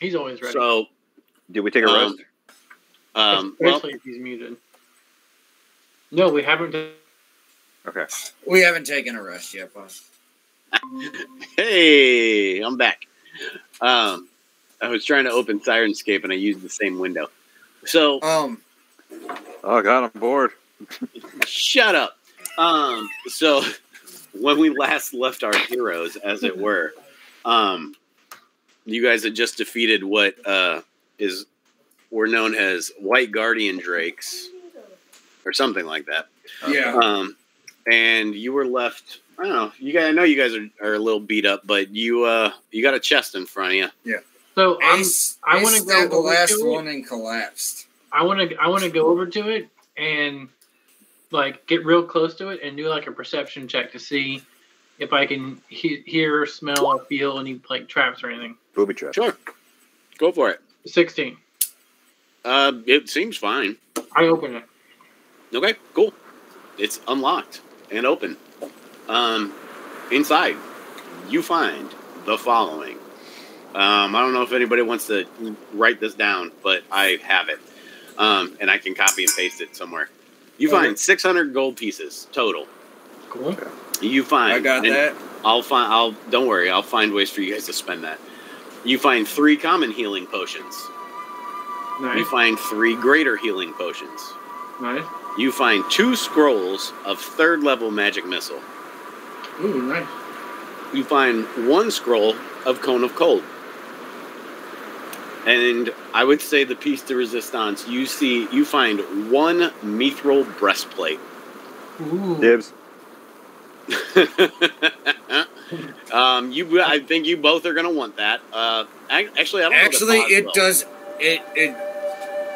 He's always ready. So, Did we take a Um, rest? um, well, Especially if he's muted. No, we haven't. Okay. We haven't taken a rest yet, boss. hey, I'm back. Um, I was trying to open Syrinscape and I used the same window. So, Um, Oh God, I'm bored. shut up. Um, so when we last left our heroes, as it were, um, you guys had just defeated what uh, is were known as White Guardian Drakes, or something like that. yeah. Um, and you were left. I don't know. You guys, I know you guys are, are a little beat up, but you uh, you got a chest in front of you. Yeah. So I'm, Ace, I Ace wanna go the last one and collapsed. I want to. I want to go over to it and like get real close to it and do like a perception check to see if I can he- hear, smell, or feel any like traps or anything. Booby trap. Sure, go for it. Sixteen. Uh, it seems fine. I open it. Okay, cool. It's unlocked and open. Um, inside, you find the following. Um, I don't know if anybody wants to write this down, but I have it, um, and I can copy and paste it somewhere. You Okay. find 600 gold pieces total. Cool. You find. I got that. I'll find. I'll. Don't worry. I'll find ways for you guys to spend that. You find three common healing potions. Nice. You find three greater healing potions. Nice. You find two scrolls of third level magic missile. Ooh, nice. You find one scroll of cone of cold. And I would say the piece de resistance, you see you find one mithril breastplate. Ooh. Dibs. um, you, I think you both are going to want that. Uh, actually, I don't Actually, know. it will. does. It it.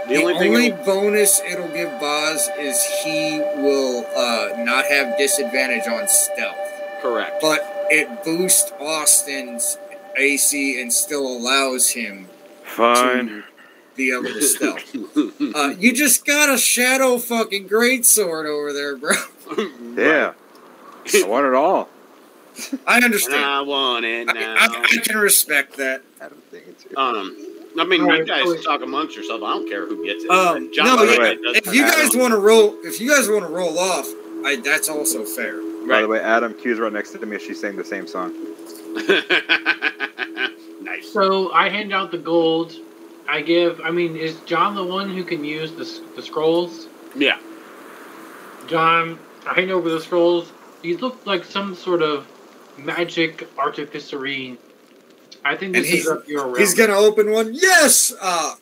The, The only thing, only it'll- bonus it'll give Boz is he will uh, not have disadvantage on stealth, correct. but it boosts Austin's AC and still allows him Fine. to be able to stealth. Uh, you just got a shadow fucking greatsword over there, bro. Yeah. I want it all. I understand. I want it I, now. I, I can respect that. I don't think it's um, I mean, Alright, you guys so- talk amongst yourself. I don't care who gets it. Um, John no, yeah, way, If you guys want to roll, if you guys want to roll off, I, that's also fair. By Right. the way, Adam Q's right next to me. She's saying the same song. nice. So I hand out the gold. I give. I mean, is John the one who can use the the scrolls? Yeah. John, I hand over the scrolls. These look like some sort of magic artificery. I think this he's- is up your realm. He's gonna open one. Yes, uh,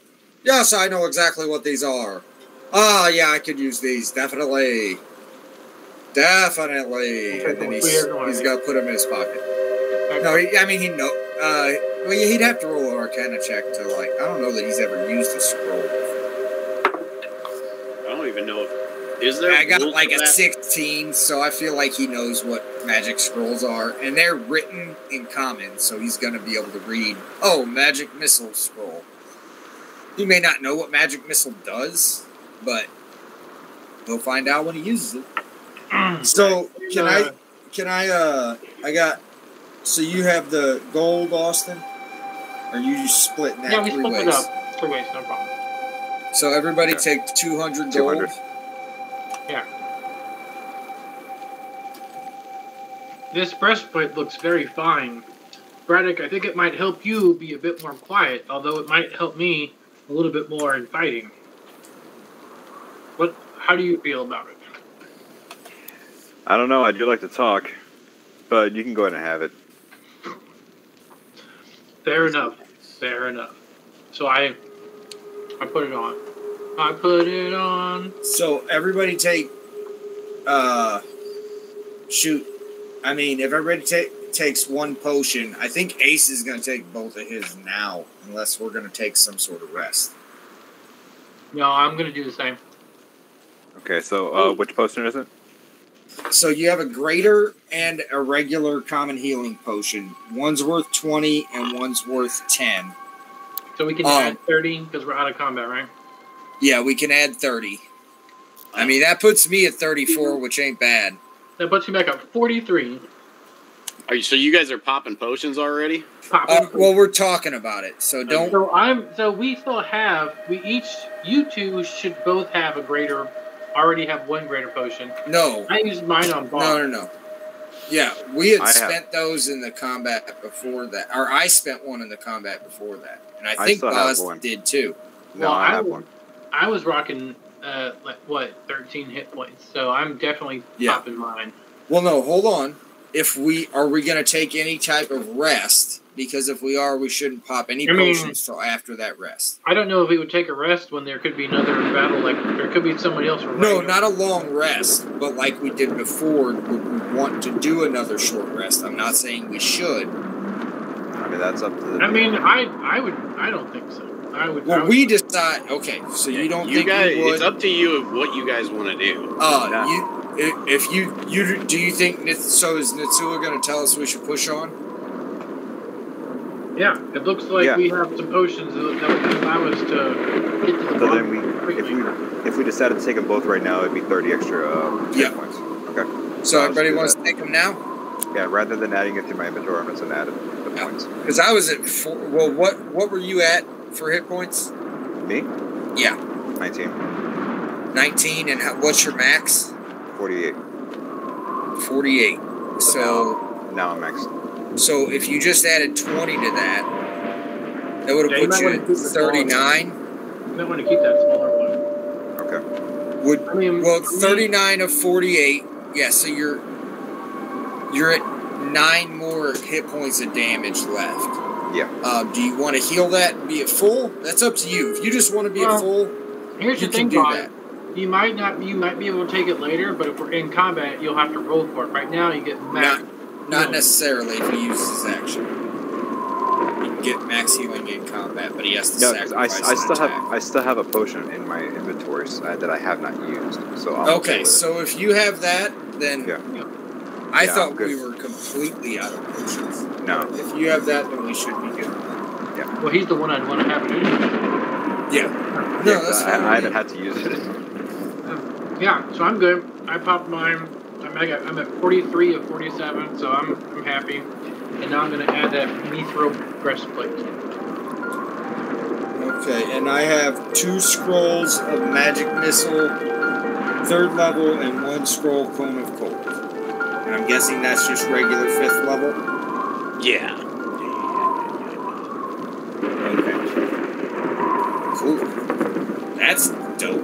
yes, I know exactly what these are. Ah, yeah, I could use these definitely, definitely. Okay, And he's, So you're he's going- gonna put them in his pocket. Okay. No, he, I mean he know. Uh, well, he'd have to roll an Arcana check to like. I don't know that he's ever used a scroll. I don't even know if is there. I got like a that? 16, so I feel like he knows what magic scrolls are, and they're written in common, so he's gonna be able to read. Oh, magic missile scroll. He may not know what magic missile does, but he'll find out when he uses it. So can I? Can I? Uh, I got. So you have the gold, Austin, or you just split that Yeah, we three split ways? it up. Three ways, no problem. So everybody Yeah. take 200 gold. 200. This breastplate looks very fine. Braddock, I think it might help you be a bit more quiet, although it might help me a little bit more in fighting. What? How do you feel about it? I don't know. I do like to talk, but you can go ahead and have it. Fair enough. Fair enough. So I, I put it on. I put it on. So everybody take, uh, shoot. I mean, if everybody ta- takes one potion, I think Ace is going to take both of his now, unless we're going to take some sort of rest. No, I'm gonna do the same. Okay, so uh, which potion is it? So you have a greater and a regular common healing potion. One's worth twenty, and one's worth ten. So we can Um, add thirty because we're out of combat, right? Yeah, we can add thirty. I mean, that puts me at thirty-four, which ain't bad. That puts you back up forty-three. Are you, so you guys are popping potions already? Pop Uh, well, we're talking about it, so don't. So I'm so we still have we each you two should both have a greater already have one greater potion. No, I used mine on Boz. no, no, no. Yeah, we had I have- spent those in the combat before that, or I spent one in the combat before that, and I I think still have Boz did too. No, Well, I I have would- one. I was rocking uh like what thirteen hit points, so I'm definitely Yeah. popping mine. Well, no, hold on. If we are we going to take any type of rest? Because if we are, we shouldn't pop any I mean- potions till after that rest. I don't know if we would take a rest when there could be another battle. Like there could be somebody else. No, right not a long rest, but like we did before, would we want to do another short rest? I'm not saying we should. I mean, that's up to the. I mean, I I would I don't think so. I would. I Well, would- we decide. Okay, so you don't you think guys? we would? It's up to you what you guys want to do. Uh, Nah. you if you you do you think Nith- so? Is Nitsua going to tell us we should push on? Yeah, it looks like Yeah. we have some potions that that would allow us to get to the So then we, if we, if we decided to take them both right now, it'd be 30 extra uh, Yeah. points. Okay. So I'll everybody wants that. to take them now? Yeah, rather than adding it to my inventory, I'm just gonna add it, the Yeah. points. Because I was at four. Well, what what were you at for hit points? Me? Yeah, 19. 19. And how, what's your max? 48. 48. So Now I'm maxed. so if you just added 20 to that, that would have you put might you at keep the smaller 39. You might want to keep that smaller one. Okay. Would I mean, well for me- 39 of 48. Yeah, so you're you're at nine more hit points of damage left. Yeah. Um, do you want to heal that and be at full? That's up to you. If you just want to be Well, at full, Here's you the can thing, do Bob. that. You might not. You might be able to take it later, but if we're in combat, you'll have to roll for it. Right now, you get max. Not No. necessarily if he uses his action. He can get max healing in combat, but he has to No, 'cause I, sacrifice I an still attack. have I still have a potion in my inventories uh, that I have not used. So I'm Okay, so if you have that, then Yeah. I Yeah, thought we were completely out of potions. No. If you have that, then we should be good. Yeah. Well, he's the one I'd want to have it anyway. Yeah. Yeah, No, 'cause that's I, fine. I haven't had to use it. Um, yeah, so I'm good. I popped mine. I'm at, I'm at 43 of 47, so I'm I'm happy. And now I'm gonna add that mithril breastplate. Okay, and I have two scrolls of magic missile, third level, and one scroll cone of cold. And I'm guessing that's just regular fifth level. Yeah. Okay. Cool. That's dope.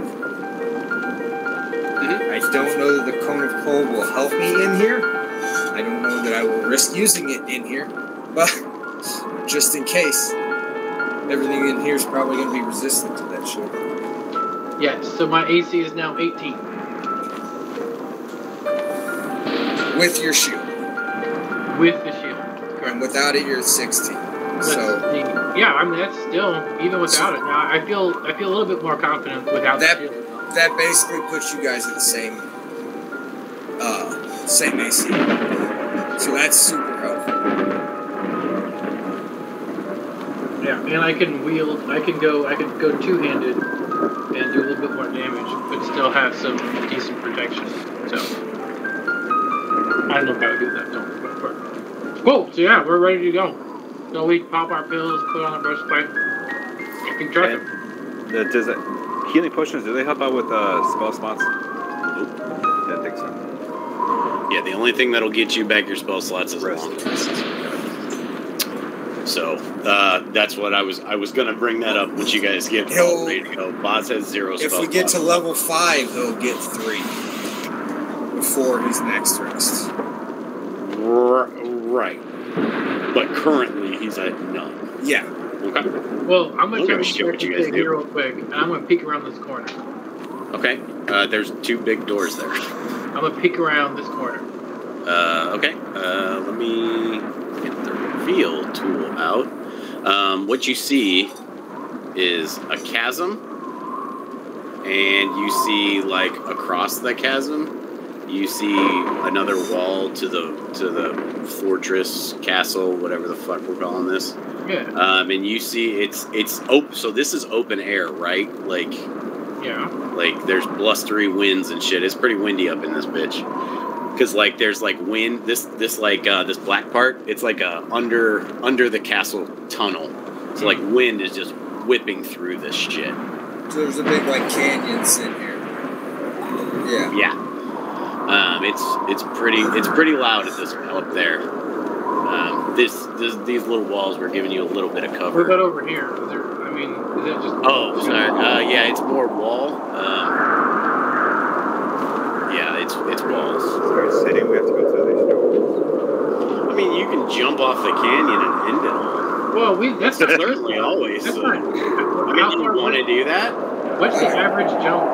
Mm-hmm. I don't know that the cone of cold will help me in here. I don't know that I will risk using it in here, but just in case, everything in here is probably going to be resistant to that shit. Yes, so my AC is now 18. With your shield, with the shield. and without it, you're at 16. That's So the- yeah, I mean that's still even without it. Now I feel I feel a little bit more confident without That- the shield. that basically puts you guys at the same, uh, same AC. So that's super helpful. Yeah, and I can wield. I can go. I can go two handed and do a little bit more damage, but still have some decent protection. So I don't know how to do that. Don't. But, but. Cool. So yeah, we're ready to go. So we pop our pills, put on a breastplate. Keep track. And, uh, does it, healing potions do they help out with uh, spell slots? Nope. Didn't think so. Yeah, the only thing that'll get you back your spell slots is Rest. long rest. So uh, that's what I was. I was gonna bring that up once you guys get He'll- ready to go. Boz has zero. If we get to level five, he'll get three before his next rest. R- right, but currently he's at none. Yeah. Okay. Well, I'm gonna Well, check let me show what you guys do. here real quick, and I'm gonna peek around this corner. Okay. Uh, there's two big doors there. I'm gonna peek around this corner. Uh, okay. Uh, let me get the reveal tool out. Um, what you see is a chasm, and you see like across the chasm, you see another wall to the to the fortress, castle, whatever the fuck we're calling this. Yeah. Um, and you see it's it's open. So this is open air, right? Like Yeah. like there's blustery winds and shit. It's pretty windy up in this bitch. because like there's like wind. This this like uh, this black part. It's like uh, under under the castle tunnel. So like wind is just whipping through this shit. So there's a big like canyon sitting here. Yeah. Yeah. Um, it's it's pretty it's pretty loud at this up there. Um, this, this these little walls were giving you a little bit of cover. What cover. about over here? Is there, I mean, is that just? Oh, sorry. Uh, yeah, it's more wall. Um, yeah, it's it's walls. Sorry, sitting. We have to go through these doors. I mean, you can jump off the canyon and end it all. Well, we that's Certainly, always. That's so- not. I How mean, you far? want to do that? What's the average jump?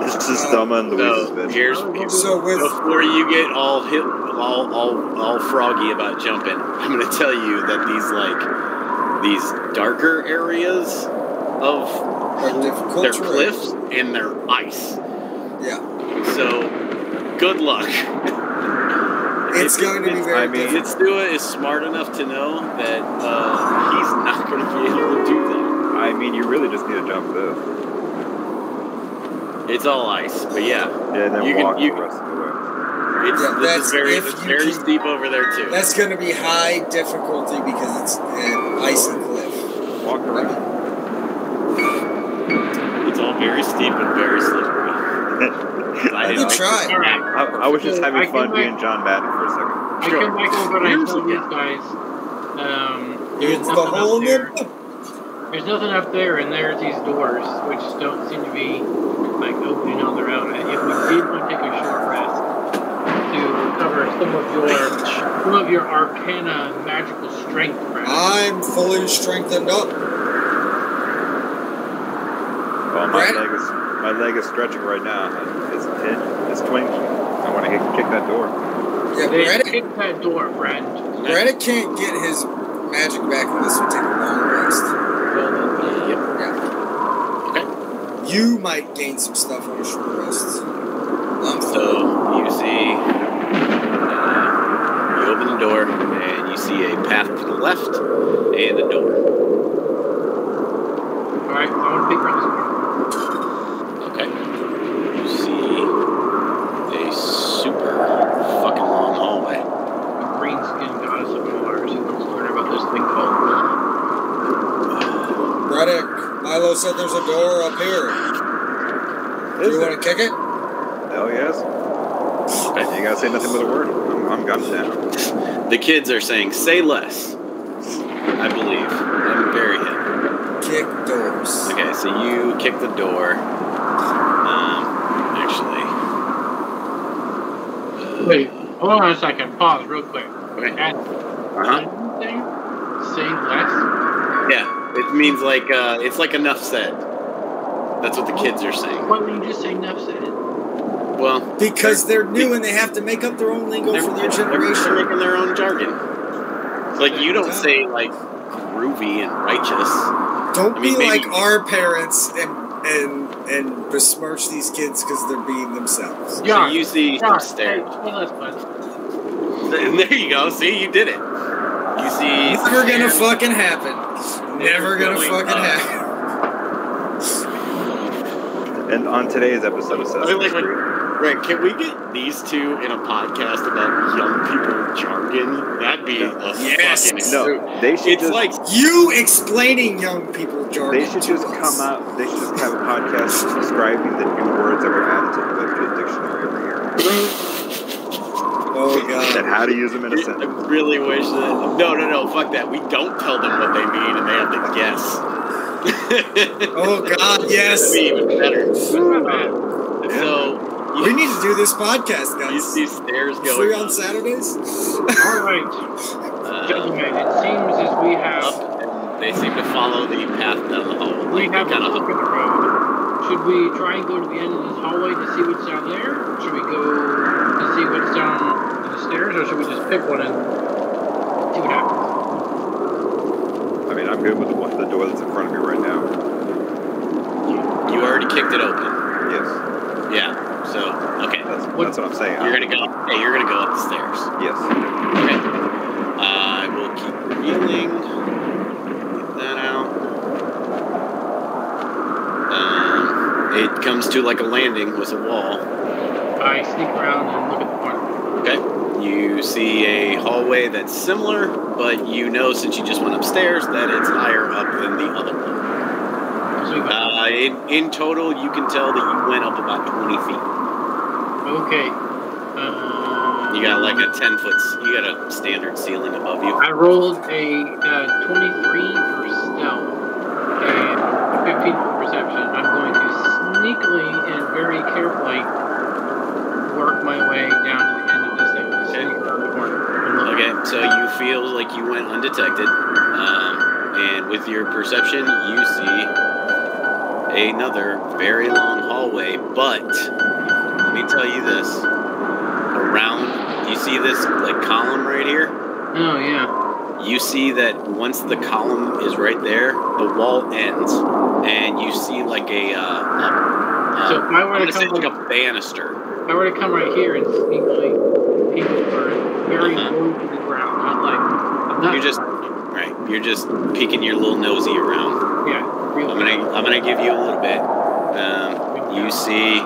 This is Thelma and Louise's So bitch. here's So with before you get all hit, all all all froggy about jumping. I'm gonna tell you that these like these darker areas of Are difficult they're cliffs and they're ice. yeah, So good luck. it's If- going to be very I mean, difficult. Itsua is smart enough to know that uh, he's not going to be able to do that. I mean, you really just need to jump this. It's all ice, but yeah, Yeah, and then You can- you the rest of the way. it's Yeah, this that's is very it's very can- steep over there too. That's going to be high difficulty because it's an icy cliff. Walk around. It's all very steep and very slippery. I You didn't try. All right. I, I was just So I having fun make- being John Madden for a second. I Sure. come back over and I Here's tell these guys, um, there's It's the nothing hole up in there. The. There's nothing up there, and there's these doors, which don't seem to be like opening on their own. If we did want to take a short rest to recover some of your some of your arcana magical strength, right? I'm fully strengthened up. Well, my Brad? leg is my leg is stretching right now. It's it, it's twinking. I want to kick that door. Yeah, they Brad, kick that door, friend. Brad can't get his magic back unless we take a long rest. Yep. Yeah. Okay. You might gain some stuff on a short rest. I'm. So you see, uh, you open the door and you see a path to the left and a door. All right, I want to peek around this corner. Okay. You see a super fucking long hallway. A green skinned goddess of Mars who wants to learn about this thing called. Braddock, Milo said there's a door up here. Do you want to kick it? Hell yes. You gotta say nothing but a word. I'm, I'm gunned down. The kids are saying, "Say less." I believe. I'm very hip. Kick doors. Okay, so you kick the door. Um, actually. uh, Wait, hold on a second. Pause real quick. Okay. Uh-huh. Say less. Yeah, it means like uh, it's like enough said. That's what the kids are saying. Why would you just say enough said? Well, Because they're new and they have to make up their own lingo for their they're- they're generation. making their own jargon. Like you don't say like groovy and righteous. Don't I mean, be maybe- like our parents and and and besmirch these kids because they're being themselves. Yeah. So you see Yeah, some stairs. Say less, bud. And there you go. See, you did it. You see. some Never gonna fucking happen. Never gonna fucking up. happen. And on today's episode of I Sesame mean, like, when, Street, right? Can we get these two in a podcast about young people jargon? That'd be a Yes. fucking no, they should It's just like You explaining young people jargon. they should to just us. come out. They should just have a podcast describing the new words that were added to the Webkit dictionary every year, Oh and god. how to use them in a I sentence. really wish that. No, no, no. Fuck that. We don't tell them what they mean, and they have to guess. Oh god, yes. Be even better. That's. So you, We need to do this podcast, guys. you see stairs going Free on up, Saturdays? All right, uh, gentlemen. It seems as we have they seem to follow the path down the hall. we Like have a kind hook of in the road. Should we try and go to the end of this hallway to see what's down there? Should we go to see what's down the stairs, or should we just pick one and see what happens? I mean, I'm good with the, one- the door that's in front of me right now. you already kicked it open. Yes, Yeah. So okay, that's What- that's what I'm saying. you're gonna go. Hey, you're gonna go up the stairs. Yes. Okay. I will keep revealing. Get that out. Um, it comes to like a landing with a wall. I sneak around and look at the corner. Okay. You see a hallway that's similar, but you know since you just went upstairs that it's higher up than the other one. So we go, Uh, in, in total, you can tell that you went up about 20 feet. okay. Uh, You got like a 10 foot, you got a standard ceiling above you. I rolled a uh, 23 for stealth and 15 for perception. I'm going to sneakily and very carefully work my way down Okay, so you feel like you went undetected, um, and with your perception, you see another very long hallway. But let me tell you this: around, you see this like column right here. Oh, yeah. You see that once the column is right there, the wall ends, and you see like a. Uh, uh, So if I were I'm to come like a banister. If I were to come right here and sneakily peek over, very Uh-huh. low to the ground, not like I'm not. You're just right. You're just peeking your little nosy around. yeah, real. I'm gonna I'm gonna give you a little bit. Um, you see,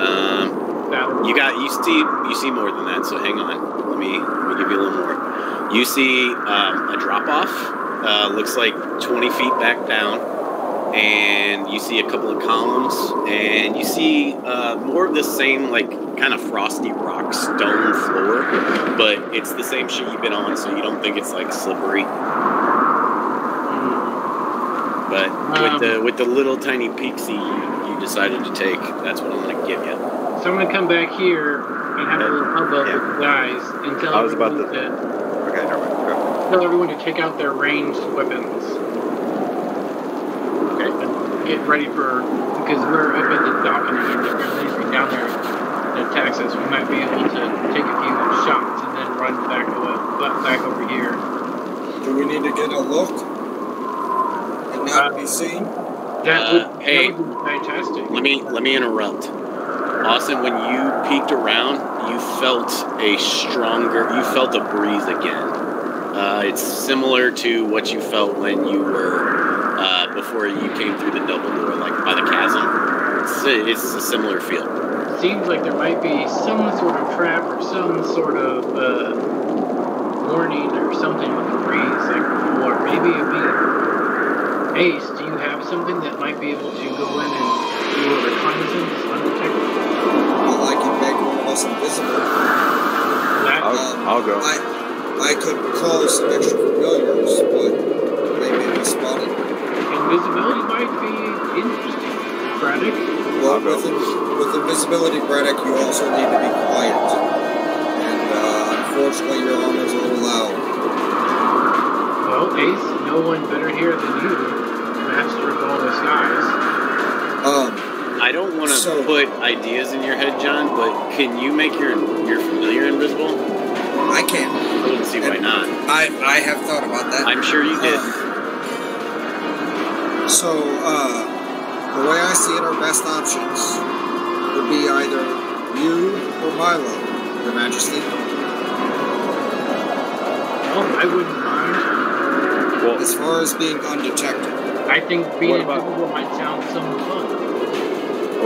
um, you got you see you see more than that. So hang on. Let me let me give you a little more. You see um, a drop off. Uh, looks like 20 feet back down, and you see a couple of columns, and you see uh, more of the same like kind of frosty rock stone floor, but it's the same shit you've been on, so you don't think it's like slippery. But with the with the little tiny peeksy you, you decided to take, that's what I'm gonna give you. So I'm gonna come back here and have a little hubbub Yeah. with the guys and tell I was about everyone to, Okay, mind. Tell everyone to take out their ranged weapons. Okay. And get ready for because we're up at the dock and if there's anything down there that attacks us, we might be able to take a few shots and then run back away, back over here. Do we need to get a look and not Uh, be seen? That Uh, would hey. that would be fantastic. Let me let me interrupt. Austin, when you peeked around, you felt a stronger, you felt a breeze again. Uh, it's similar to what you felt when you were uh, before you came through the double door, like by the chasm. It's a, it's a similar feel. seems like there might be some sort of trap or some sort of uh, warning or something with the breeze, like before. Maybe it'd be Ace. Do you have something that might be able to go in and do a reconnaissance undetected? Well, I can make one of us invisible. That I'll, I'll go. I, I could call some extra familiars, but they may be spotted. Invisibility might be interesting, Braddock. Well, I'll with, in- with invisibility, Braddock, you also need to be quiet. And uh, unfortunately, your armor's a little loud. Well, Ace, no one better here than you, master of all disguise. Um, I don't want to So- put ideas in your head, John, but can you make your your familiar invisible? I can. I wouldn't see why not. I, I have thought about that. I'm sure you did. Uh, so, uh, the way I see it, our best options would be either you or Milo, Your Majesty. Oh, I wouldn't mind. Well, As far as being undetected. I think being What about- invisible might sound some fun.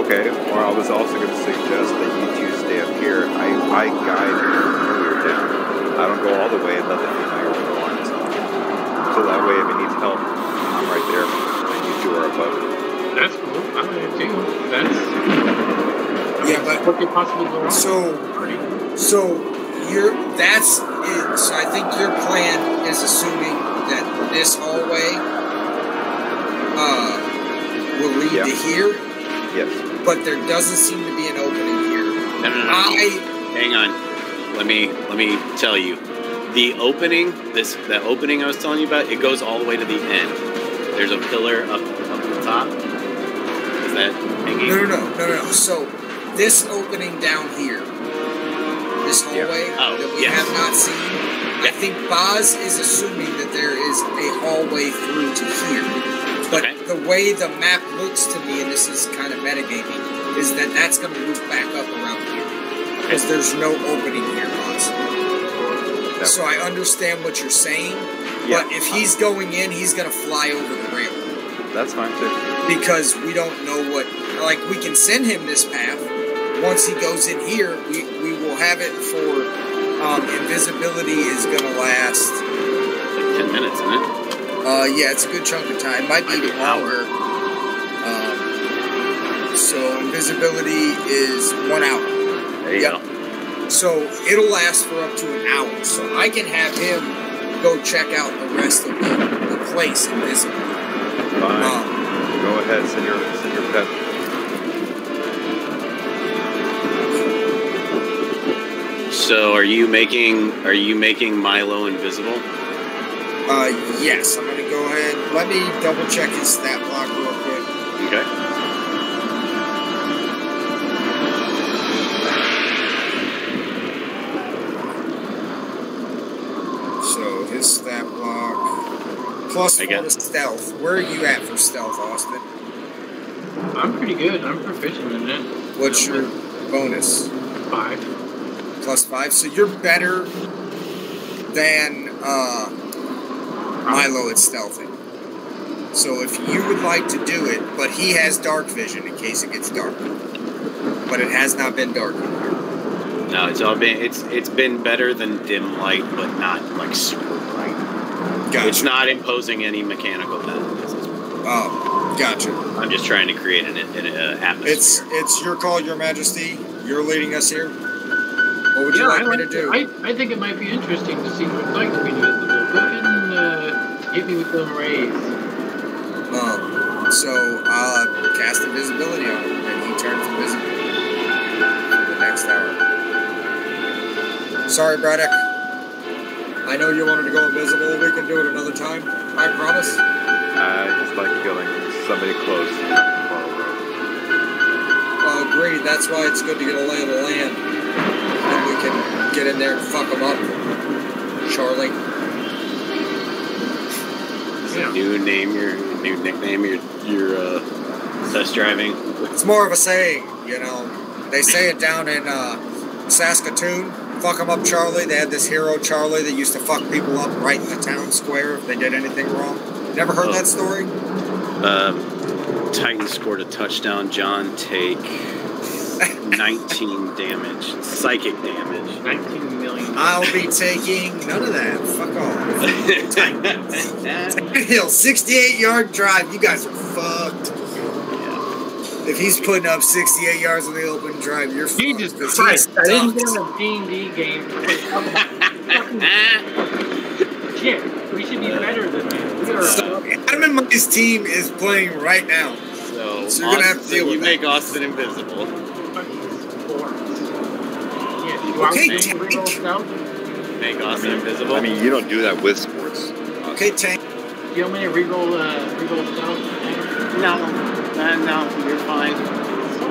okay. Or I was also going to suggest that you two stay up here. I, I guide your familiar down. I don't go all the way and let the familiar go on its own. So that way, if it needs help, I'm right there, and you two above. That's cool. I'm gonna too. That's Yeah, but what could possibly go wrong. So- So you're that's it. So I think your plan is assuming that this hallway uh, will lead Yeah. to here, Yes. but there doesn't seem to be an opening here. No, no, no. I Hang on. Let me let me tell you. The opening, this the opening I was telling you about, it goes all the way to the end. There's a pillar up that hanging? no no no no no. So this opening down here, this hallway Oh, that we yes. have not seen. I think Boz is assuming that there is a hallway through to here. But Okay. the way the map looks to me, and this is kind of metagaming, is that that's going to move back up around here. Because there's no opening here, Boz. So I understand what you're saying, Yeah. but if he's going in, he's going to fly over the rail. That's fine too. Because we don't know what. Like, we can send him this path, once he goes in here, we, we will have it for um, invisibility is going to last. Like ten minutes, isn't it? Uh, yeah, it's a good chunk of time. Might be Might be even an hour. longer. Um, so invisibility is one hour. There you Yep. go. So it'll last for up to an hour. So I can have him go check out the rest of the, the place invisible. Fine. Um, Go ahead, send your send your pet. So are you making are you making Milo invisible? uh, yes, I'm gonna go ahead. Let me double check his stat block real quick. Okay. Plus I four got- to stealth. Where are you at for stealth, Austin? I'm pretty good. I'm proficient in it. What's your bonus? Five. Plus five. So you're better than uh, Milo at stealthing. So if you would like to do it, but he has dark vision in case it gets dark. But it has not been dark. No, it's all been it's it's been better than dim light, but not like super bright. Gotcha. It's not imposing any mechanical benefits. Oh, gotcha. I'm just trying to create an, an, uh, atmosphere. It's it's your call, Your Majesty. You're leading us here. What would you yeah, like I, me to do? I, I think it might be interesting to see what it's like to be invisible. Go ahead and uh, hit me with them rays. Um, so uh, cast invisibility on him, and he turns invisible for the next hour. Sorry, Braddock. I know you wanted to go invisible. We can do it another time. I promise. I just like killing somebody close. Uh, agreed. That's why it's good to get a lay of the land, and we can get in there and fuck them up. Charlie. Yeah. new name your new nickname your your uh, test driving. It's more of a saying, you know. They say it down in uh, Saskatoon. Fuck 'em up, Charlie. They had this hero, Charlie, that used to fuck people up right in the town square if they did anything wrong. Never heard Oh. that story? Um, Titans scored a touchdown. John take 19 damage, psychic damage. 19 million. I'll be taking none of that. Fuck off. Titans. Hill, 68 yard drive. You guys are fucked. If he's putting up 68 yards on the open drive, you're fucked. Jesus 'cause Christ! he's I didn't dunked. get a D&D game. Shit, we should be better than that. We are So, Adam and Mike's team is playing right now. so, So you're gonna have to deal so you with make. Austin invisible. fucking sports. Yeah, do you want Okay, me to Tank. reroll stealth? Make Austin invisible. I mean, you don't do that with sports. Okay, Tank. Do you want me to reroll, uh, reroll stealth? no, uh, no, you're fine.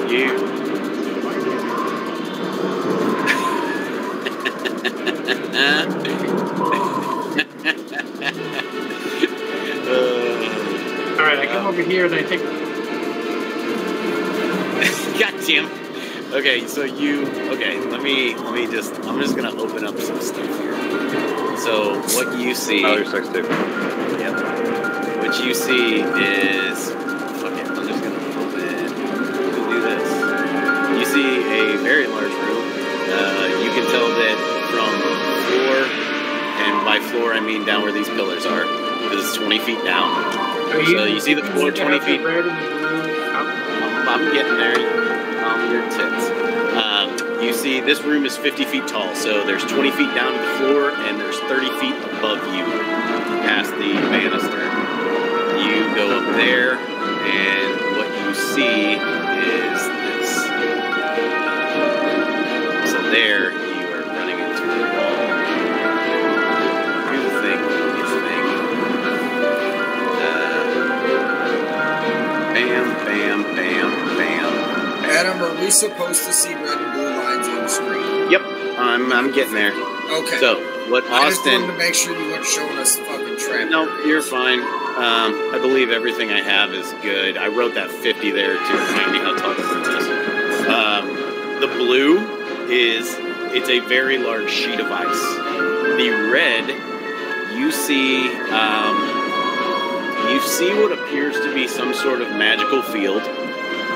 You. uh, Alright, I come over here and I take. God damn. Okay, so you okay, let me let me just I'm just gonna open up some stuff here. So what you see Tyler sex tape. Yep. what you see is see a very large room. Uh, you can tell that from floor and by floor I mean down where these pillars are. Because it's twenty feet down. Are So you see the floor 20 feet. The red and the blue out? I'm, I'm getting there. Um, your tits. Um, you see, this room is 50 feet tall, so there's 20 feet down to the floor, and there's 30 feet above you, past the banister. You go up there, and what you see is there, you are running into a wall. Here's the thing. The thing. Uh, bam, bam, bam, bam. Adam, are we supposed to see red and blue lines on the screen? Yep, I'm I'm getting there. Okay. So what I just wanted Austin? to make sure you weren't showing us the fucking trap. No, you're fine. Um, I believe everything I have is good. I wrote that 50 there to remind me how tall the room is. Um, the blue is it's a very large sheet of ice. The red, you see, um, you see what appears to be some sort of magical field.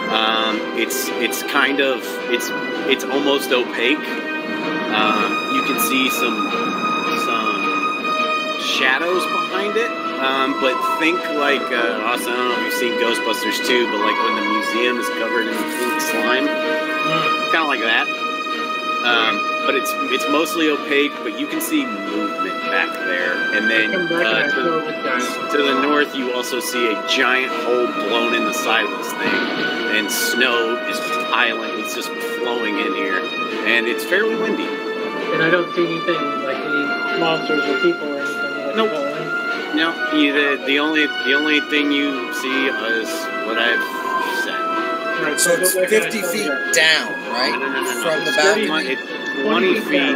Um, it's it's kind of it's it's almost opaque. Um, you can see some some shadows behind it. Um, but think like uh, Austin. I don't know if you've seen Ghostbusters too, but like when the museum is covered in pink slime, Mm. kind of like that. Um, but it's it's mostly opaque, but you can see movement back there. And then uh, to, kill this guy. to the north, you also see a giant hole blown in the side of this thing, and snow is piling. It's just flowing in here, and it's fairly windy. And I don't see anything like any monsters or people or anything like Nope. that. No, the the only the only thing you see is what I've. Right, So I go it's back and I 50 feet the down, right? no, no, no, no. From the It's balcony? 30 It's 20 feet. down,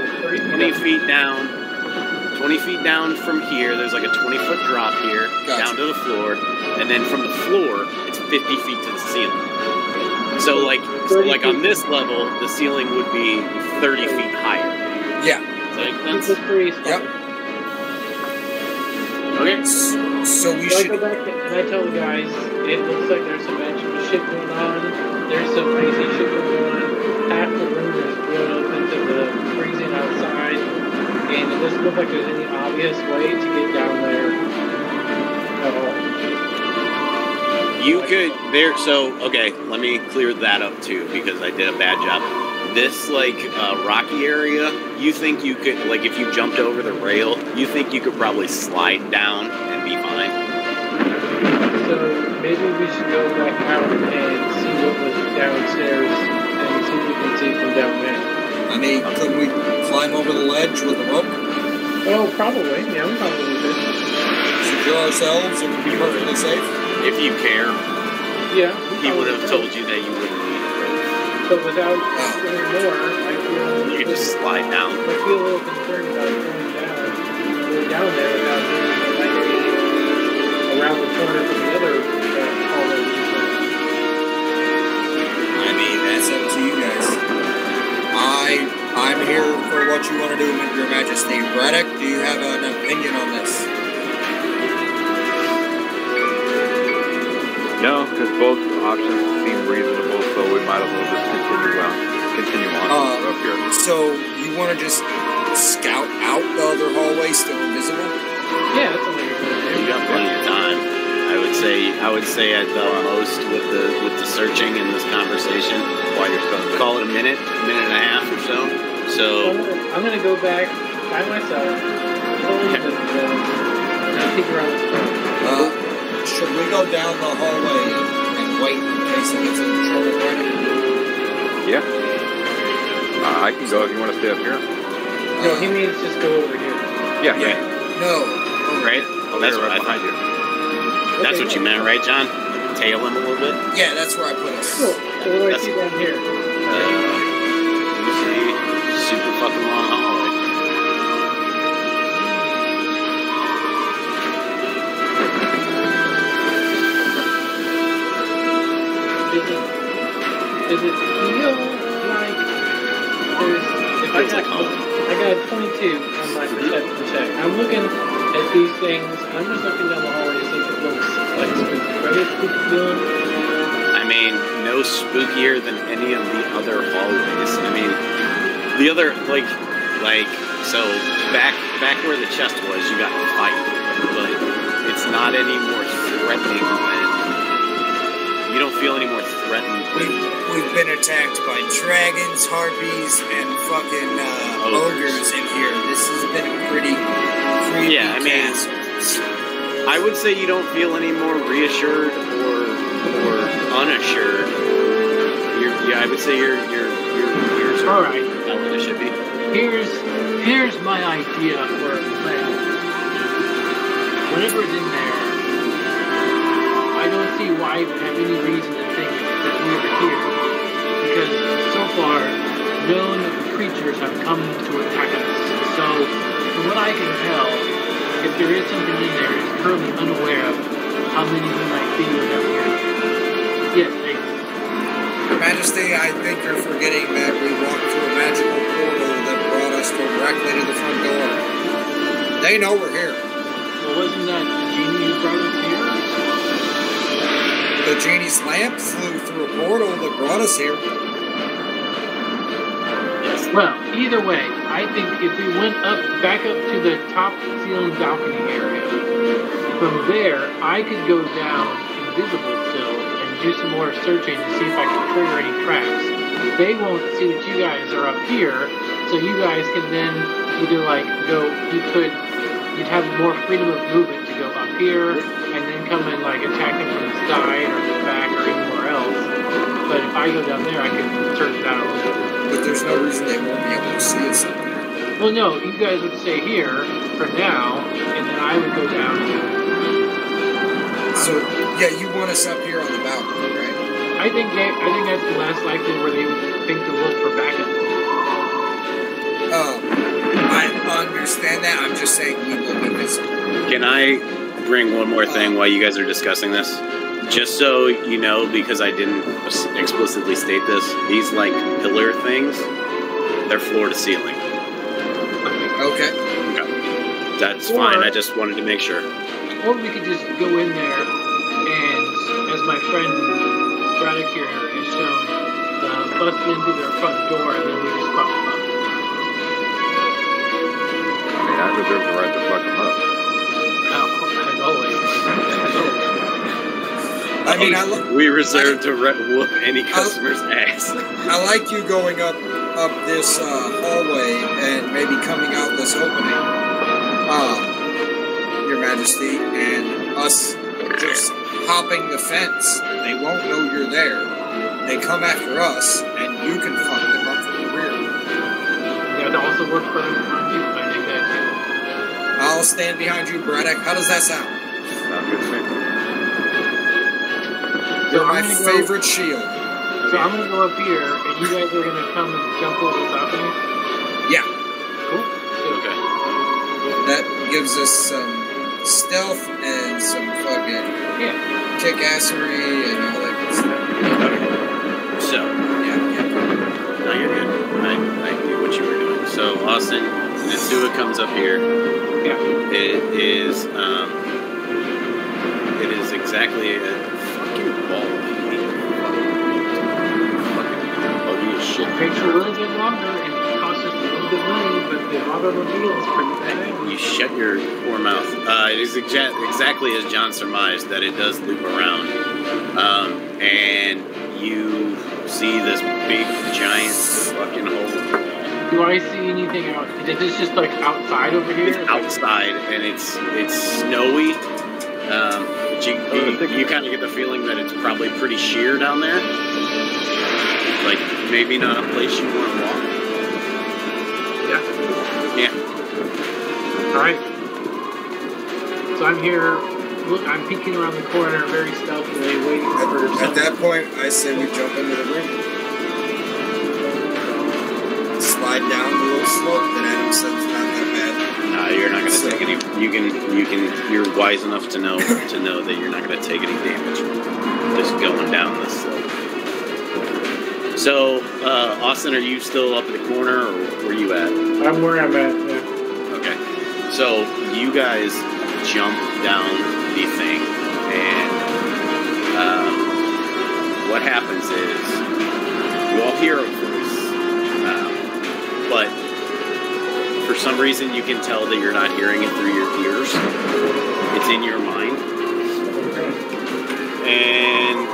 20 feet down, 20 feet down from here, there's like a 20 foot drop here, Gotcha. down to the floor, and then from the floor, it's 50 feet to the ceiling. So, like, so like on this level, the ceiling would be 30 feet higher. Yeah. So, like, that's, Keep the trees Yep. okay. So we So I should. go back and I tell the guys, it looks like there's a action shit going on. There's some crazy shit going on. Half the room is blown up into the freezing outside. And it doesn't look like there's any obvious way to get down there at all. You could there. So okay, let me clear that up too because I did a bad job. This like uh, rocky area, you think you could like if you jumped over the rail, you think you could probably slide down and be fine. So maybe we should go back out and see what was downstairs and see what we can see from down there. I mean, could we climb over the ledge with a rope, Oh, probably. Yeah, we probably could. secure ourselves, and be perfectly safe? If you care, Yeah. he would have told you that you wouldn't need a rope. But without doing more, I feel You could just slide down. I feel a little concerned about going down, going down there without doing the around the corner from the other hallway. I mean, that's up to you guys. I I'm here for what you want to do, Your Majesty. Braddock, do you have an opinion on this? No, because both options seem reasonable, so we might as well just continue on. Continue on Uh, up here. So you want to just scout out the other hallway, still invisible? Yeah, that's something you're gonna You got plenty of time. I would say I would say at the most with the with the searching in this conversation, While you're still call it a minute, a minute and a half or so. So So I'm gonna, I'm gonna go back by myself, fully invisible, and peek around this. Uh, should we go down the hallway and wait in case he gets in trouble, Braddock? Yeah. Uh, I can go if you want to stay up here. No, he means just go over here. Yeah. yeah, No. right. I'll That's be right behind you. That's what you meant, right, John? Tail him a little bit. Yeah, that's where I put us. Cool. So what do I That's- see down here? Uh, let me see. Super fucking long hallway. Is it, does it feel like there's, if I Feels got, like. I got a 22 on my perception check. I'm looking at these things, I'm just looking down the hallway to see if it looks like spooky. Do I get a spooky feeling? I mean, no spookier than any of the other hallways. I mean, the other like like so back back where the chest was, you got a fight, but it's not any more threatening than you don't feel any more threatened. Than, we've been attacked by dragons, harpies, and fucking uh, Ogres. ogres in here. This has been a pretty creepy Yeah, I mean- castle. I would say you don't feel any more reassured or or unassured. You're, yeah, I would say you're you're you're you're sort All of where it should be. Here's here's my idea for a plan. Whatever's in there, I don't see why we have any reason to think that we are here. Because so far, none of the creatures have come to attack us. So, from what I can tell, if there is something in there, it's currently unaware of how many we might be without here. Yes, thanks. Your Majesty, I think you're forgetting that we walked through a magical portal that brought us directly to the front door. They know we're here. Well, wasn't that the genie who brought us here? the genie's lamp flew through a portal that brought us here. Well, either way, I think if we went up, back up to the top ceiling balcony area, from there, I could go down invisible still and do some more searching to see if I can trigger any traps. They won't see that you guys are up here, so you guys can then either like go, you could, you'd have more freedom of movement to go up here and then come and like attack them from the side or the back or anywhere else. But if I go down there, I can search it out a little bit. But there's no reason they won't be able to see us up there. Well, no, you guys would stay here for now, and then I would go down. So, yeah, you want us up here on the balcony, right? I think they, I think that's the last likely where they would think to look for backup. Um, I understand that. I'm just saying we will be visible. Can I bring one more thing while you guys are discussing this? Just so you know, because I didn't explicitly state this, these like pillar things, they're floor to ceiling. Okay. That's Or- fine. I just wanted to make sure. Or we could just go in there, and as my friend Braddock here has shown, uh, bust into their front door, and then we just fuck them up. I mean, I reserve the right to fuck them up. I mean, I, lo- we reserve to re- whoop any customer's ass. I like you going up up this uh, hallway and maybe coming out this opening, um, Your Majesty, and us just hopping the fence. They won't know you're there. They come after us, and you can fuck them up from the rear. Yeah, that also works for for you. I think that too. I'll stand behind you, Braddock. How does that sound? Sounds good to me. So You're my I'm gonna go- favorite shield. So I'm gonna go up here, and you guys are gonna come and jump over the balcony. Yeah, Cool. Okay. that gives us some stealth and some fucking Yeah. kick-assery and all that good stuff. Okay. So, Yeah, yeah. no, you're good. I, I knew what you were doing. So, Austin, Nitsua comes up here. Yeah. It is, um, it is exactly a fucking wall. Fucking buggy as shit. It takes a little bit longer and it costs us a little bit money, but the automobile is pretty bad. You shut your poor mouth. Uh, it is exa- exactly as John surmised that it does loop around, um, and you see this big giant fucking hole. Do I see anything out? Is this just like outside over here? It's outside and it's it's snowy. Um, but you you, you kind of get the feeling that it's probably pretty sheer down there. Like maybe not a place you want to walk. Yeah. Yeah. All right. So I'm here. Look, I'm peeking around the corner, very stealthily, waiting for At, at that point, I say we jump into the room. Slide down the little slope that Adam said you're not gonna take any. You can, you can. You're wise enough to know to know that you're not gonna take any damage just going down this slope. So, uh, Austin, are you still up in the corner, or where are you at? I'm where I'm at. Yeah. Okay. So you guys jump down the thing, and um, what happens is you all hear a voice, um, but for some reason you can tell that you're not hearing it through your ears. It's in your mind, and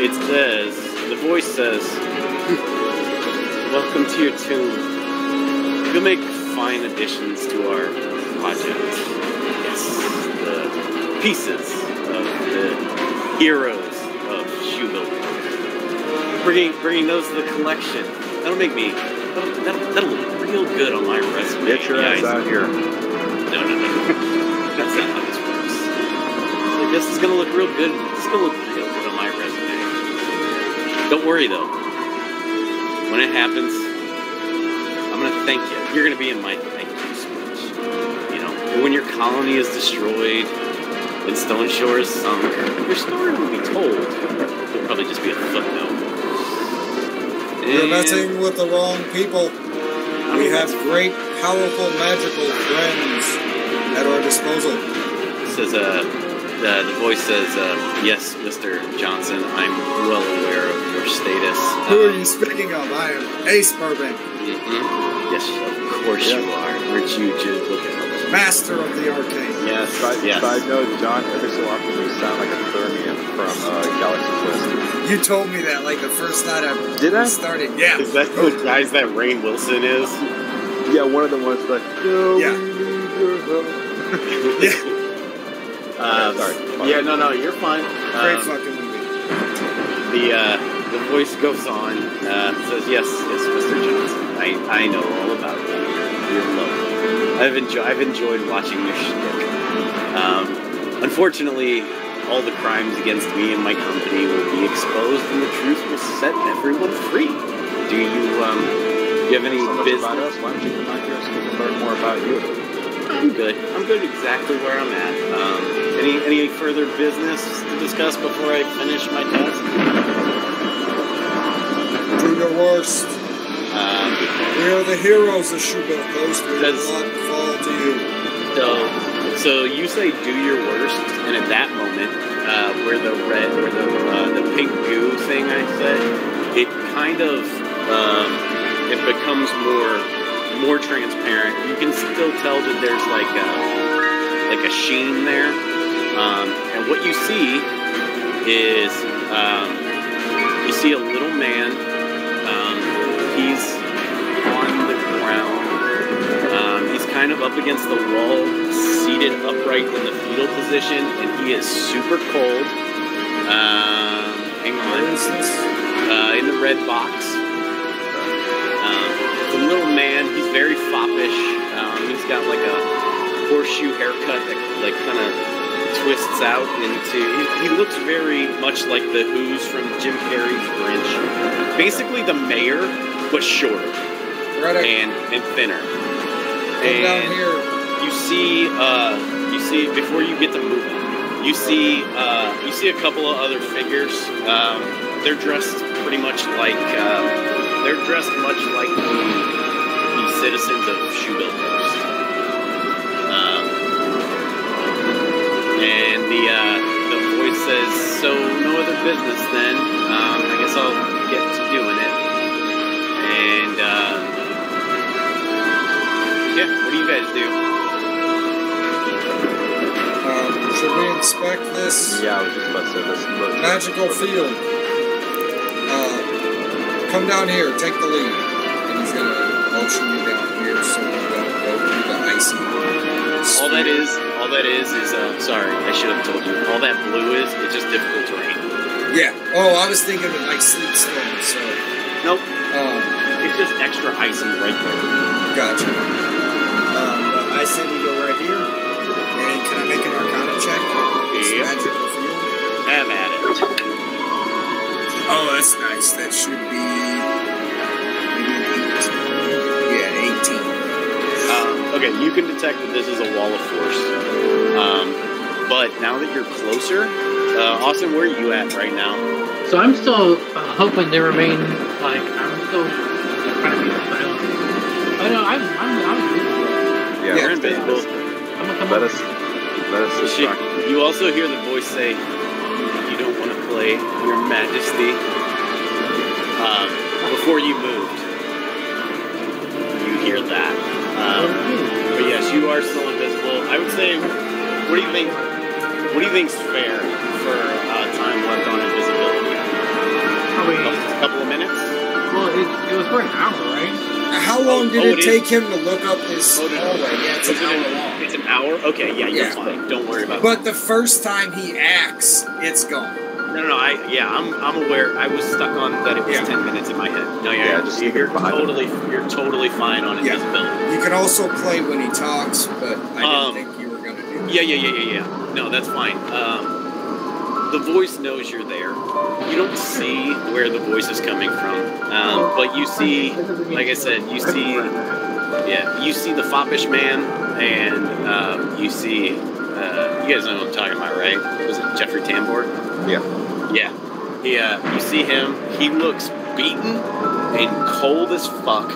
it says, the voice says, "Welcome to your tomb." You'll make fine additions to our project. Yes, the pieces of the heroes of shoe building. Bringing, bringing those to the collection. That'll make me. That'll, that'll, that'll look real good on my resume. Get your ass out here. No, no, no. That's not how this works. Like, this is gonna look real good. This is gonna look real good on my resume. Don't worry though. When it happens, I'm gonna thank you. You're gonna be in my thank you speech. You know, and when your colony is destroyed and Stone Shore is sunk, your story will be told. It'll probably just be a footnote. You're messing with the wrong people. We have great, powerful, magical friends at our disposal. says uh uh, the voice says, uh, "Yes, Mr. Johnson, I'm well aware of your status." Who are Um, you speaking of? I am Ace Burbank, mhm. Yes, of course you are. Weren't you just looking at master of the arcade. Yes, Side, yes. side note, John, every so often you sound like a Thermian from uh, Galaxy Quest. You told me that like the first night I Did I? started. Yeah. Is that the guys that Rainn Wilson is? Yeah, one of the ones like, no, Yeah. we need your help. Yeah. Uh, sorry. Yeah, no, no, you're fine. Great Um, fucking movie. the uh, the voice goes on, uh, says, "Yes, yes, Mr. Johnson, I, I know all about you. You're lovely. I've enjoyed I've enjoyed watching your shtick. Um, unfortunately, all the crimes against me and my company will be exposed, and the truth will set everyone free. Do you um, do you have any So much about business? us. Why don't you come out here so we can learn more about you? I'm good. I'm good exactly where I'm at. Um, any any further business to discuss before I finish my task? Do your worst. Um, We are the heroes of Shoebill Coast. We will That's- not fall to you. So, so you say do your worst, and at that moment, uh, where the red, where the uh, the pink goo thing I said, it kind of um, it becomes more more transparent. You can still tell that there's like a like a sheen there, um, and what you see is um, you see a little man. Um, he's on the ground. He's kind of up against the wall, seated upright in the fetal position, and he is super cold. Um, hang on. Uh, in the red box. Um, the little man, he's very foppish. Um, he's got like a horseshoe haircut that like kind of twists out into. He, he looks very much like the Who's from Jim Carrey's Grinch. Basically, the mayor, but shorter Right and and thinner. And here. you see, uh, you see before you get to moving, you see, uh, you see a couple of other figures. Um, they're dressed pretty much like, uh, they're dressed much like the, the citizens of Shoebill Coast. Um, and the uh, the voice says, "So no other business then. Um, I guess I'll get to doing it." And uh, yeah, what do you guys do? Um, should we inspect this Yeah, I was just about to say this. Magical field? Uh, come down here. Take the lead. And he's gonna motion you down here so you don't go through the icy. All that is, all that is, is uh, sorry, I should have told you. All that blue is, it's just difficult terrain. Yeah. Oh, I was thinking of like sleet stone. So, Nope, um, it's just extra icy right there. gotcha. But I say we go right here. And can I make an Arcana check? This Yep. magical field. Have at it. Oh, that's nice. That should be maybe 18. Yeah, 18. Um, okay, you can detect that this is a wall of force. Um, but now that you're closer, uh, Austin, where are you at right now? So I'm still uh, hoping they remain like I'm still trying to be silent. Oh I'm I'm I'm invisible. Yeah, You're invisible. I'm gonna come Let over. us, let us She- you also hear the voice say, "You don't want to play, Your Majesty." Um, before you moved, you hear that. Um, but yes, you are still invisible. I would say, what do you think? What do you think's fair for uh, time left on invisibility? Probably. A couple of minutes. Well, it, it was for an hour, right? How long did oh, it it is. take him to look up this Oh, no, no. hallway? Yeah, it's an Is hour long. It's an hour. Okay, yeah, you're Yeah. fine. Don't worry about it. But the first time he acts, it's gone. No, no, no. I yeah, I'm I'm aware. I was stuck on that it was Yeah. ten minutes in my head. No, yeah, Yeah, you're, you're, leave it behind. totally you're totally fine on Yeah. invisibility. You can also play when he talks, but I didn't Um, think you were going to do that. Yeah, yeah, yeah, yeah, yeah. No, that's fine. Um, the voice knows you're there. You don't see where the voice is coming from, um, but you see, like I said, you see, yeah, you see the foppish man, and um, you see, uh, you guys know what I'm talking about, right? Was it Jeffrey Tambor? Yeah. Yeah. He, uh, you see him. He looks beaten and cold as fuck.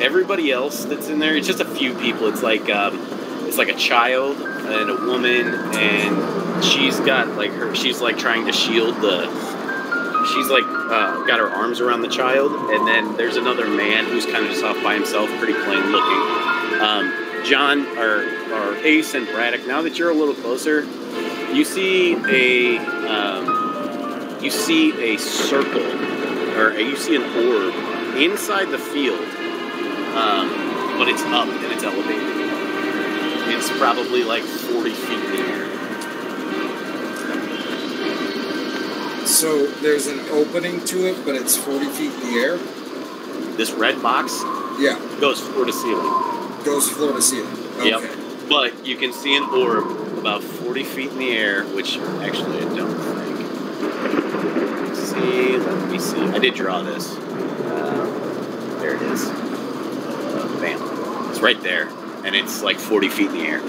Everybody else that's in there, it's just a few people. It's like um, it's like a child and a woman and she's got like her. She's like trying to shield the. She's like uh, got her arms around the child, and then there's another man who's kind of just off by himself, pretty plain looking. Um, John or, or Ace and Braddock. Now that you're a little closer, you see a um, you see a circle, or you see an orb inside the field, um, but it's up and it's elevated. It's probably like 40 feet in the air. So there's an opening to it, but it's 40 feet in the air. This red box Yeah, goes floor to ceiling. goes floor to ceiling. Okay. Yep. But you can see an orb about 40 feet in the air, which actually I don't think. Let's see, let me see. I did draw this. Uh, there it is. Uh, bam. It's right there. And it's like 40 feet in the air.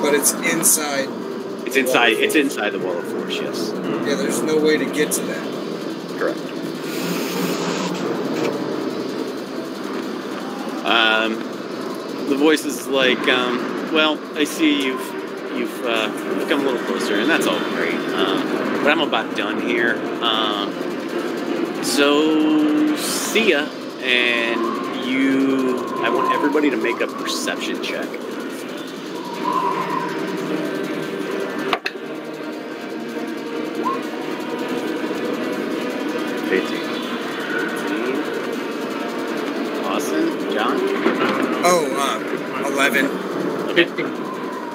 But it's inside. It's inside. It's inside the wall of force. Yes, Yeah, there's no way to get to that. correct. Um, the voice is like, um, "Well, I see you've you've uh, come a little closer, and that's all great. Um, but I'm about done here. Um, so see ya, and you. I want everybody to make a perception check. Oh, uh, 11. 15.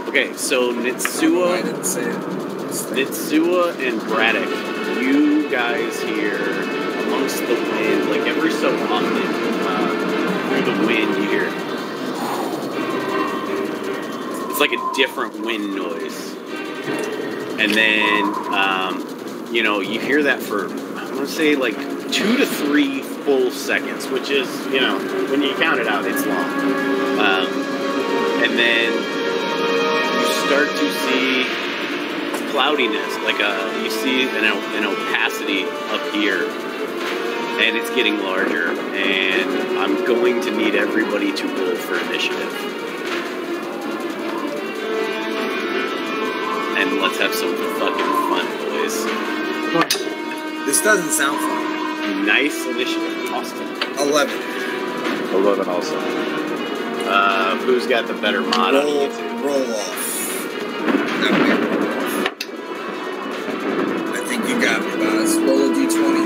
Okay, so I Nitsua, didn't say it. Nitsua and Braddock, you guys hear amongst the wind, like every so often, uh, through the wind, you hear it's like a different wind noise, and then um, you know you hear that for I'm gonna say like two to three full seconds, which is you know when you count it out, it's long, um, and then you start to see cloudiness, like a you see an, an opacity up here, and it's getting larger. And I'm going to need everybody to roll for initiative. And let's have some fucking fun, boys. This doesn't sound fun. Nice initiative, Austin. 11. Eleven also. Uh, who's got the better mod on Roll, you two? roll off. That would be a roll off. I think you got me, Boz. Roll a d20.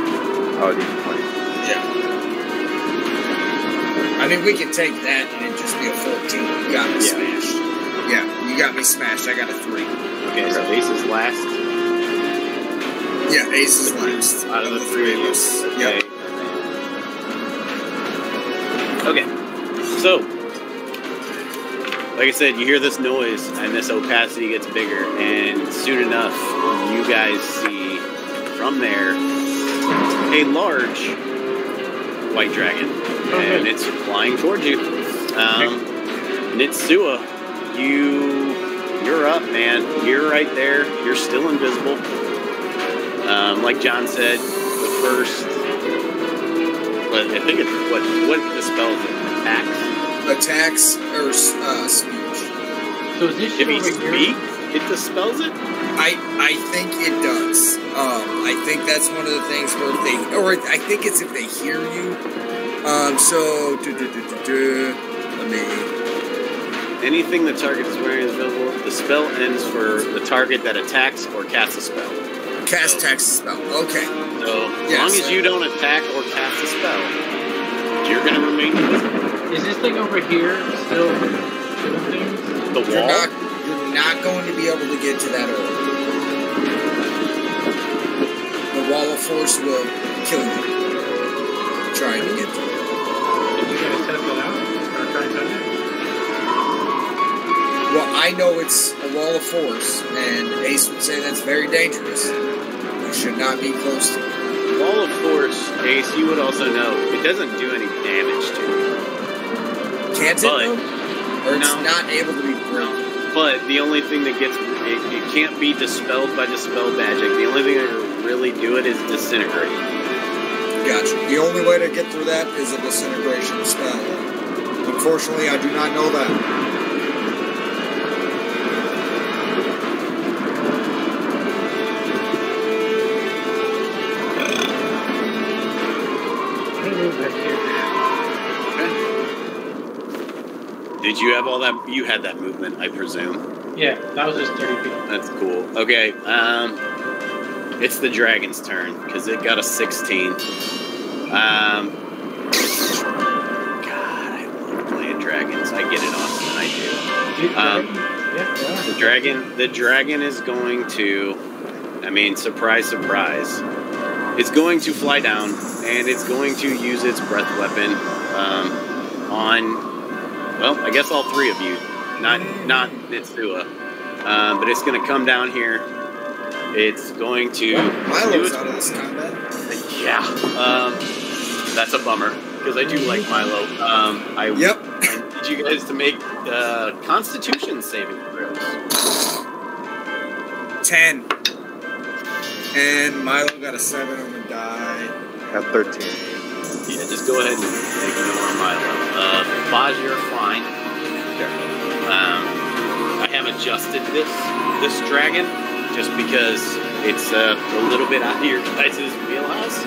Oh, D twenty. Yeah. I mean, we can take that and it just be a 14. You got me Yeah. smashed. Yeah, you got me smashed. I got a 3. Okay, so Ace is last. Yeah, Ace is last. Out of the three of us. Yep. Okay. So, like I said, you hear this noise and this opacity gets bigger, and soon enough, you guys see from there a large white dragon, and it's flying towards you. Um, Nitsua, you you're up, man. You're right there. You're still invisible. Um, like John said, the first. But I think it's what what the spell is it? Attacks. Attacks or uh, speech. So is this If shit he speaks, it dispels it. I I think it does. Um, I think that's one of the things where they, or I think it's if they hear you. Um, so do, do, do, do, do. let me. Anything the target is wearing is visible. The spell ends for the target that attacks or casts a spell. Cast text spell. Okay. So as Yes. long as you don't attack or cast a spell, you're gonna remain invisible. Is this thing over here still doing things? The You're wall. not you're not going to be able to get to that orb. The wall of force will kill you. Trying to get to it. Did you guys test that out? Or try and touch it? Well, I know it's a wall of force, and Ace would say that's very dangerous. You should not be close to it. Wall of Force, Ace, you would also know it doesn't do any damage to you. Can't it But- though? Or it's no. not able to be broken. But the only thing that gets it, it can't be dispelled by dispel magic. The only thing that can really do it is disintegrate. Gotcha. The only way to get through that is a disintegration spell. Unfortunately, I do not know that. You have all that? You had that movement, I presume. Yeah, that was just 30 feet. That's cool. Okay, um, it's the dragon's turn because it got a 16. Um, God, I love playing dragons. I get it, Austin. I do. Um, yeah, The dragon, the dragon is going to, I mean, surprise, surprise. It's going to fly down and it's going to use its breath weapon um, on, well, I guess all three of you, not not Nitsua, um, but it's going to come down here. It's going to do Milo's out of this combat. yeah, um, that's a bummer because I do like Milo. Um, I Yep. I need you guys to make uh, Constitution saving throws. Ten. And Milo got a seven on the die. Got 13. Yeah, just go ahead and take ignore Milo. Uh, Baj, you're fine. Um, I have adjusted this this dragon just because it's uh, a little bit out of your guys' wheelhouse.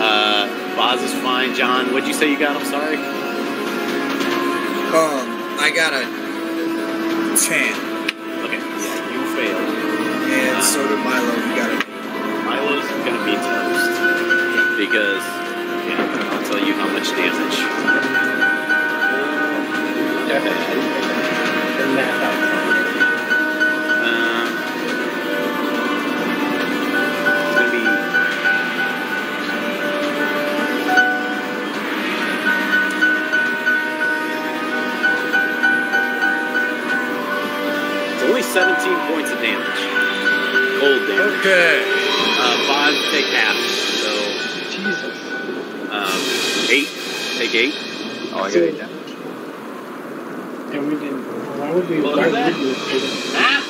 Uh, Boz is fine. John, what'd you say you got? I'm sorry. Um, I got a ten. Okay, yeah, you failed. And so did Milo. He got a Milo's gonna be toast because yeah, I'll tell you how much damage. And that out. Um, it's gonna be. It's only 17 points of damage. Cold damage. Okay. Uh, Bod, take half. So, Jesus. Um, eight. Take eight. Oh, I got 8 damage. And we didn't. Why would we? What why is that? would we have taken- Ah!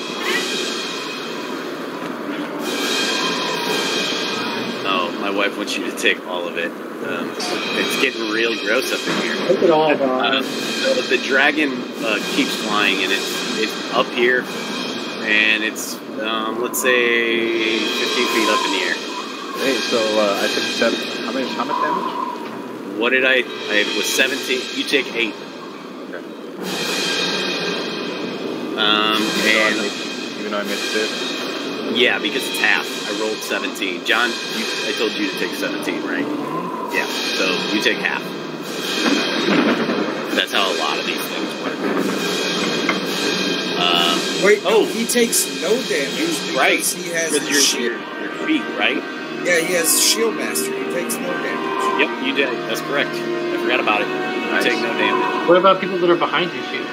Oh, my wife wants you to take all of it. Um, it's getting real gross up in here. Take it all, Uh, the, the dragon uh, keeps flying, and it's it's up here, and it's um, let's say 15 feet up in the air. Hey, so uh, I took 7. How much, how much damage? What did I? I was 17. You take eight. Okay. Um, Even though I and even though I made save? yeah, because it's half. I rolled 17. John, you, I told you to take 17, right? Yeah. So you take half. That's how a lot of these things work. Um, Wait, no, Oh. he takes no damage because right. he has with your, shield. your, your feet, right? Yeah, he has shield master. He takes no damage. Yep, you did. That's correct. I forgot about it. You Nice. take no damage. What about people that are behind you, Chief?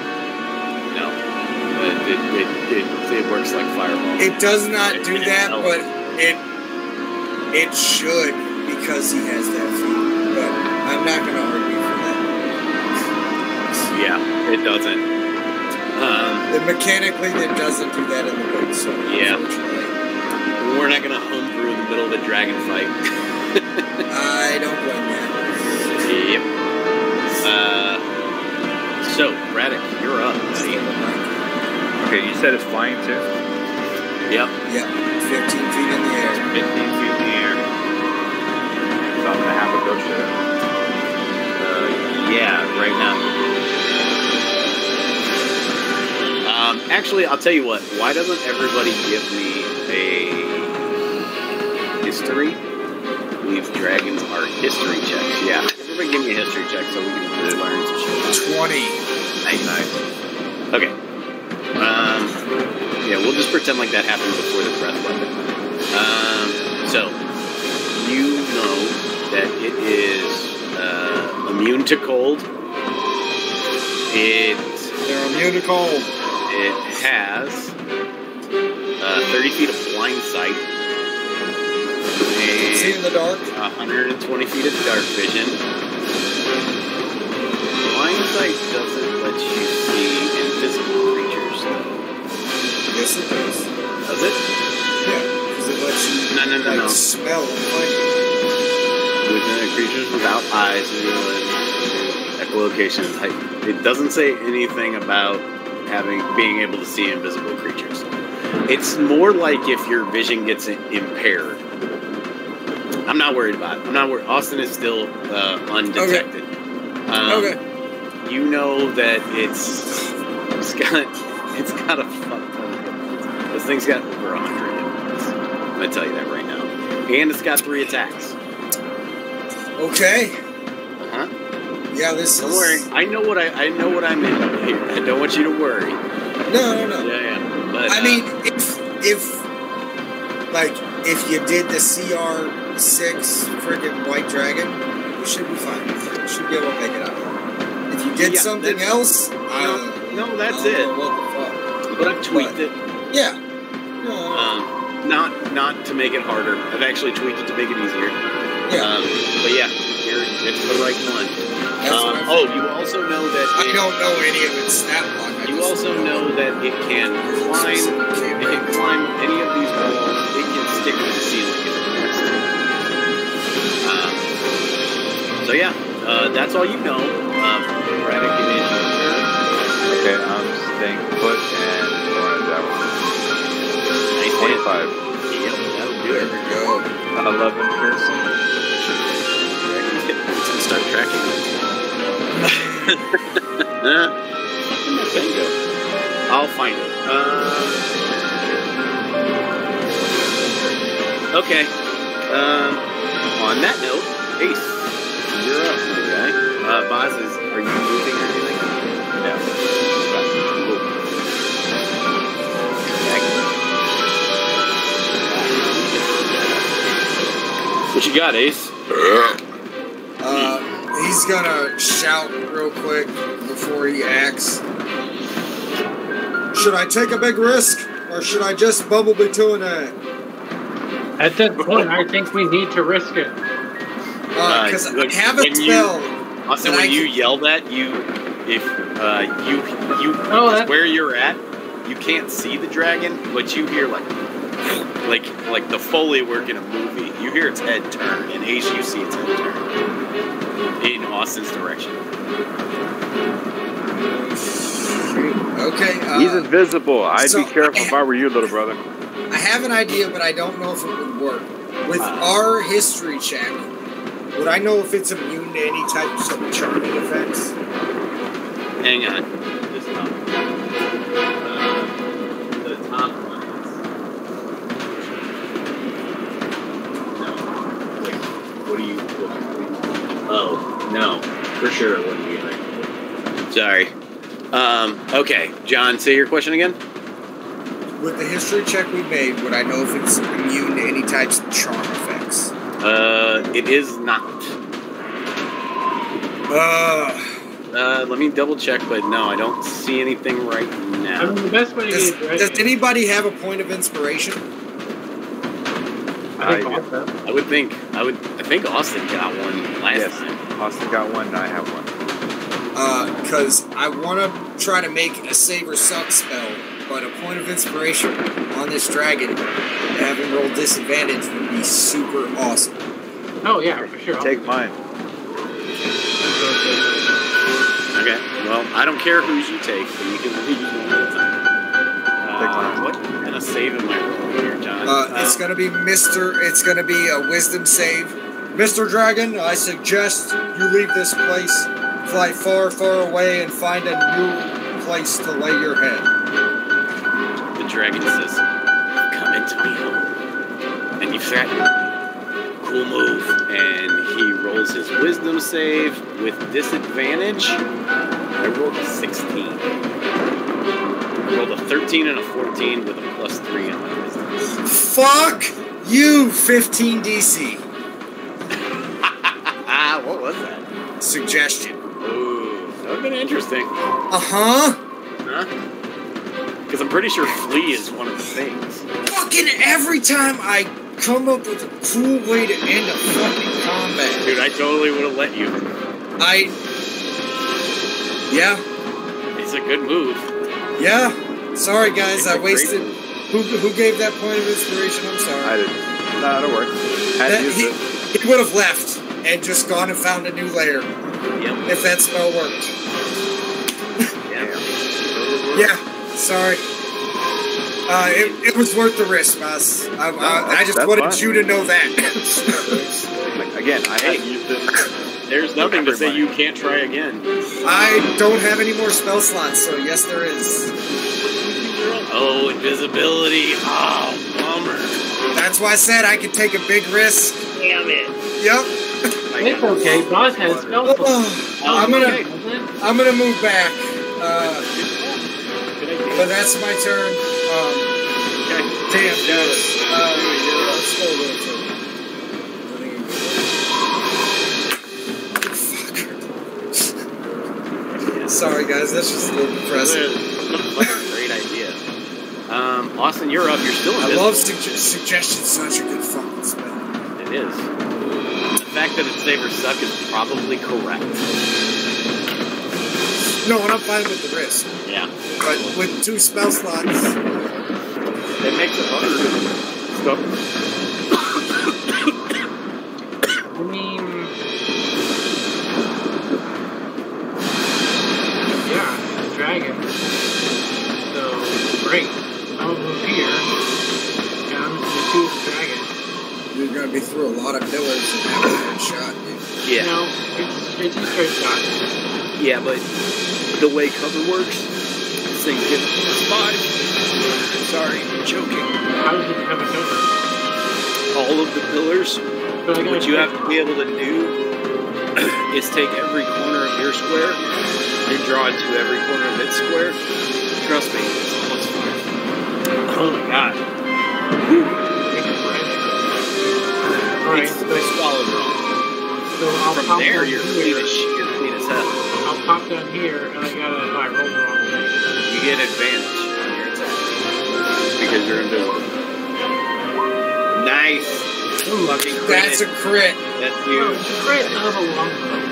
No. It, it, it, it, it works like fireball. It does not It- do it that, helps. but it it should because he has that feat. But I'm not gonna argue for that. yeah, it doesn't. Um, And mechanically, it doesn't do that in the book. So Yeah. we're not gonna homebrew in the middle of a dragon fight. I don't blame that. yep. Uh, so, Braddock, you're up, buddy. Okay, you said it's flying too? Yep, Yeah, 15 feet in the air. 15 feet in the air. So I'm going to have a go shoot it. Uh, yeah, right now. Um, actually, I'll tell you what. Why doesn't everybody give me a history? I believe dragons are history checks. Yeah, everybody give me a history check so we can learn some shit. 20. Nice, nice. Okay. Um, yeah, we'll just pretend like that happened before the breath weapon. Um, so you know that it is uh, immune to cold. It They're immune to cold. it has uh, 30 feet of blind sight. See in the dark? 120 feet of dark vision. Blind sight doesn't let you see invisible creatures, though. Yes, it does. Does it? Yeah, because it lets you No, no, no, like, no. smell and find it. Within creatures without eyes and echolocation. It doesn't say anything about having being able to see invisible creatures. It's more like if your vision gets impaired. I'm not worried about it. I'm not worried. Austin is still uh, undetected. Um, Okay. you know that it's it's got it's got a fuck ton of hit points. This thing's got over a hundred. I'm gonna tell you that right now. And it's got three attacks. Okay. Uh-huh. Yeah, this Don't is. worry. I know what I I know what I'm in here. I don't want you to worry. No, no, no. Yeah, yeah. But I uh, mean, if if like if you did the CR six friggin' White Dragon, you should be fine. You should be able to make it out. If you did Yeah, something else, no, no, that's I it. know What the But I've tweaked it. Yeah. No, Um, not not to make it harder. I've actually tweaked it to make it easier. yeah. Um, but yeah, you're, it's the right one. Um, oh, you also know that I don't know any of its block. You also know that it can climb. It can climb any of these walls. It can stick to the ceiling Um, so yeah, uh, that's all you know. Um, Braddock, you made your turn. Okay, I'm staying put and going to that one. Nice 25. Yep, that'll do There it. we go. 11 piercing. Start tracking. Uh, that? I'll find it. Um, okay. Um, on that note, Ace, you're up, my guy. Uh, Boz, is, are you moving or anything? No. Cool. What you got, Ace? Uh, he's gonna shout real quick before he acts. Should I take a big risk, or should I just bumblebee two that? At this point, I think we need to risk it. Because Uh, I when- have a when you- spell. Also, when I you can- yell that, you, if uh, you, you, Oh, where you're at, you can't see the dragon, but you hear like, like, like the foley work in a movie. You hear its head turn, and Ace, you see its head turn in Austin's direction. Okay. Uh, He's invisible. I'd so- be careful if I were you, little brother. I have an idea, but I don't know if it would work. With our history check, would I know if it's immune to any types of charming effects? Hang on, this top. Uh, the top one no. Wait, what are you looking for? Oh no, for sure it wouldn't be there. Sorry. Um, okay, John, say your question again. With the history check we made, would I know if it's immune to any types of charm effects? Uh, it is not. Uh, Uh, let me double check, but no, I don't see anything right I now. mean, the best way does, get right does anybody have a point of inspiration? I I- I would think, I would, I think Austin got one last Yes. time. Austin got one, and I have one. Because I want to try to make a save or suck spell, but a point of inspiration on this dragon, having rolled disadvantage would be super awesome. Oh yeah, for sure. Take mine. Okay. Well, I don't care whose you take, but you can use one at a time. Take Uh, mine. what kind of saving my roll here, John? Uh, it's gonna be Mister. It's gonna be a Wisdom save, Mister Dragon. I suggest you leave this place, fly far, far away, and find a new place to lay your head. The dragon says, "Come into my home," and you threaten. Cool move. And he rolls his wisdom save with disadvantage. I rolled a 16. I rolled a 13 and a 14 with a plus 3 on my wisdom. Fuck you, 15 DC. what was that? Suggestion. Ooh, that would have been interesting. Uh huh. Huh? Because I'm pretty sure flee is one of the things. Fucking every time I come up with a cool way to end a fucking combat, Dude, I totally would have let you. I. Yeah, It's a good move. yeah. Sorry, guys, It's I a great wasted. move. Who, who gave that point of inspiration? I'm sorry. I didn't. No, it'll work. Had That- used he, it. he would have left and just gone and found a new layer Yep. if that spell worked. Yeah. Yeah, sorry. Uh, it, it was worth the risk, boss. I, I, I just wanted fine. you to know that. Again, I Hey. hadn't. There's nothing to say you can't try again. I don't have any more spell slots, so yes, there is. Oh, invisibility. Oh, bummer. That's why I said I could take a big risk. Damn it. Yep. It's okay. Boz has spell slots. Oh, I'm gonna. I'm gonna move back. Uh, Good idea. But that's my turn. Um, Okay. damn, guys. Uh, let's go a little further. Sorry, guys. That's just a little depressing. What a great idea. Um, Austin, you're up. You're still I love sugge- suggestions. Such a good fucking spell. It is. The fact that it's save or suck is probably correct. No, and I'm fine with the risk. Yeah. But with two spell slots, It makes it harder. Stop. I mean, yeah, dragon. So great. I'm gonna move here, and I'm just gonna choose the dragon. you're gonna be through a lot of pillars and have a good shot, dude. You Yeah. know, it's it's a straight shot. Yeah, but the way cover works, this thing a spot. Sorry, I'm choking. How does it have a cover? All of the pillars But What you have to be able to do is take every corner of your square and draw it to every corner of its square. Trust me, it's a plus five. Oh my god. Alright, so, swallowed wrong. so From there, you're clean as you're clean as hell. I'll pop down here, and I gotta. Oh, I rolled the wrong way. You get advantage on your attack because you're invisible. Nice. Ooh, Fucking crit. That's a crit. That's Oh, huge. it's great. I have a longbow.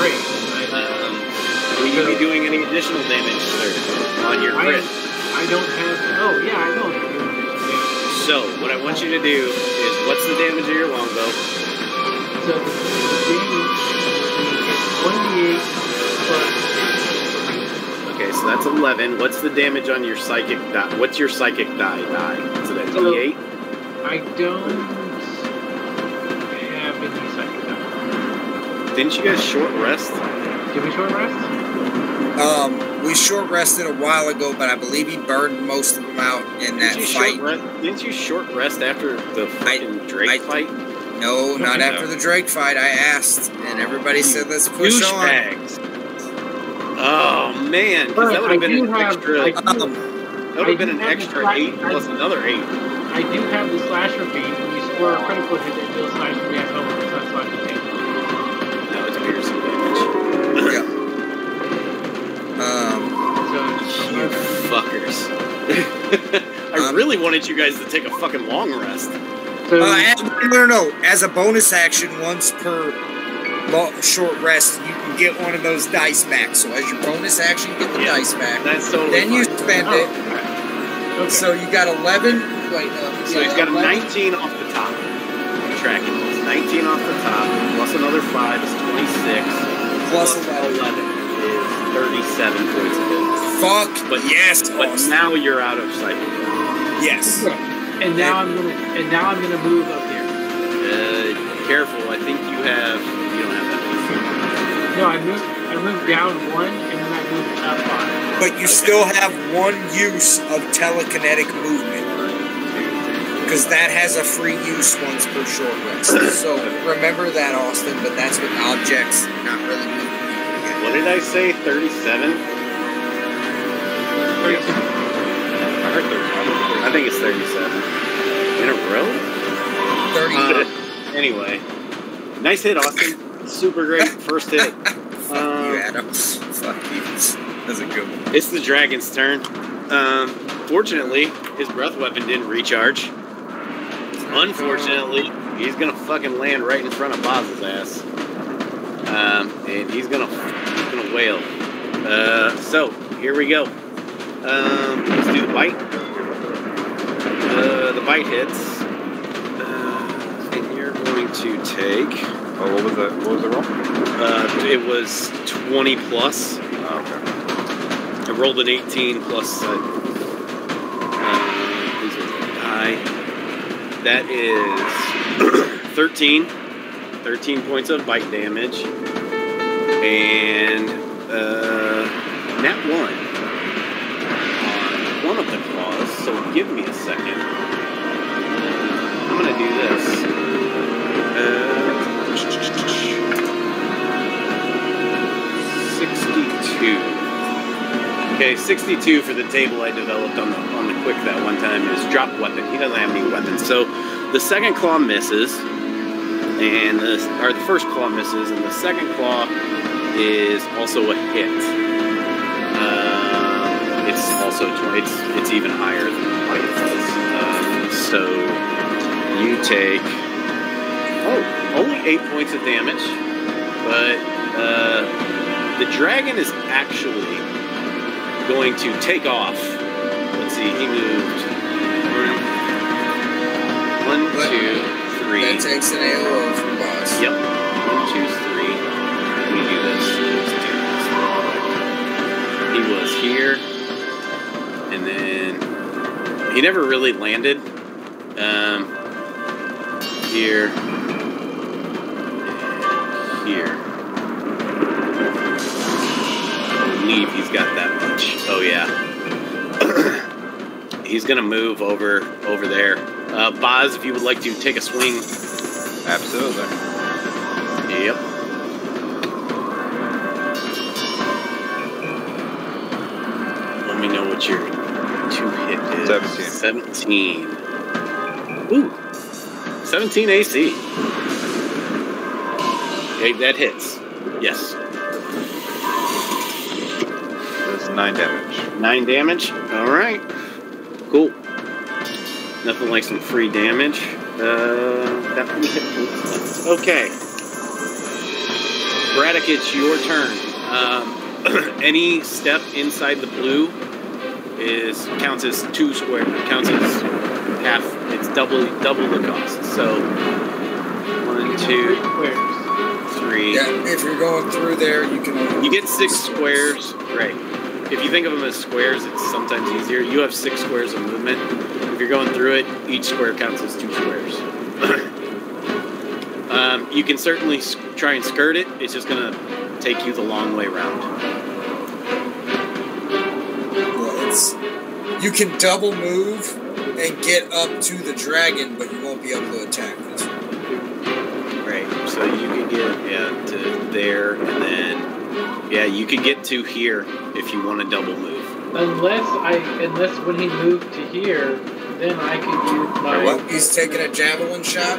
Great. Um, will you be doing any additional damage, sir, on your I, crit? I don't have. Oh yeah, I know. what I'm doing. Yeah. So, what I want you to do is, what's the damage of your longbow? So the, the damage is one d8. Okay, so that's 11. What's the damage on your psychic die? What's your psychic die die? Is it a So- D8? I don't have any psychic die. Didn't you guys short rest? Did we short rest? Um, we short rested a while ago, but I believe he burned most of them out in that Didn't you, fight. short rest, didn't you short rest after the fucking Drake I- fight? No, not Okay. after the Drake fight. I asked, and everybody said, "Let's push on." Douchebags. Oh man, 'cause But that would have been do an have. extra. I, That do, Um, would have been an have extra sla- eight I- plus another eight. I do have the slasher feat. When you score a critical hit, it deals slasher damage. Oh, it's not slasher damage. No, it's piercing damage. yeah. Um, So You fuckers. I Um, really wanted you guys to take a fucking long rest. So uh, and- no, no, no. As a bonus action, once per short rest, you can get one of those dice back. So as your bonus action, you get the Yeah. dice back. That's totally Then you spend oh, it. okay. Okay. So you got 11. Wait, no. So yeah, he's got a 11. 19 off the top. Tracking this. 19 off the top, plus another 5 is 26. Plus plus 11. 11 is 37 points of damage. Fuck. But yes, But Austin. now you're out of sight. yes. And now I'm gonna and now I'm gonna move up here. Uh, careful, I think you have. You don't have that No, I moved I moved down one and then I moved up five. But you still have one use of telekinetic movement. Because that has a free use once per short rest. So remember that, Austin, but that's with objects, not really moving. What did I say? 37? I heard 37. I think it's 37. In a row? 30. Uh, anyway, nice hit, Austin. Super great first hit. Fuck um, you, Adam. Fuck you. That's a good one. It's the dragon's turn. Um, fortunately, his breath weapon didn't recharge. Unfortunately, he's gonna fucking land right in front of Boz's ass. Um, and he's gonna he's gonna wail. Uh, so here we go. Um, let's do the bite. Uh, the bite hits. Uh, and you're going to take. Oh, what was the what was the roll? Uh, it was 20 plus. Oh, okay. I rolled an 18 plus. Uh, uh, these are the die. That is 13. 13 points of bite damage, and uh, nat one on one of the. So give me a second. I'm gonna do this. Uh, 62. Okay, 62 for the table I developed on the on the quick that one time is drop weapon. He doesn't have any weapons, so the second claw misses, and the or the first claw misses, and the second claw is also a hit. It's also it's it's even higher than the bite was. Um, so you take oh only eight points of damage, but uh, the dragon is actually going to take off. Let's see, he moved one, two, three. That takes an AOO from Boz. Yep. One, two, three. Let me do this. Let's do this. He was here, and then he never really landed. Um, here, here. I believe he's got that much. Oh yeah. he's gonna move over over there. Uh, Boz, if you would like to take a swing Absolutely. Yep. 17. 17. Ooh. 17 AC. Okay, that hits. Yes. That's nine damage. Nine damage. All right. Cool. Nothing like some free damage. Uh, that hit. Okay. Braddock, it's your turn. Um, any step inside the blue is counts as two square. Counts as half. It's double double the cost. So one, two, three. Yeah, if you're going through there, you can You get six squares. Right. If you think of them as squares, it's sometimes easier. You have six squares of movement. If you're going through it, each square counts as two squares. um, you can certainly try and skirt it. It's just going to take you the long way around. Well, it's you can double move and get up to the dragon, but you won't be able to attack this one. Right. So you could get yeah to there, and then yeah, you could get to here if you want to double move. Unless I, unless when he moved to here, then I could use my. What? He's taking a javelin shot.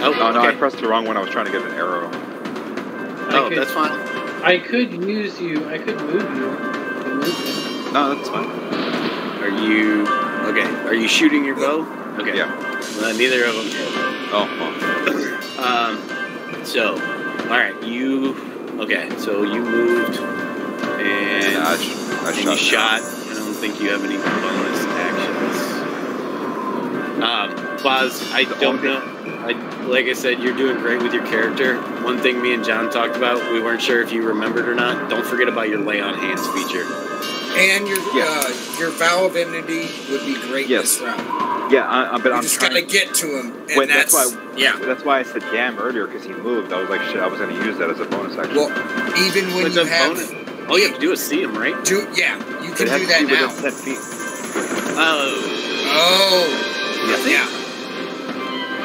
Oh, Oh no, I pressed the wrong one. I was trying to get an arrow. Oh, could- that's fine. I could use you. I could move you. To move him. No, that's fine. Are you okay? Are you shooting your bow? Okay. Yeah. Uh, neither of them. Oh, well. Um, so, all right, you okay? So you moved and, And I, I and you shot. shot. I don't think you have any bonus actions. Um, Boz, I The don't know. I, like I said, you're doing great with your character. One thing me and John talked about, we weren't sure if you remembered or not. Don't forget about your lay on hands feature. And your Yeah. uh, your vow of enmity would be great Yes. this round. Yeah, I, I, but You I'm just trying. gotta get to him, and Wait, that's that's, why- yeah. That's why I said damn earlier because he moved. I was like, shit, I was going to use that as a bonus action. Well, even when It's you a have bonus. All you have to do is see him, right? do, yeah, you it can has do that be now. 10 feet. Oh, Oh, Does it? yeah.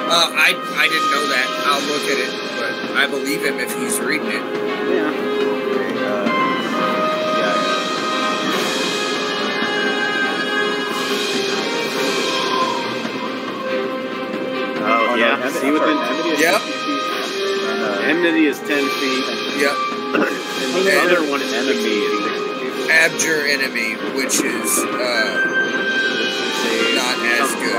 Uh, I I didn't know that. I'll look at it, but I believe him if he's reading it. yeah. Oh, no, yeah. enmity- see I'm within is Yep. 50 feet, and, uh, enmity is ten feet, Yep, and the And- other one is enemy enemy. 60 abjure enemy, which is uh, Not as good.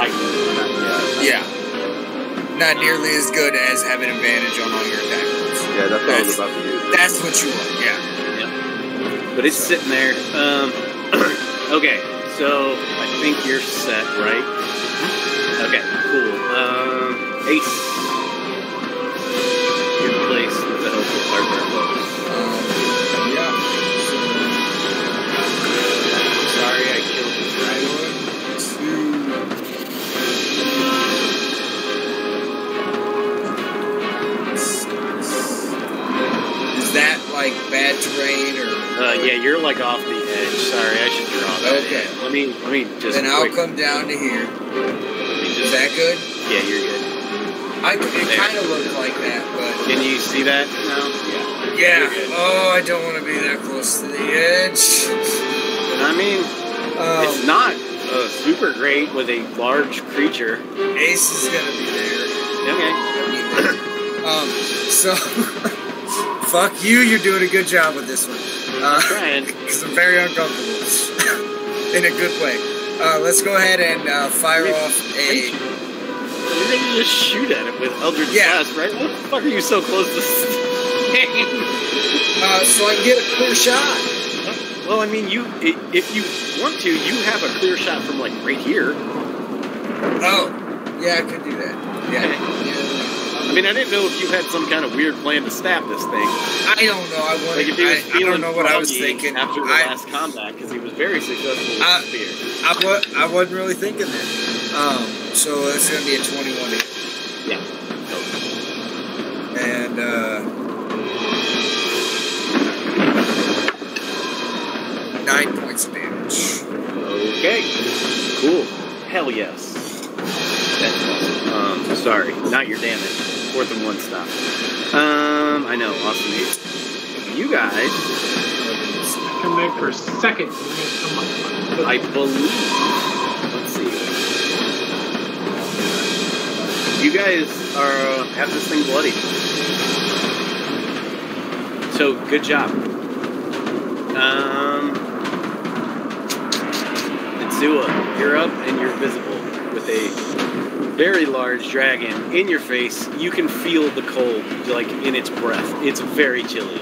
Yeah, yeah, not nearly as good as having advantage on all your attack rolls. yeah, that's what I was about to use. That's what you want. Yeah. But it's sitting there. Um, okay, so I think you're set, right? Okay, cool. Um, eight. Your place with the help hardware folks. Um, yeah. Sorry, I killed the dragon. Two. Is that like bad terrain or? Uh, yeah, you're like off the edge. Sorry, I should draw that. Okay. Let me let me just. Then I'll quick. come down to here. Is that good? Yeah, you're good. I, it kind of looked like that, but Can you see that now? Yeah. yeah. Oh, I don't want to be that close to the edge. I mean, Um, it's not uh, super great with a large creature. Ace is gonna be there. Okay. There. um, so fuck you. You're doing a good job with this one. Uh, Trying. because I'm very uncomfortable in a good way. Uh, let's go ahead and uh, fire off a. You're gonna just shoot at it with Eldritch Yeah. Blast, right? What the fuck are you so close to? Uh, so I can get a clear shot. Well, I mean, you if you want to, you have a clear shot from like right here. Oh, yeah, I could do that. Yeah, yeah. I mean, I didn't know if you had some kind of weird plan to stab this thing. I don't know. I Like if he was I, I don't know what I was thinking. after the I, last combat because he was very successful with Uh, spear. I, wa- I wasn't really thinking that. Um, so that's gonna be a 21 hit. Yeah. and uh, nine points of damage. Okay. Cool. Hell yes. That's awesome. Um, sorry, not your damage. Fourth and one stop. Um, I know, awesome. Eight. You guys, Come back for a second. and then come up. I believe. Let's see. You guys are have this thing bloody. So good job. Um, Nitsua, you're up and you're visible with a very large dragon in your face. You can feel the cold, like in its breath. It's very chilly.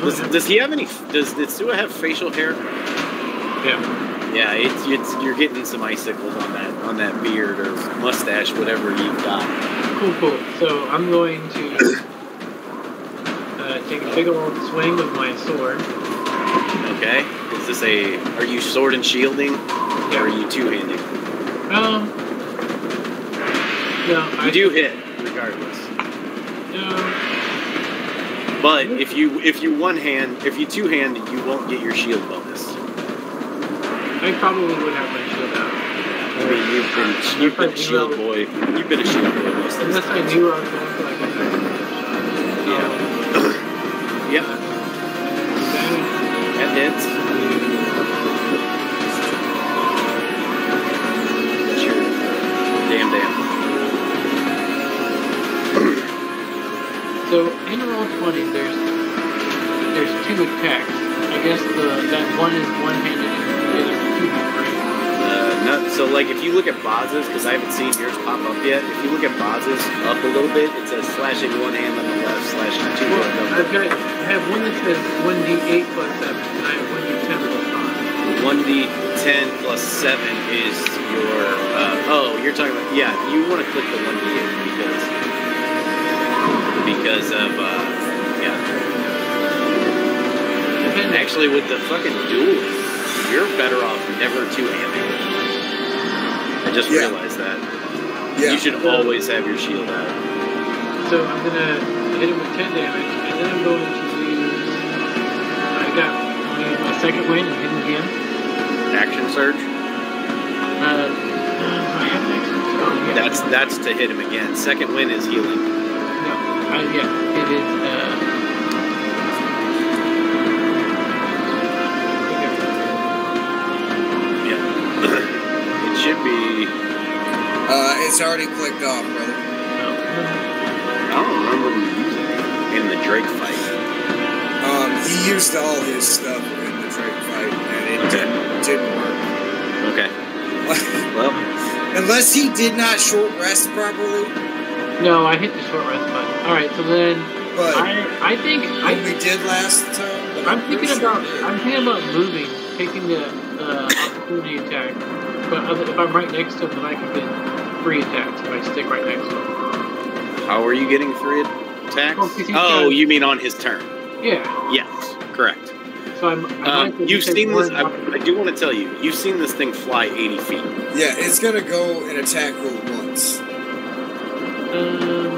Does, does he have any? Does Nitsua have facial hair? Yeah. Yeah, it's, it's you're getting some icicles on that on that beard or mustache, whatever you've got. Cool, cool. So I'm going to uh, take a big old swing with my sword. Okay, is this a? Are you sword and shielding, or are you two handed? Um. No, I You do hit regardless. No. But if you if you one hand if you two hand you won't get your shield bonus. I probably would have my shield out. I mean you've been you've been a shield boy. You've been a shield boy most of the Unless I time. knew I was going for like a. Yeah. Um, yep. Damage. That hits. So in roll twenty, there's there's two attacks. I guess the that one is one-handed and the other two-handed, right? Uh, no, so like if you look at Boz's, because I haven't seen yours pop up yet, if you look at Boz's up a little bit, it says slashing one hand on the left, slashing two Well, on the I've got I have one that says one d eight plus seven, and I have one d ten plus five. One D ten plus seven is your uh, oh, you're talking about yeah, you want to click the one D eight because because of uh yeah. Depending. Actually with the fucking duel, you're better off never two handing. I just Yeah. realized that. Yeah. You should always have your shield out. So I'm gonna hit him with ten damage, and then I'm going to use. I got I'm gonna use my second wind and hit him again. Action surge. Uh, uh, I have an extra? Oh, yeah. That's that's to hit him again. Second wind is healing. No, uh, yeah, it is. Uh, Yeah. it should be. Uh, it's already clicked off, brother. no. I don't remember him using it in the Drake fight. Um, he used all his stuff in the Drake fight, and it Okay. didn't, didn't work. Okay. Well, Unless he did not short rest properly. No, I hit the short rest button. All right, so then But I I think when we did last time, but I'm thinking pretty about did. I'm thinking about moving, taking the uh, opportunity attack. But if I'm right next to him, then I can get three attacks if I stick right next to him. how are you getting three attacks? Well, 'cause Oh, got- you mean on his turn? Yeah. Yes, correct. So I'm. I Um, you've seen this. I, I do want to tell you, you've seen this thing fly 80 feet. Yeah, it's gonna go and attack roll once. Um,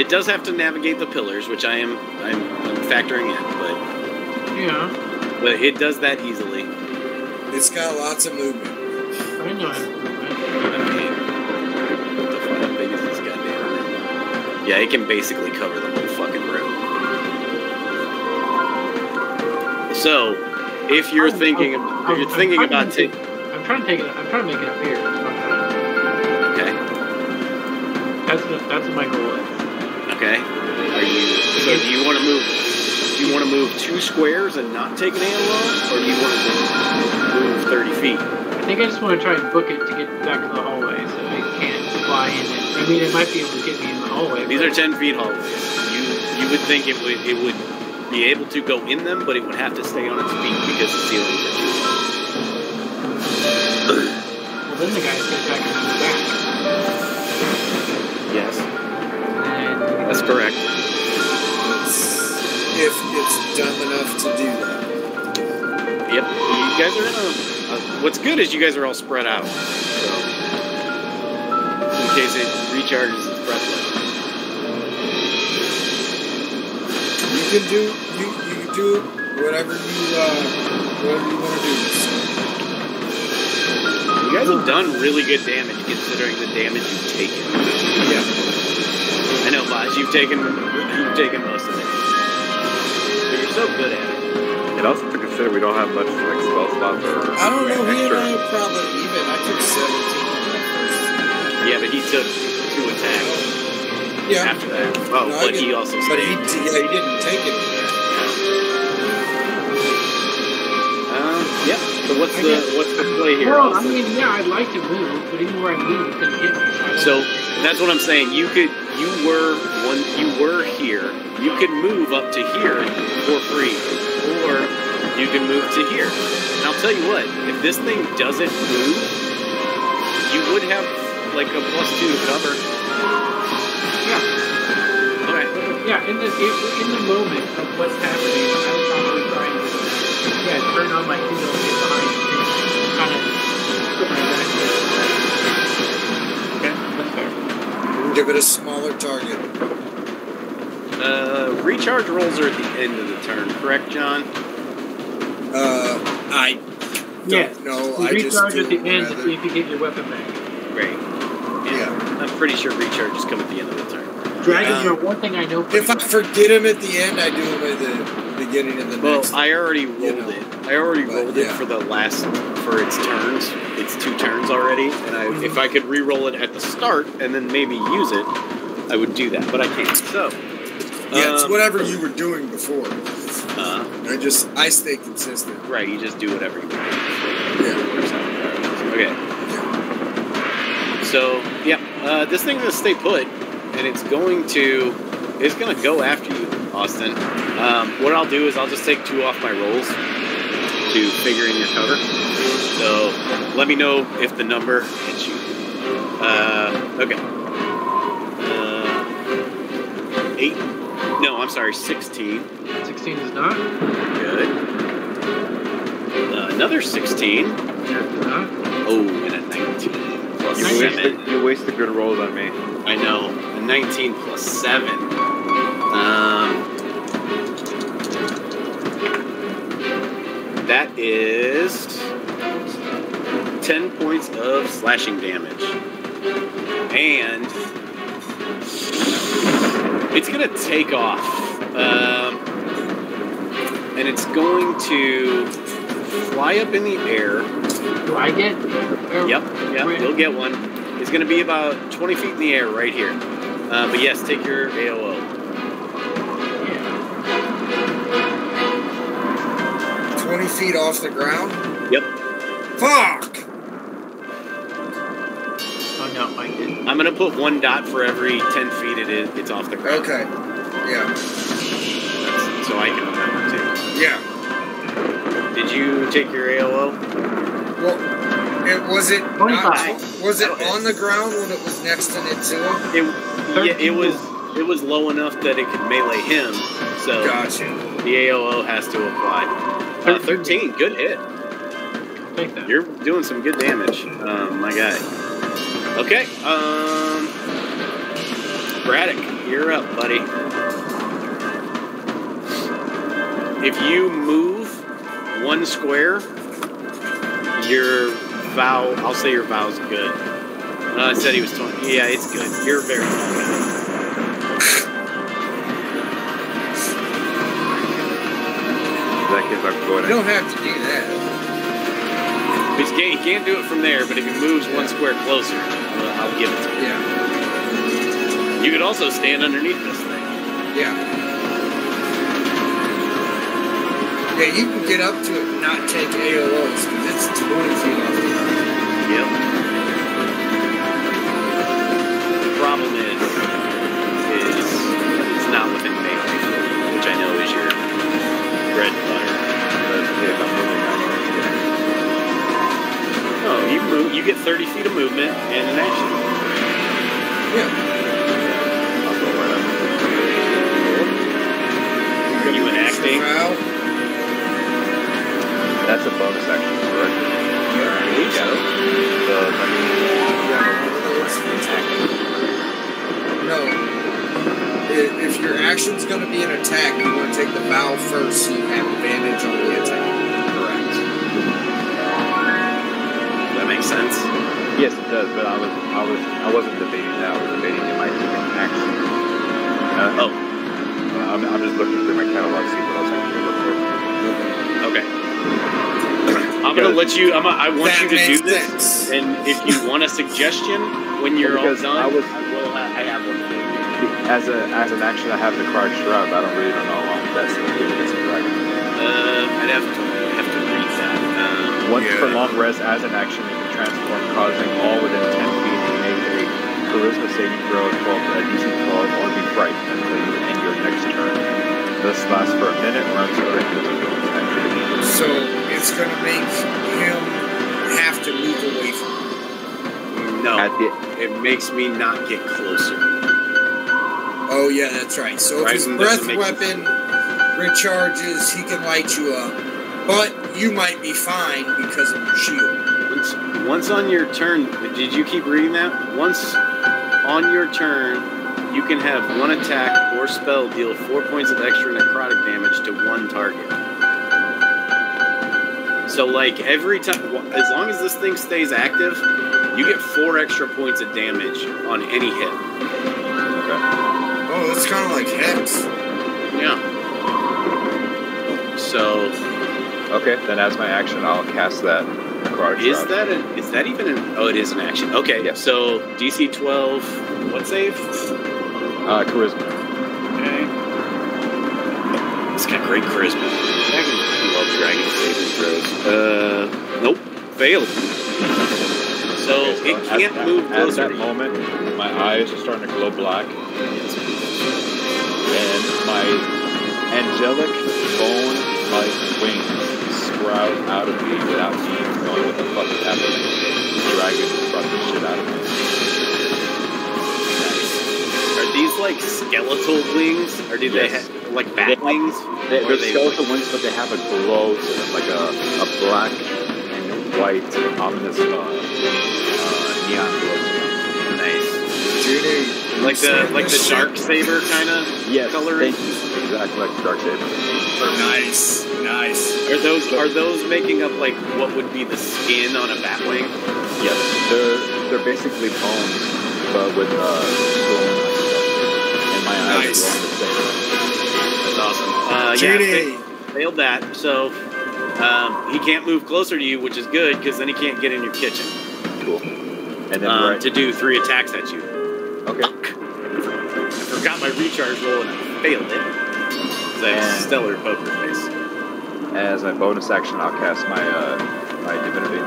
It does have to navigate the pillars, which I am I'm, I'm factoring in, but Yeah, but it does that easily. It's got lots of movement. I know. how to move. I mean, what the fuck, how big is this goddamn room? Yeah, it can basically cover the whole fucking room. So, if you're I'm- thinking, I'm- if I'm- you're I'm thinking trying to about taking, I'm trying to take it. I'm trying to make it up here. okay, That's what, that's what my goal is. Okay. Are you? So, do you want to move? Do you want to move two squares and not take an AOO, or do you want to move thirty feet? I think I just want to try and book it to get back to the hallway, so it can't fly in it. I mean, it might be able to get me in the hallway. These are ten feet hallways. You you would think it would it would be able to go in them, but it would have to stay on its feet because the ceiling are too low. Well, then the guy's gonna back the back, Yes, that's correct. If it's dumb enough to do that. Yep, you guys are in a. Uh, what's good is you guys are all spread out. So, in case it recharges its breath weapon. You can do you you can do whatever you uh whatever you want to do. You guys have done really good damage considering the damage you've taken. Yeah. I you've taken you've taken most of it. But you're so good at it. And also to consider we don't have much like spell slots or I don't know. He and I extra. are probably even. I took seventeen on my first. Yeah, but he took two attacks Yeah. after that. Oh, No, but he didn't- also But he yeah he didn't take it. Um, yeah. So what's I the guess- what's the play here? well, I mean, yeah, I'd like to move, but even where I move, it couldn't get me. So, I don't So know. that's what I'm saying. You could, you were one, you were here. You can move up to here for free, or you can move to here. And I'll tell you what, if this thing doesn't move, you would have like a plus two to cover. yeah, Okay. yeah. In the in the moment of what's happening, fair. It a smaller target. Uh, recharge rolls are at the end of the turn, correct, John? Uh, I don't Yes. know. You I just recharge do at the end to rather- see if you get your weapon back. Great. Yeah. I'm pretty sure recharges come at the end of the turn. Dragons Um, are one thing I know. If I forget him at the end, I do him at the beginning of the Well, next. I already rolled you know. it. I already But, rolled it yeah. for the last for its turns. It's two turns already, and I, if I could re-roll it at the start and then maybe use it, I would do that. But I can't. So, yeah, it's um, whatever you were doing before. uh, I just I stay consistent. right, you just do whatever you want. Yeah. It works out regardless. Okay. Yeah. So, yeah, uh, this thing's gonna stay put, and it's going to, it's gonna go after you, Austin. Um, what I'll do is I'll just take two off my rolls to figure in your cover. So, let me know if the number hits you. Uh, okay. Uh, eight. No, I'm sorry, sixteen. 16 is not. Good. Uh, another sixteen. Oh, and a nineteen plus You Nice. seven. wasted, you wasted good rolls on me. I know. A 19 plus 7. Um, that is 10 points of slashing damage. And it's going to take off. Um, and it's going to fly up in the air. Do I get? or- Yep, yep, Where- you'll get one. It's going to be about 20 feet in the air right here. Uh, but yes, take your AOO. 20 feet off the ground? Yep. Fuck! Oh no, I did. I'm gonna put one dot for every 10 feet it is, it's off the ground. Okay. Yeah. That's, so I can remember that one too. Yeah. Did you take your AOL? Well, it was it not, was it on the ground when it was next to Nitsua? It yeah, it was it was low enough that it could melee him. So gotcha. the AOO has to apply. Uh, 13, good hit. Take that. You're doing some good damage, um, my guy. Okay, um, Braddock, you're up, buddy. if you move one square, your vow, I'll say your vow's good. Uh, I said he was 20. Yeah, it's good. You're very good. That gives I'm going You don't have to do that. He can't, he can't do it from there, but if he moves one square closer, I'll, I'll give it to Yeah. him. You could also stand underneath this thing. Yeah. Yeah, you can get up to it and not take AOs because it's 20 feet off the ground. Yep. The problem is, is it's not within melee, which I know is your bread and butter. No, Oh, you move, you get 30 feet of movement and an action. Yeah. I'll go right up. You enacting? Foul. That's a bonus action, correct? I believe so. So, I No. I- If your action's going to be an attack, you want to take the foul first so you have advantage on the attack. Sense. yes, it does. But I was, I was, I wasn't debating that. I was debating it might take an action. Uh, Oh, I'm, I'm just looking through my catalog, see what else I can do for. quick. okay. I'm gonna let you. I'm. A, I want you to do makes this. And if you want a suggestion when you're all Because done, I was- I will. Ha- I have one. As a, as an action, I have the card Shroud. but I don't really don't know how long that's going to do against the dragon. Uh, I'd have to have to read that. Um, Once Yeah. per long rest, as an action, you can transform, causing all within 10 feet to make a charisma saving throw, 12, uh, DC 12, or be frightened until you end your next turn. This lasts for a minute, runs for a minute. So it's going to make him have to move away from it. no, At the, it makes me not get closer. Oh, yeah, that's right. So if his breath weapon recharges, he can light you up. But you might be fine because of your shield. Once, once on your turn, did you keep reading that? Once on your turn, you can have one attack or spell deal four points of extra necrotic damage to one target. So, like every time, as long as this thing stays active, you get four extra points of damage on any hit. Oh, that's kind of like Hex. Yeah. So, okay, then as my action, I'll cast that necrotic is shroud. that a, is that even an? Oh, it is an action. Okay. Yes. So DC twelve. What save? uh, charisma? Okay. It's got great charisma. Dragon love dragon saving throws. Uh, nope, failed. So Okay, it can't move At that moment, my eyes are starting to glow black, and my angelic bone-like wings sprout out of me without me what the fuck is happening. The dragon brought the shit out of me. Are these like skeletal wings, or do they have like bat wings? They, they're they- skeletal wings, but they have a glow to them, like a, a black and white ominous uh, uh, neon glow. to them. Nice. Like the like the dark saber kind of Yes, coloring. Exactly like the Darksaber. Nice. Nice. Are those are those making up like what would be the skin on a bat wing? Yes, they're they're basically bones, but with uh, glowing like stuff. And my eyes Nice. are the same. That's awesome. Uh, yeah, failed that. So um, he can't move closer to you, which is good because then he can't get in your kitchen Cool. And then um, right. to do three attacks at you. okay. I forgot my recharge roll and I failed it. 'Cause I have And- stellar poker face. As my bonus action, I'll cast my uh my divinity.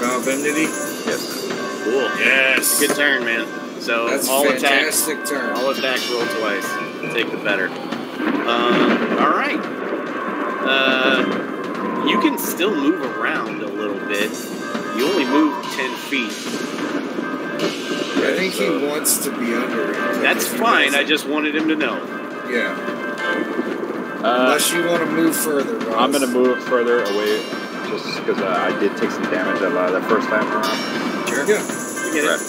Valvinity. Yes. Cool. Yes. Good turn, man. So That's all a attacks, fantastic turn. all attacks roll twice. Take the better. Um, all right. Uh, you can still move around a little bit. You only move ten feet. I think so- he wants to be under it. That's fine. I just wanted him to know. Yeah. Uh, Unless you want to move further. Ross. I'm gonna move further away, just because uh, I did take some damage that, uh, that first time around. Sure. Yeah. You get it.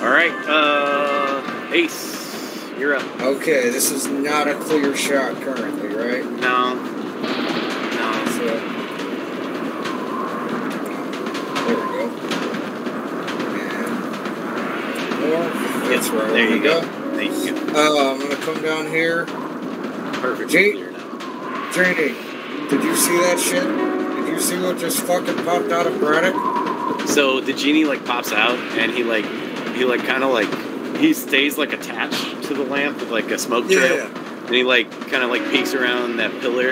All right. Uh, Ace, you're up. Okay, this is not a clear shot currently, right? No. No. So, there we go. And north. That's where I there wanna you go. Thank you. Uh, I'm gonna come down here. Perfect. Jake? Clear now. Did you see that shit? Did you see what just fucking popped out of Braddock? So the genie like pops out and he like he like kind of like he stays like attached to the lamp with like a smoke trail. yeah. And he like kind of like peeks around that pillar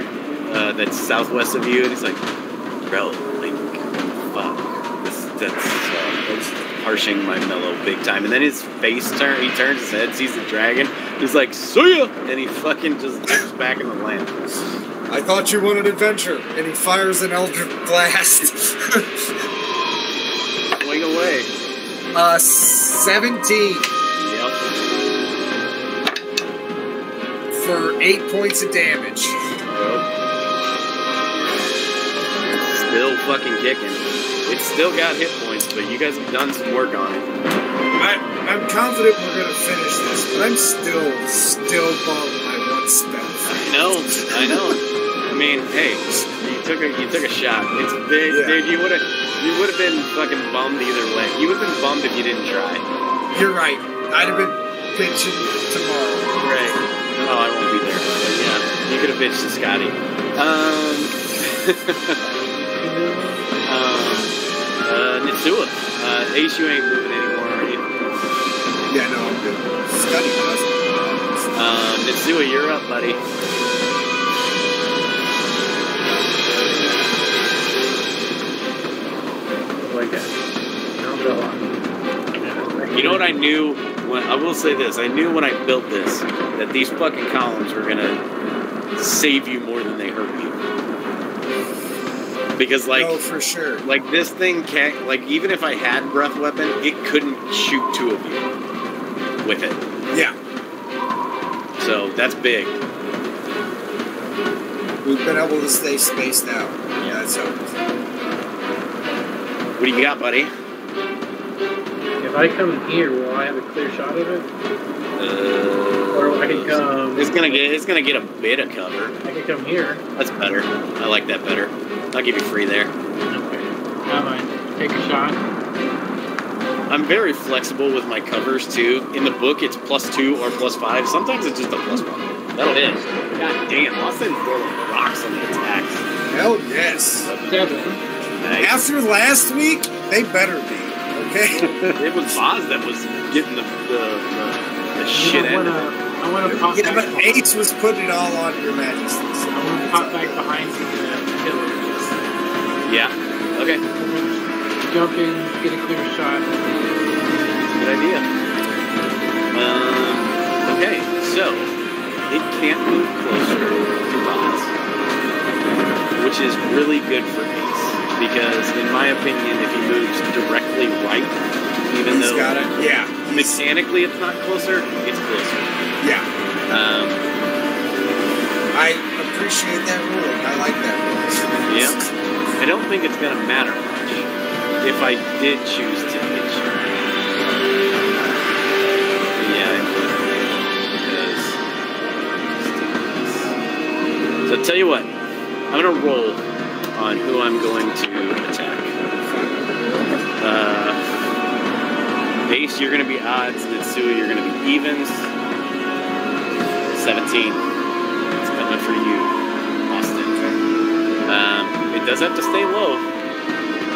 uh, that's southwest of you, and he's like, "Bro, like, fuck, this that's uh, harshing my mellow big time." And then his face turn, he turns his head, sees the dragon. He's like, "See ya!" And he fucking just dips back in the land. I thought you wanted adventure, and he fires an Eldritch Blast. Swing away. uh, 17 Yep. for 8 points of damage. Still fucking kicking. It still got hit points, but you guys have done some work on it. I, I'm confident we're gonna finish this, but I'm still, still bummed by one spell. I know, I know. I mean, hey, you took a you took a shot. It's big, Yeah. dude. You would have you would have been fucking bummed either way. You would have been bummed if you didn't try. You're right. I'd have been bitching tomorrow. Right. Oh, I won't be there. But yeah, you could have bitched to Scotty. Um. um. Uh, Nitsua. Uh, Ace, you ain't moving anymore, are you? Yeah, no, I'm good. Scotty does. Um, Nitsua, you're up, buddy. Like that. I'll go on. You know what I knew? When, I will say this: I knew when I built this that these fucking columns were gonna save you more than they hurt you. Because like, no, for sure. like this thing can't. Like even if I had breath weapon, it couldn't shoot two of you with it. Yeah, So that's big. we've been able to stay spaced out. Yeah, that's helped. What do you got, buddy? If I come here, will I have a clear shot of it? Uh, Or I can come. It's gonna get. It's gonna get a bit of cover. I can come here. That's better. I like that better. I'll give you free there. Okay. I might take a shot. I'm very flexible with my covers too. In the book, it's plus two or plus five. Sometimes it's just a plus one. That'll hit. God damn, Austin throwing rocks on the attacks. Hell yes. Seven. Nice. After last week, they better be. Okay. it was Boz that was getting the the, the, the shit I out of it. I wanna pop yeah, back. but Ace was putting it all on your majesty. So I wanna pop back behind the uh, pillar. Yeah. Okay. Jump in, get a clear shot. Good idea. Um, okay, so it can't move closer to Boz, which is really good for Ace because, in my opinion, if he moves directly right, even He's though got it. Yeah. mechanically it's not closer, it's closer. Yeah. Um, I appreciate that rule. I like that rule. yeah, I don't think it's gonna matter much if I did choose to pitch. Yeah. Because. So tell you what, I'm gonna roll on who I'm going to attack. Uh, Base, you're gonna be odds. Nitsua, you're gonna be evens. 17. It's coming for you, does have to stay low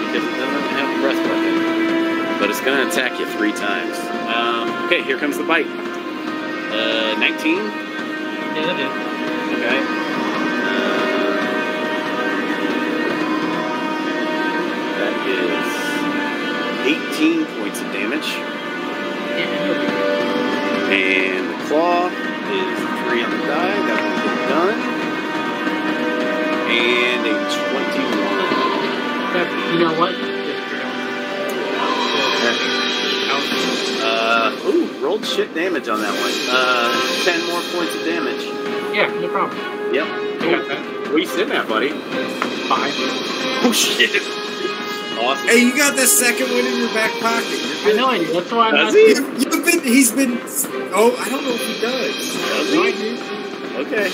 because it doesn't have breath weapon, but it's going to attack you three times. Um, okay, here comes the bite. Uh, 19. Yeah, that is. Okay. Uh, that is 18 points of damage, Yeah, and the claw is three on the die. That one's done, and a 21. that- You know what? Uh, ooh, rolled shit damage on that one. Uh, 10 more points of damage. Yeah, no problem. Yep. I got that. What are you sitting at, buddy? Five. Oh, shit. Awesome. Hey, you got that second one in your back pocket. I know I do. That's why I'm Does not. he? You, you've been. He's been. Oh, I don't know if he does. Does No, I he? do. Okay.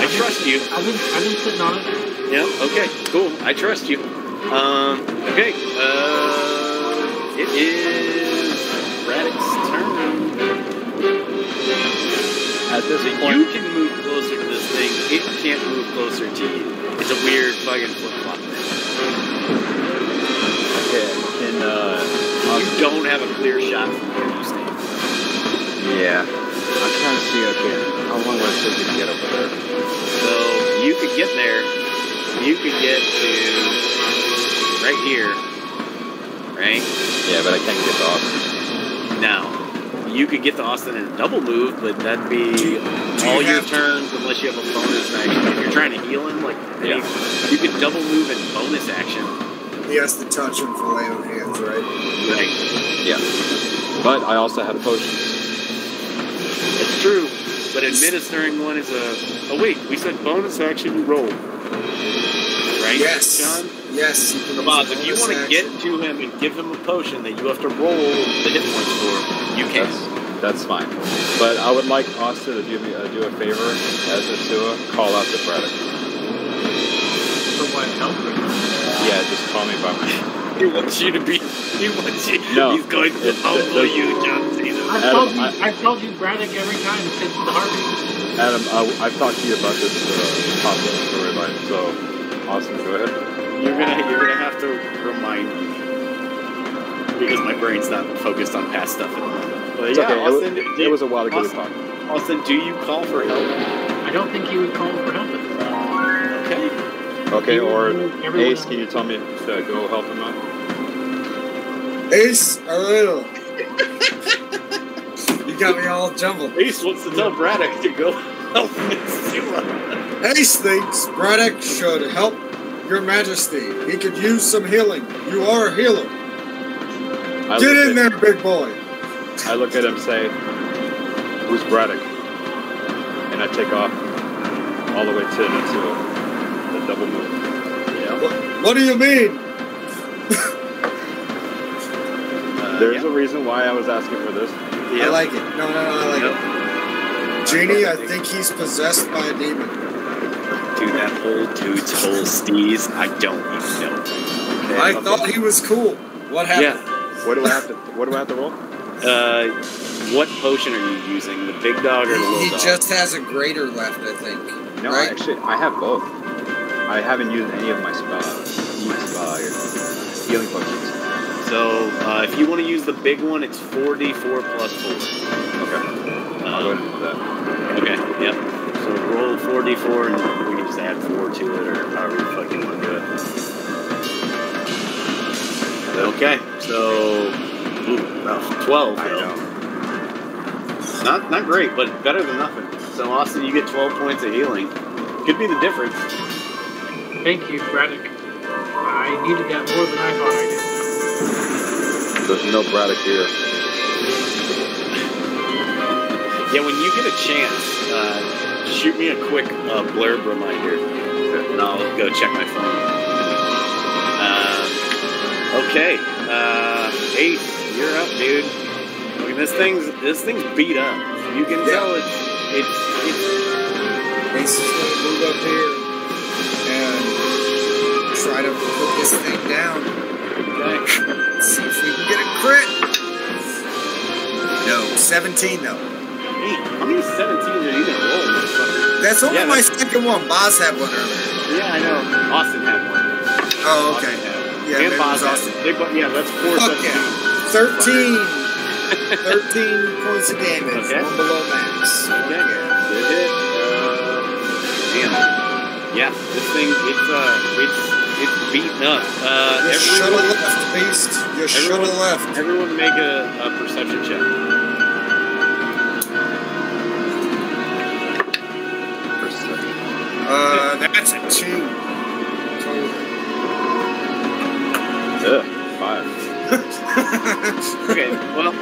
I trust you. I've been, I've been sitting on it. Yeah, okay, cool. I trust you. Um, okay, uh, it is Braddock's turn. At this point, you can move closer to this thing, it can't move closer to you. It's a weird fucking flip flop okay, can uh, You don't have a clear shot from where you stand. yeah, I'm trying to see. Okay, how long would it take to get over there? So you could get there, you could get to right here, right? Yeah, but I can't get to Austin. Now, you could get to Austin in a double move, but that'd be you all your have to- turns unless you have a bonus action. If you're trying to heal him, like Yeah. you could double move and bonus action. He has to touch him for lay on hands, right? Right. Yeah, but I also had potions. It's true, but administering one is a. Oh wait, we said bonus action. You roll. Right, Yes. John. Yes. You can Bob, if you want to get to him and give him a potion that you have to roll the hit points for, you can. That's that's fine. But I would like Austin to do me uh, do a favor as a Sua, call out to Braddock. For what? Help me. Yeah, just call me by my. He wants you to be. He wants you. No, he's going to it's- humble you, John Cena. I've Adam, told you, I- I've told you Braddock every time since the heartbeat. Adam, I, I've talked to you about this uh, possible storyline, so Austin, go ahead. You're gonna you're gonna have to remind me because my brain's not focused on past stuff at the moment. But It's yeah, okay. It Austin, wa- do- It was a while ago we Austin, talked. Austin, do you call for help? I don't think he would call for help at this time. Okay. Okay, or everyone Ace, can you tell me to go help him out? Ace, a little. you got me all jumbled. Ace wants to tell Braddock to go help Nitsua. Ace thinks Braddock should help Your Majesty. He could use some healing. You are a healer. I Get look in at, there, big boy. I look at him, say, "Who's Braddock?" And I take off all the way to to the double move. Yeah. What, what do you mean? Uh, There's yeah. a reason why I was asking for this. Yeah. I like it. No, no, no, I like Yep. it. Genie, I think he's possessed by a demon. Dude, that whole dude's whole steez, I don't even know. Okay. I thought he was cool. What happened? Yeah. What do I have to? What do I have to roll? Uh, what potion are you using? The big dog or the little He dog? He just has a greater left, I think. No, right? actually, I have both. I haven't used any of my spell, my spell healing potions. So, uh, if you want to use the big one, it's 4d4 plus 4. Okay, I'll go ahead Um, and do that. okay, yep. So roll 4d4 and we can just add 4 to it or however you fucking want to do it. Okay, so ooh, rough. 12. I though. know. Not, not great, but better than nothing. So, Austin, you get 12 points of healing. Could be the difference. Thank you, Braddock. I needed that more than I thought I did. There's no Braddock here. Yeah, when you get a chance, uh, shoot me a quick uh, blurb reminder, and I'll go check my phone. Um, okay, uh, Ace, you're up, dude. I mean, this thing's this thing's beat up. You can Yeah. tell it's it's it's Ace is going to move up here and try to put this thing down. okay. See if we can get a crit. No, 17 though. Hey, how many 17s are you gonna roll? That's only Yeah, my that's- second one. Boz had one earlier. Yeah, I know. Austin had one. Oh, okay. Austin. Yeah, and Boz was had Austin. one. Yeah, that's four Fuck 17s. yeah. 13. 13 points of damage. Okay. One below max. Okay. Yeah. Good hit. Uh, damn. Yeah, this thing, it's, uh, it's, it's beaten up. Uh, You should have everyone, left, beast. You should have everyone- left. everyone make a, a perception check. Uh, that's a two. Ugh, five. Okay, well,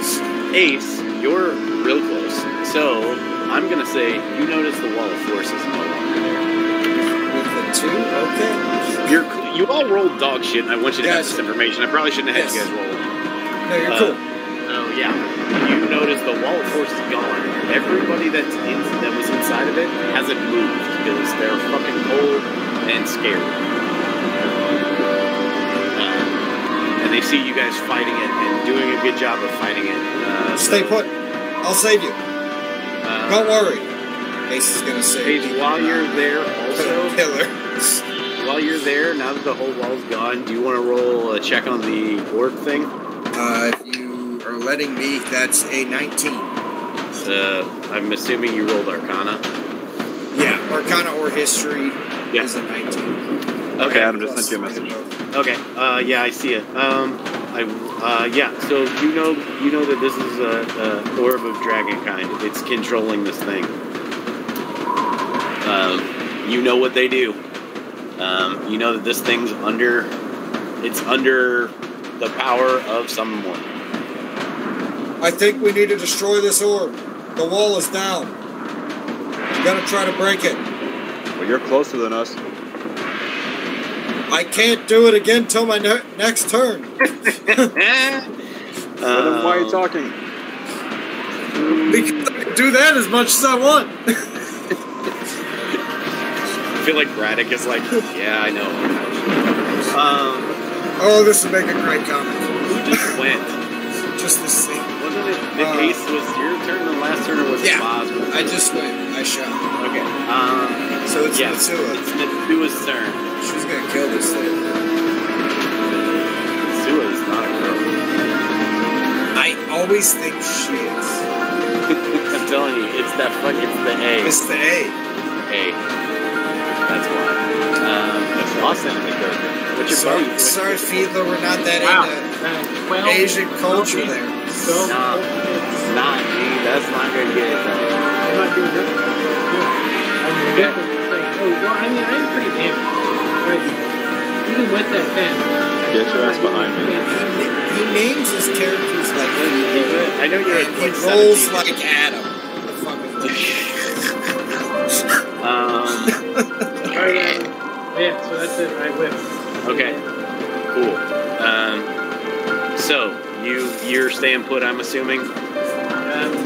Ace, you're real close. So, I'm gonna say you notice the wall of force is no longer there. With the two? Okay. You're, all rolled dog shit, and I want you to have this information. I probably shouldn't have had Yes. you guys roll. No, you're Uh, cool. Oh yeah. You notice the wall of force is gone. Everybody that's in, that was inside of it hasn't moved because they're fucking cold and scared. Uh, and they see you guys fighting it and doing a good job of fighting it. Uh, Stay so, put. I'll save you. uh, Don't worry. Ace is gonna save Paige, you. while you're there, also killer. While you're there, now that the whole wall's gone, do you want to roll a check on the orb thing? Uh, if you are letting me, that's a 19. Uh, I'm assuming you rolled Arcana. Yeah, Arcana or History Yeah. is a 19. Okay, Adam just Plus sent you a message. Okay. Uh, yeah, I see it. Um, I uh, yeah. So you know you know that this is a, a orb of dragon kind. It's controlling this thing. Um, you know what they do. Um, you know that this thing's under. It's under the power of someone. I think we need to destroy this orb. The wall is down. You gotta try to break it. Well, you're closer than us. I can't do it again till my ne- next turn. Well, then why are you Um, talking? Because I can do that as much as I want. I feel like Braddock is like, yeah, I know. Um, oh, this would make a great comic. who just went? Just this thing. Wasn't it? The Uh, Ace was your turn. The last turn, or was Yeah. it Boz? I just went. I shot. Okay. Um. So it's yeah. Nitsua. It's Nitsua's turn. She's gonna kill this thing. Nitsua is not a girl. I always think she is. I'm telling you, it's that fuck. It's the A. It's the A. A. That's why. Um. That's Austin in. What's your Sorry, buddy? sorry, Fiedler, we're not that Wow. into Uh, 12, Asian culture 12, there. 12, Nah. Nah, dude, that's not gonna get it done. I'm not doing this. I'm definitely saying, oh, well, I mean, I'm pretty damn. Right? Even with that pen. Get your ass behind me. He names his characters like I know you're at he rolls 17. like Adam. The fuck? Um. Yeah, so that's it. I whip. Okay. Cool. Um. So you you're staying put, I'm assuming. Um,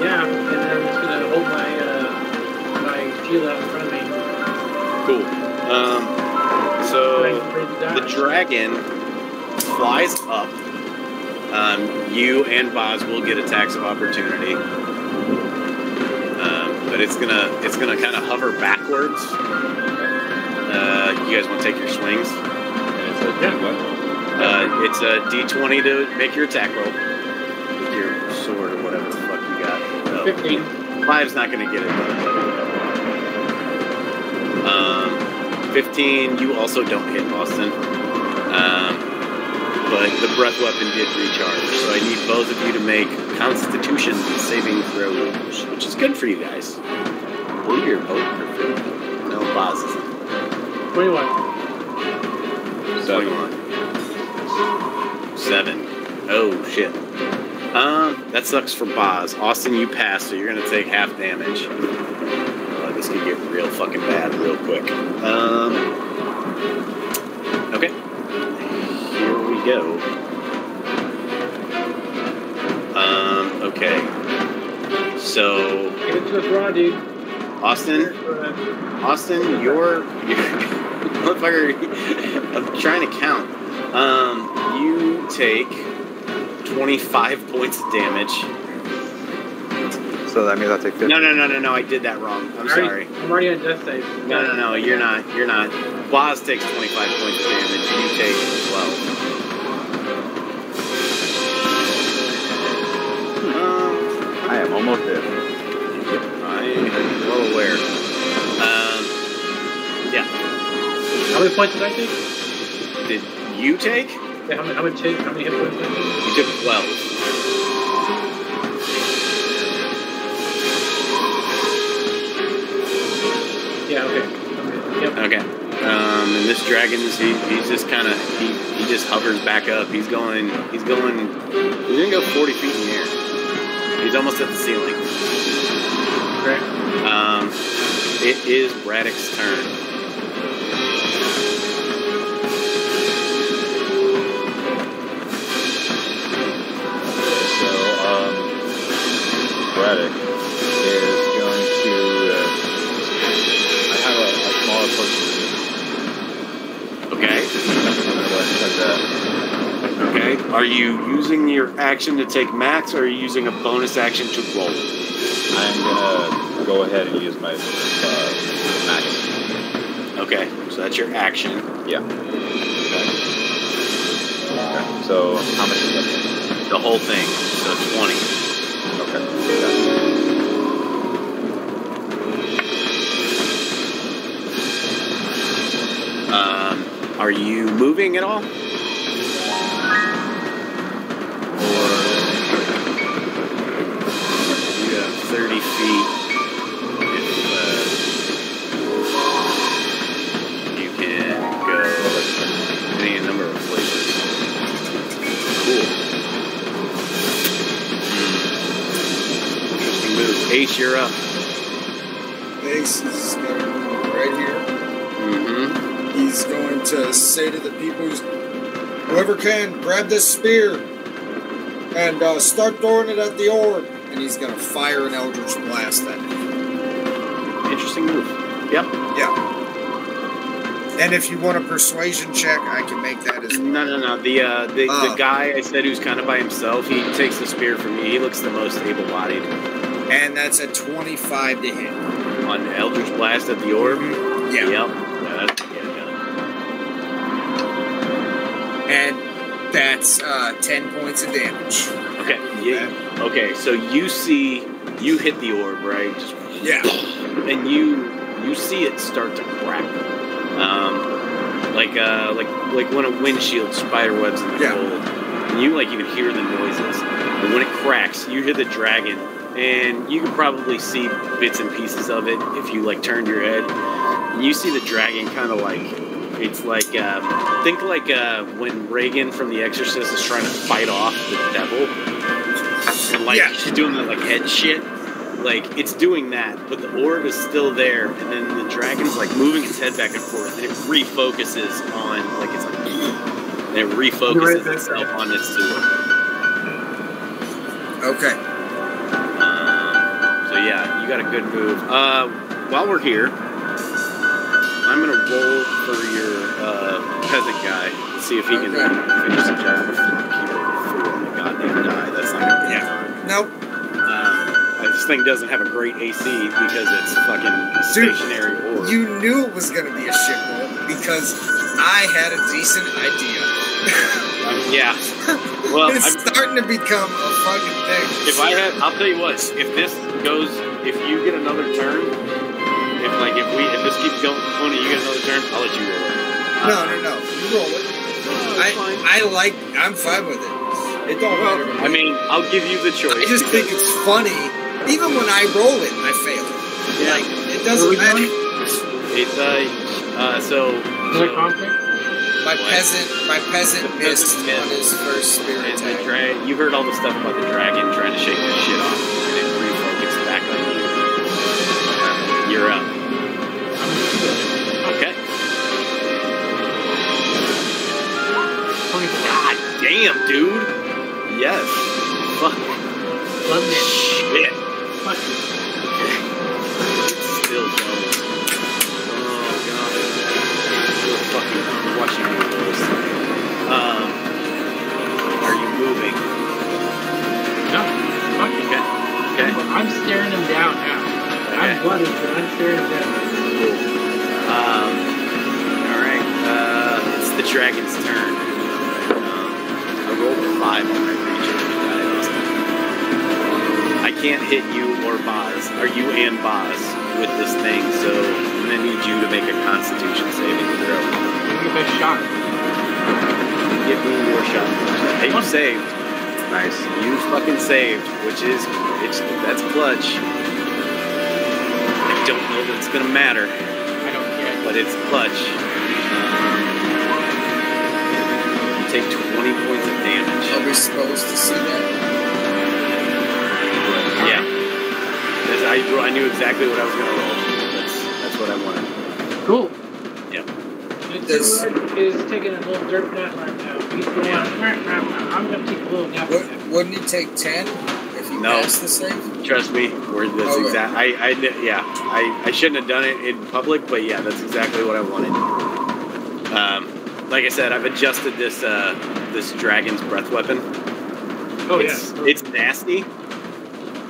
yeah, and then I'm just gonna hold my uh, my shield out in front of me. Cool. Um. So. Ready- ready to The dragon flies up. Um, you and Boz will get attacks of opportunity, um, but it's gonna it's gonna kind of hover backwards. Uh, you guys want to take your swings? And it said, Yeah. what? Uh, it's a D20 to make your attack roll with your sword or whatever the fuck you got. No, 15. Five's not gonna get it. Um, 15. You also don't hit Boston. Um, but the breath weapon did recharge, so I need both of you to make Constitution saving throws, which is good for you guys. I believe you're both perfect. No, Boz is 21. Seven. 21. Seven. Oh shit. Um, that sucks for Boz. Austin, you pass, so you're gonna take half damage. Uh, this could get real fucking bad real quick. Um. Okay. Here we go. Um. Okay. So, Give it to us raw, dude. Austin, Austin, you're, you're motherfucker. I'm trying to count. Um, you take 25 points of damage. So that means I take 50. No, no, no, no, no. I did that wrong. I'm I already- sorry. I'm already on death save. No, no, no. You're not. You're not. Boz takes 25 points of damage. You take 12. Um, I am almost dead. I am well aware. How many points did I take? Did you take? Yeah, how many, how many, how many hit points did I take? You took 12. Yeah, okay. okay. Yep. Okay. Um, and this dragon is he, he's just kind of he, he just hovers back up. He's going he's going he's gonna go 40 feet in the air. He's almost at the ceiling. Great. Um, it is Braddock's turn. Is going to. Uh, I have a, a smaller person. Okay. I'm gonna go ahead and check that. Okay. Are you using your action to take max, or are you using a bonus action to roll? I'm gonna go ahead and use my uh, max. Okay. So that's your action. Yeah. Okay. Okay. So how much is that? The whole thing. So twenty. Um, are you moving at all? Move. You're up. Ace is going to move right here. Mm-hmm. He's going to say to the people, whoever can, grab this spear and uh, start throwing it at the orb. And he's going to fire an Eldritch Blast at it. Interesting move. Yep. Yeah. And if you want a persuasion check, I can make that as well. No, no, no. The uh, the, Oh. the guy I said who's kind of by himself, he takes the spear from me. He looks the most able-bodied. And that's a 25 to hit. On Eldritch Blast at the orb. Yeah. Yep. Yeah, that's yeah, yeah. And that's uh, 10 points of damage. Okay. Yeah. Okay. So you see, you hit the orb, right? Just, Yeah. and you you see it start to crack. Um, like uh, like like when a windshield spider webs in the Yeah. cold, and you like you can hear the noises. And when it cracks, you hear the dragon, and you can probably see bits and pieces of it if you like turned your head. And you see the dragon kind of like it's like um, think like uh, when Regan from The Exorcist is trying to fight off the devil, and like Yeah. she's doing the like head shit. Like it's doing that, but the orb is still there, and then the dragon's like moving its head back and forth, and it refocuses on like it's like, and it refocuses itself on its sewer. Okay. So yeah, you got a good move. Uh, while we're here, I'm gonna roll for your uh, peasant guy see if he can finish the job. If the keyboard four on the goddamn die, that's not gonna be Yeah. Nope. Um, this thing doesn't have a great AC because it's fucking Dude, stationary orb. You knew it was going to be a shit roll because I had a decent idea. Yeah. Well, it's I'm, starting to become a fucking thing. if I had, I'll tell you what. If this goes, if you get another turn, if like if we if this keeps going, and you get another turn, I'll let you roll it. Uh, No, no, no. You roll it. I. I like. I'm fine with it. It don't matter. to I mean, I'll give you the choice. I just think it's funny. Even when I roll it, I fail it. Yeah. Like it doesn't matter. doing? it's uh, uh, so, Is it so conflict? My What? peasant, my peasant The missed peasant missed. on his first spirit and attack. dra- you heard all the stuff about the dragon trying to shake the shit off, and it refocused back on you. Uh, you're up. Okay. Oh god damn, dude. Yes. Fuck. Love it. Shit. Me rolls. Um. Are you moving? No. Fuck. Okay. Okay. I'm staring him down now. Okay. I'm blooded, but I'm staring him down. Um. All right. Uh, it's the dragon's turn. Um, I rolled a five on my creature. I can't hit you or Boz, or you and Boz, with this thing. So I'm gonna need you to make a Constitution saving throw. Give me a shot. Give me your shot. Hey, you saved. Nice. You fucking saved, which is it's that's clutch. I don't know that it's gonna matter. I don't care. but it's clutch. You take 20 points of Are damage. we supposed to see that? Yeah. I, I knew exactly what I was going to roll. Does- Edward is taking a little dirt nap right now. He's going, I'm going to take a little nap. Would, wouldn't he take ten if he No, No. pass the save? Trust me, we're, that's Okay. exact. I, I, yeah, I, I shouldn't have done it in public, but yeah, that's exactly what I wanted. Um, like I said, I've adjusted this, uh, this dragon's breath weapon. Oh it's, yeah. it's nasty,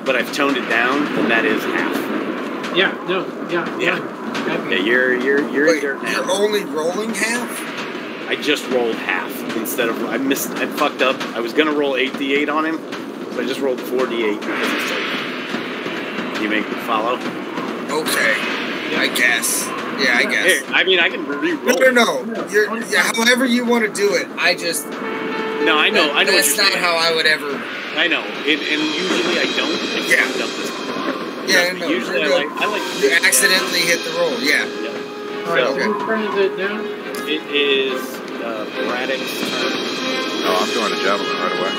but I've toned it down, and that is half. Yeah. No. Yeah. Yeah. Yeah. Yeah, you're, you're, you're Wait, dirt you're only rolling half? I just rolled half instead of I missed. I fucked up. I was gonna roll eight d8 on him, so I just rolled four d8 because it's like. You make me follow? Okay. I guess. Yeah, I guess. Here. I mean, I can No, re-roll. no, no. You're, yeah, however you want to do it. I just. No, I know. I know what That's not saying. how I would ever. I know, and, and usually I don't. I Yeah. fucked up this time. Yeah, no, Usually I like. I like. You do that. accidentally hit the roll. Yeah. Yeah. All right. So- So whose turn is it now? It is uh, Braddock's turn. No, I'm doing a javelin right away.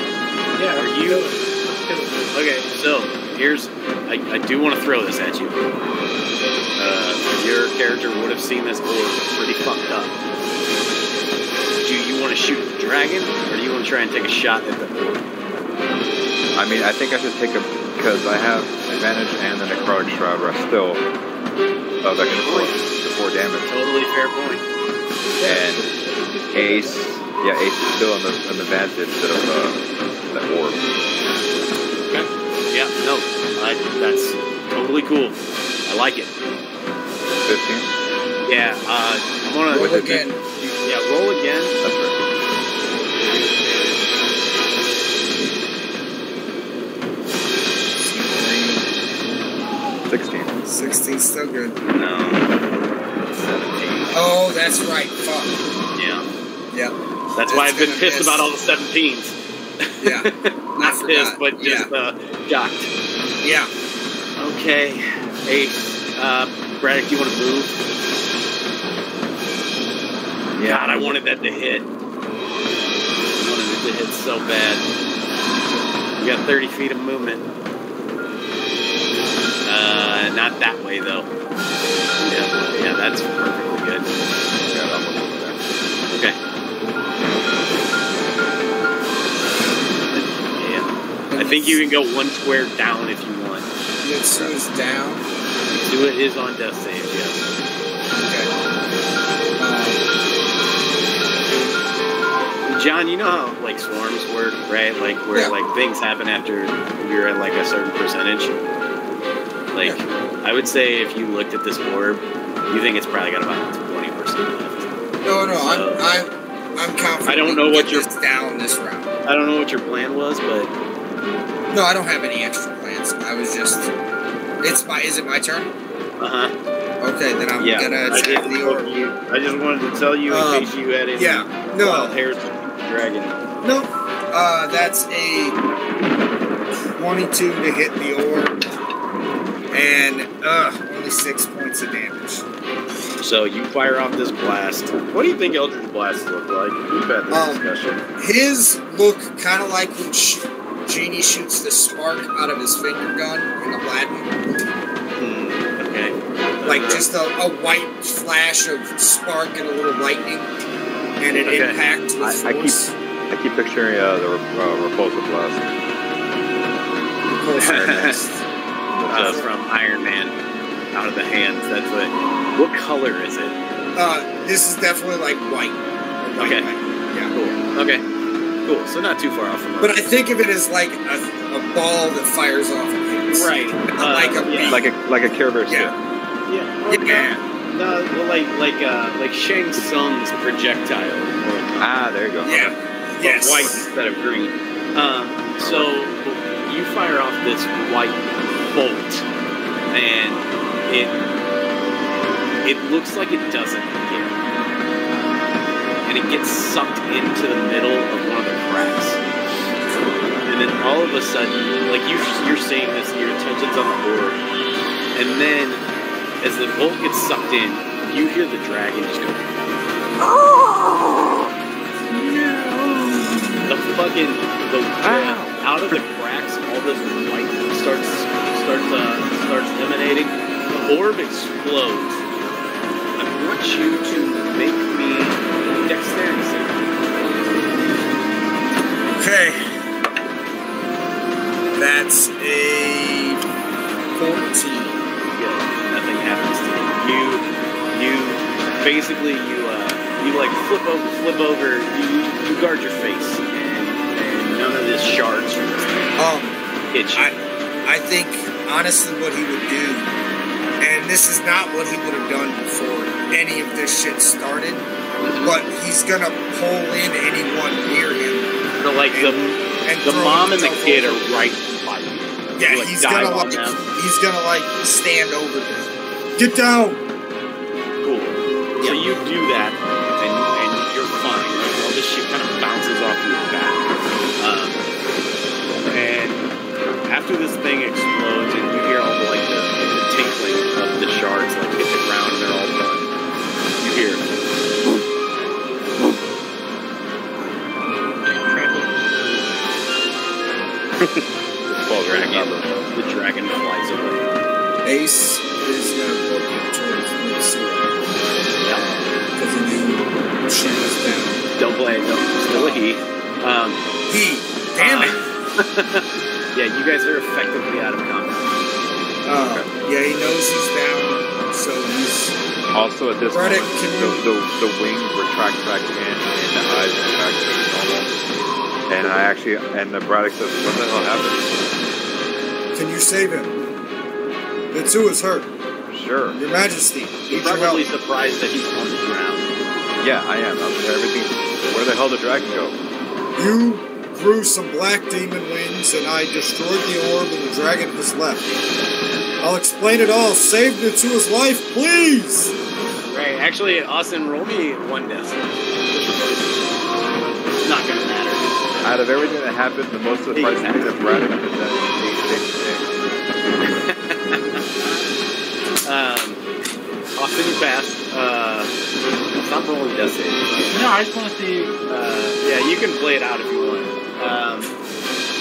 Yeah. Are you- kill it. Let's kill it. Okay, so here's I, I do want to throw this at you. Uh, your character would have seen this orb pretty fucked up. Do you want to shoot the dragon, or do you want to try and take a shot at the orb? I mean, I think I should take a because I have advantage and the necrotic shroud are still of extra four, the four damage. Totally fair point. And Ace, yeah, Ace is still on the in the advantage instead of uh, that orb. Yeah, no, I, that's totally cool. I like it. Fifteen. Yeah, uh, I'm gonna Roll again. Yeah, roll again. That's right. Sixteen. 16 still good. No, seventeen. Oh, that's right. Fuck. Yeah, Yep. that's why I've been pissed miss. about all the seventeens. Yeah. Not pissed, but just uh, shocked. Yeah. Okay, hey, uh, Braddock, do you want to move? God, I wanted that to hit. I wanted it to hit so bad. You got 30 feet of movement. Uh, not that way though. Yeah, yeah, that's perfectly good. I'm looking for that. Okay. Yeah, I think you can go one square down if you want. Mitsu is down. Do it is on death save, yes. Okay. John, you know how like swarms work, right? Like where Yeah. like things happen after you're at like a certain percentage. Like I would say if you looked at this orb, you think it's probably got about twenty percent left. No, no, So- I'm, I'm, I'm confident. I don't know what your- down this round. I don't know what your plan was, but No, I don't have any extra plans. I was just. It's my. Is it my turn? uh huh. Okay, then I'm Yeah. gonna I, attack just, the orb. you, I just wanted to tell you in Um, case you had any Yeah. wild No. hairs with the dragon. No. Uh, that's a 22 to hit the orb. And, uh, only six points of damage. So you fire off this blast. What do you think Eldritch blasts look like? We've had this Um, discussion. His look kind of like when sh- Genie shoots the spark out of his finger gun in Aladdin. Hmm, okay. Like just a, a white flash of spark and a little lightning. And an Okay. impact with I- I keep- force. I keep picturing uh, the re- uh, repulsive blast. Repulsive blast. Uh, from Iron Man out of the hands. That's what. What color is it? Uh, this is definitely like white. White Okay. light. Yeah. Cool. Okay. Cool. So not too far off from. But I think of it as like a, a ball that fires off and hits. right. Not like a Uh, yeah. Like a like a Care Bear Yeah. Yeah. or Yeah. No, no, like like uh like Shang Tsung's projectile. Ah, there you go. Yeah. but Yes. White instead of green. Um. So you fire off this white bolt, and it it looks like it doesn't hit, and it gets sucked into the middle of one of the cracks. And then all of a sudden, like you, you're saying this, your attention's on the board, and then as the bolt gets sucked in, you hear the dragon just go. The fucking the out of the cracks, all this white starts starts uh, starts emanating. The orb explodes. I want you to make me dexterity save. Okay. That's a 14. Yeah, nothing happens to you. You, you basically you uh, you like flip over, flip over. You you guard your face, and, and none of this shards from this thing Um, hit you. I, I think honestly what he would do, and this is not what he would have done before any of this shit started, but he's gonna pull in anyone near him So like the and the mom and the kid over. are right by you. Yeah, like, he's gonna like them. he's gonna like stand over them. Get down. Cool. So you do that, and and you're fine. Like, all this shit kind of bounces off your back. Um, and after this thing explodes, tinkling of the shards like hit the ground, and they're all done. You hear Fall dragon. another. The dragon flies away. Ace is gonna look towards Mitsuru because he knew she was down. Don't blame. No, still a he. Um, He, damn it. yeah, you guys are effectively out of combat. Uh, yeah, he knows he's down, so he's Also, at this Braddock, moment, can the, you- the, the wings retract back in, and the eyes retract to normal. And I actually, and the Braddock says, "What the hell happened?" Can you save him? Mitsu is hurt. Sure. Your Majesty, You're probably help. surprised that he's on the ground. Yeah, I am. I'm, everything. Where the hell did the dragon go? You grew some black demon wings, and I destroyed the orb, and the dragon has left. I'll explain it all. Save Mitsu's life, please! Right. Actually, Austin, roll me one death. It's not gonna matter. Out of everything that happened, the most surprising thing that Braddock did that he saved Um, Austin, you passed. Uh, stop rolling death saves. No, I just want to see. Uh, yeah, you can play it out if you want. Um,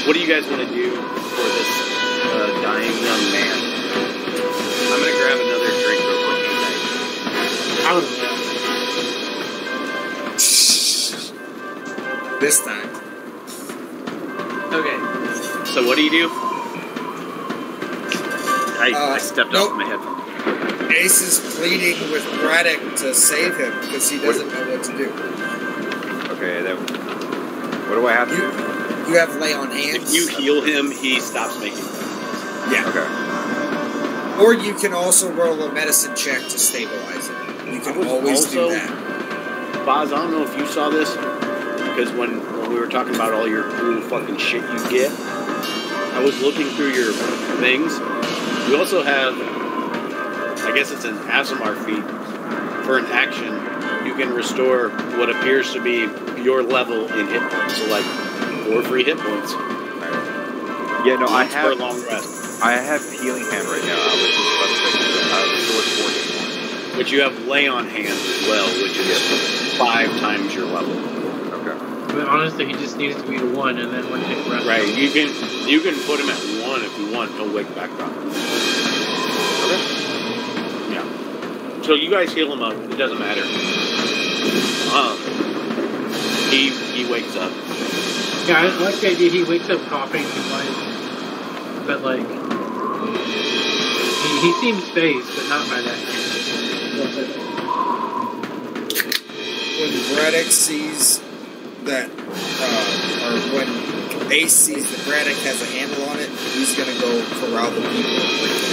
what do you guys want to do for this uh, dying young man? I'm gonna grab another drink real quick. guys. I would. This time. Okay. So what do you do? I, Uh, I stepped nope. off my headphone. Ace is pleading with Braddock to save him because he doesn't know what to do. Okay, then what do I have to You, do? you have lay on hands. If you heal him, he stops making. yeah. Okay. Or you can also roll a medicine check to stabilize him. You can always also- do that. Boz, I don't know if you saw this, because when, when we were talking about all your cool fucking shit you get, I was looking through your things. You also have, I guess it's an Aasimar feat. For an action, you can restore what appears to be your level in hit points. So, like, four free hit points. Yeah, no, I Once for a have long rest. I have healing hand right now. I was just about to say I was short But you have lay on hand as well, which is five times your level. fourteen. Okay. But honestly, he just needs to be to one, and then one take a rest. Right. You can you can put him at one if you want. He'll wake back up. Okay. Yeah. So you guys heal him up. It doesn't matter. Um. He he wakes up. Yeah, I like the idea. He wakes up coughing, and like, but like, he, he seems phased, but not by that. When Braddock sees that, uh, or when Ace sees that Braddock has a handle on it, he's gonna go corral the people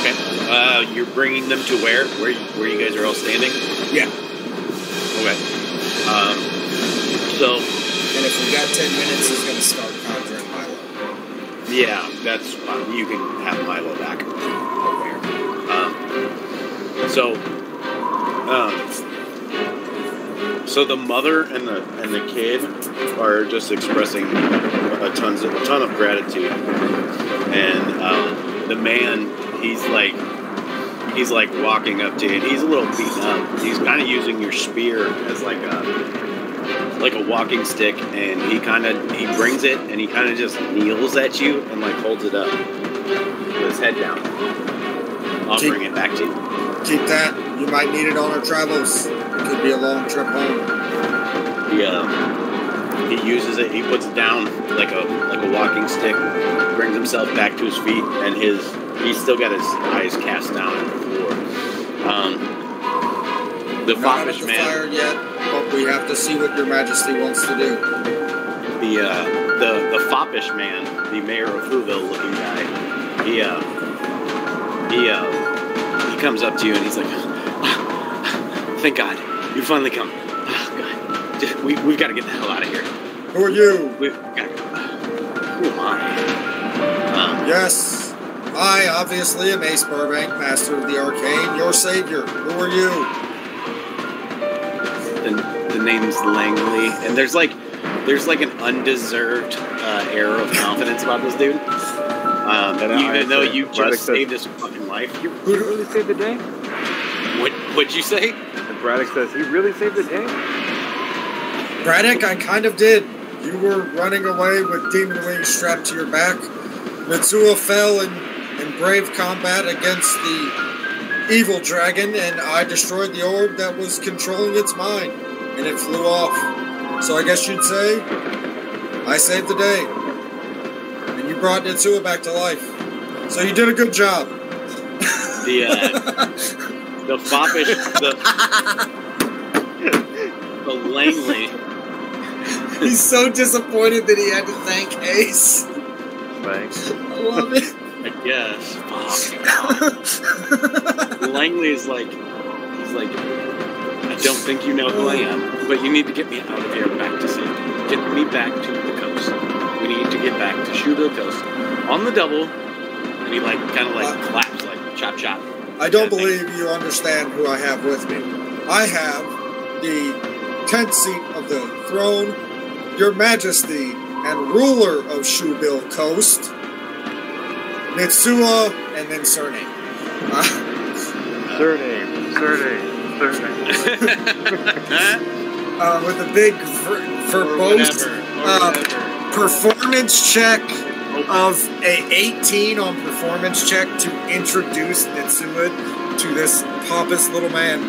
Okay. Uh, you're bringing them to where? Where you, where you guys are all standing? Yeah. Okay. Um. So And if we got 10 minutes, he's gonna start conjuring Milo. Yeah, that's fine. You can have Milo back. Um, so, um, so the mother and the and the kid are just expressing a tons of, a ton of gratitude, and um, the man he's like he's like walking up to you, and he's a little beaten up. He's kind of using your spear as like a like a walking stick, and he kind of he brings it, and he kind of just kneels at you and like holds it up with his head down, offering it back to you. Keep that. You might need it on our travels. It could be a long trip home. He uh, he uses it. He puts it down like a like a walking stick. Brings himself back to his feet, and his he's still got his eyes cast down on the floor. Um, the Not at the man. fire yet, but we have to see what your majesty wants to do. the uh, the the foppish man, the mayor of Whoville looking guy, he uh, he uh, he comes up to you and he's like, "Thank God, you finally come. Oh, God. We we've got to get the hell out of here. Who are you? We've got. Who am I? Um, Yes, I obviously am Ace Burbank, master of the arcane, your savior. Who are you? the, the name's Langley, and there's like there's like an undeserved uh, air of confidence about this dude. Um, And even though I- you Braddock just says- saved his fucking life. You, He really saved the day? what what'd you say? And Braddock says, he really saved the day? Braddock, I kind of did. You were running away with Demon Wings strapped to your back. Mitsuo fell in, in brave combat against the evil dragon, and I destroyed the orb that was controlling its mind, and it flew off. So I guess you'd say I saved the day. And you brought Mitsuo back to life. So you did a good job. The uh, the foppish the the Langley. He's so disappointed that he had to thank Ace. Thanks. I love it. I guess. Fuck. Langley is like he's like I don't think you know who I am, but you need to get me out of here back to safety. Get me back to the coast. We need to get back to Shudo Coast on the double. And he like kind of like Uh, claps like chop chop. I don't believe you understand who I have with me. I have the tenth seat of the throne, your majesty and ruler of Shubil Coast, Mitsuo, and then surname. Uh, Surname, surname, surname. uh, with a big ver- or verbose uh, performance check of a 18 on performance check to introduce Mitsuo to this pompous little man.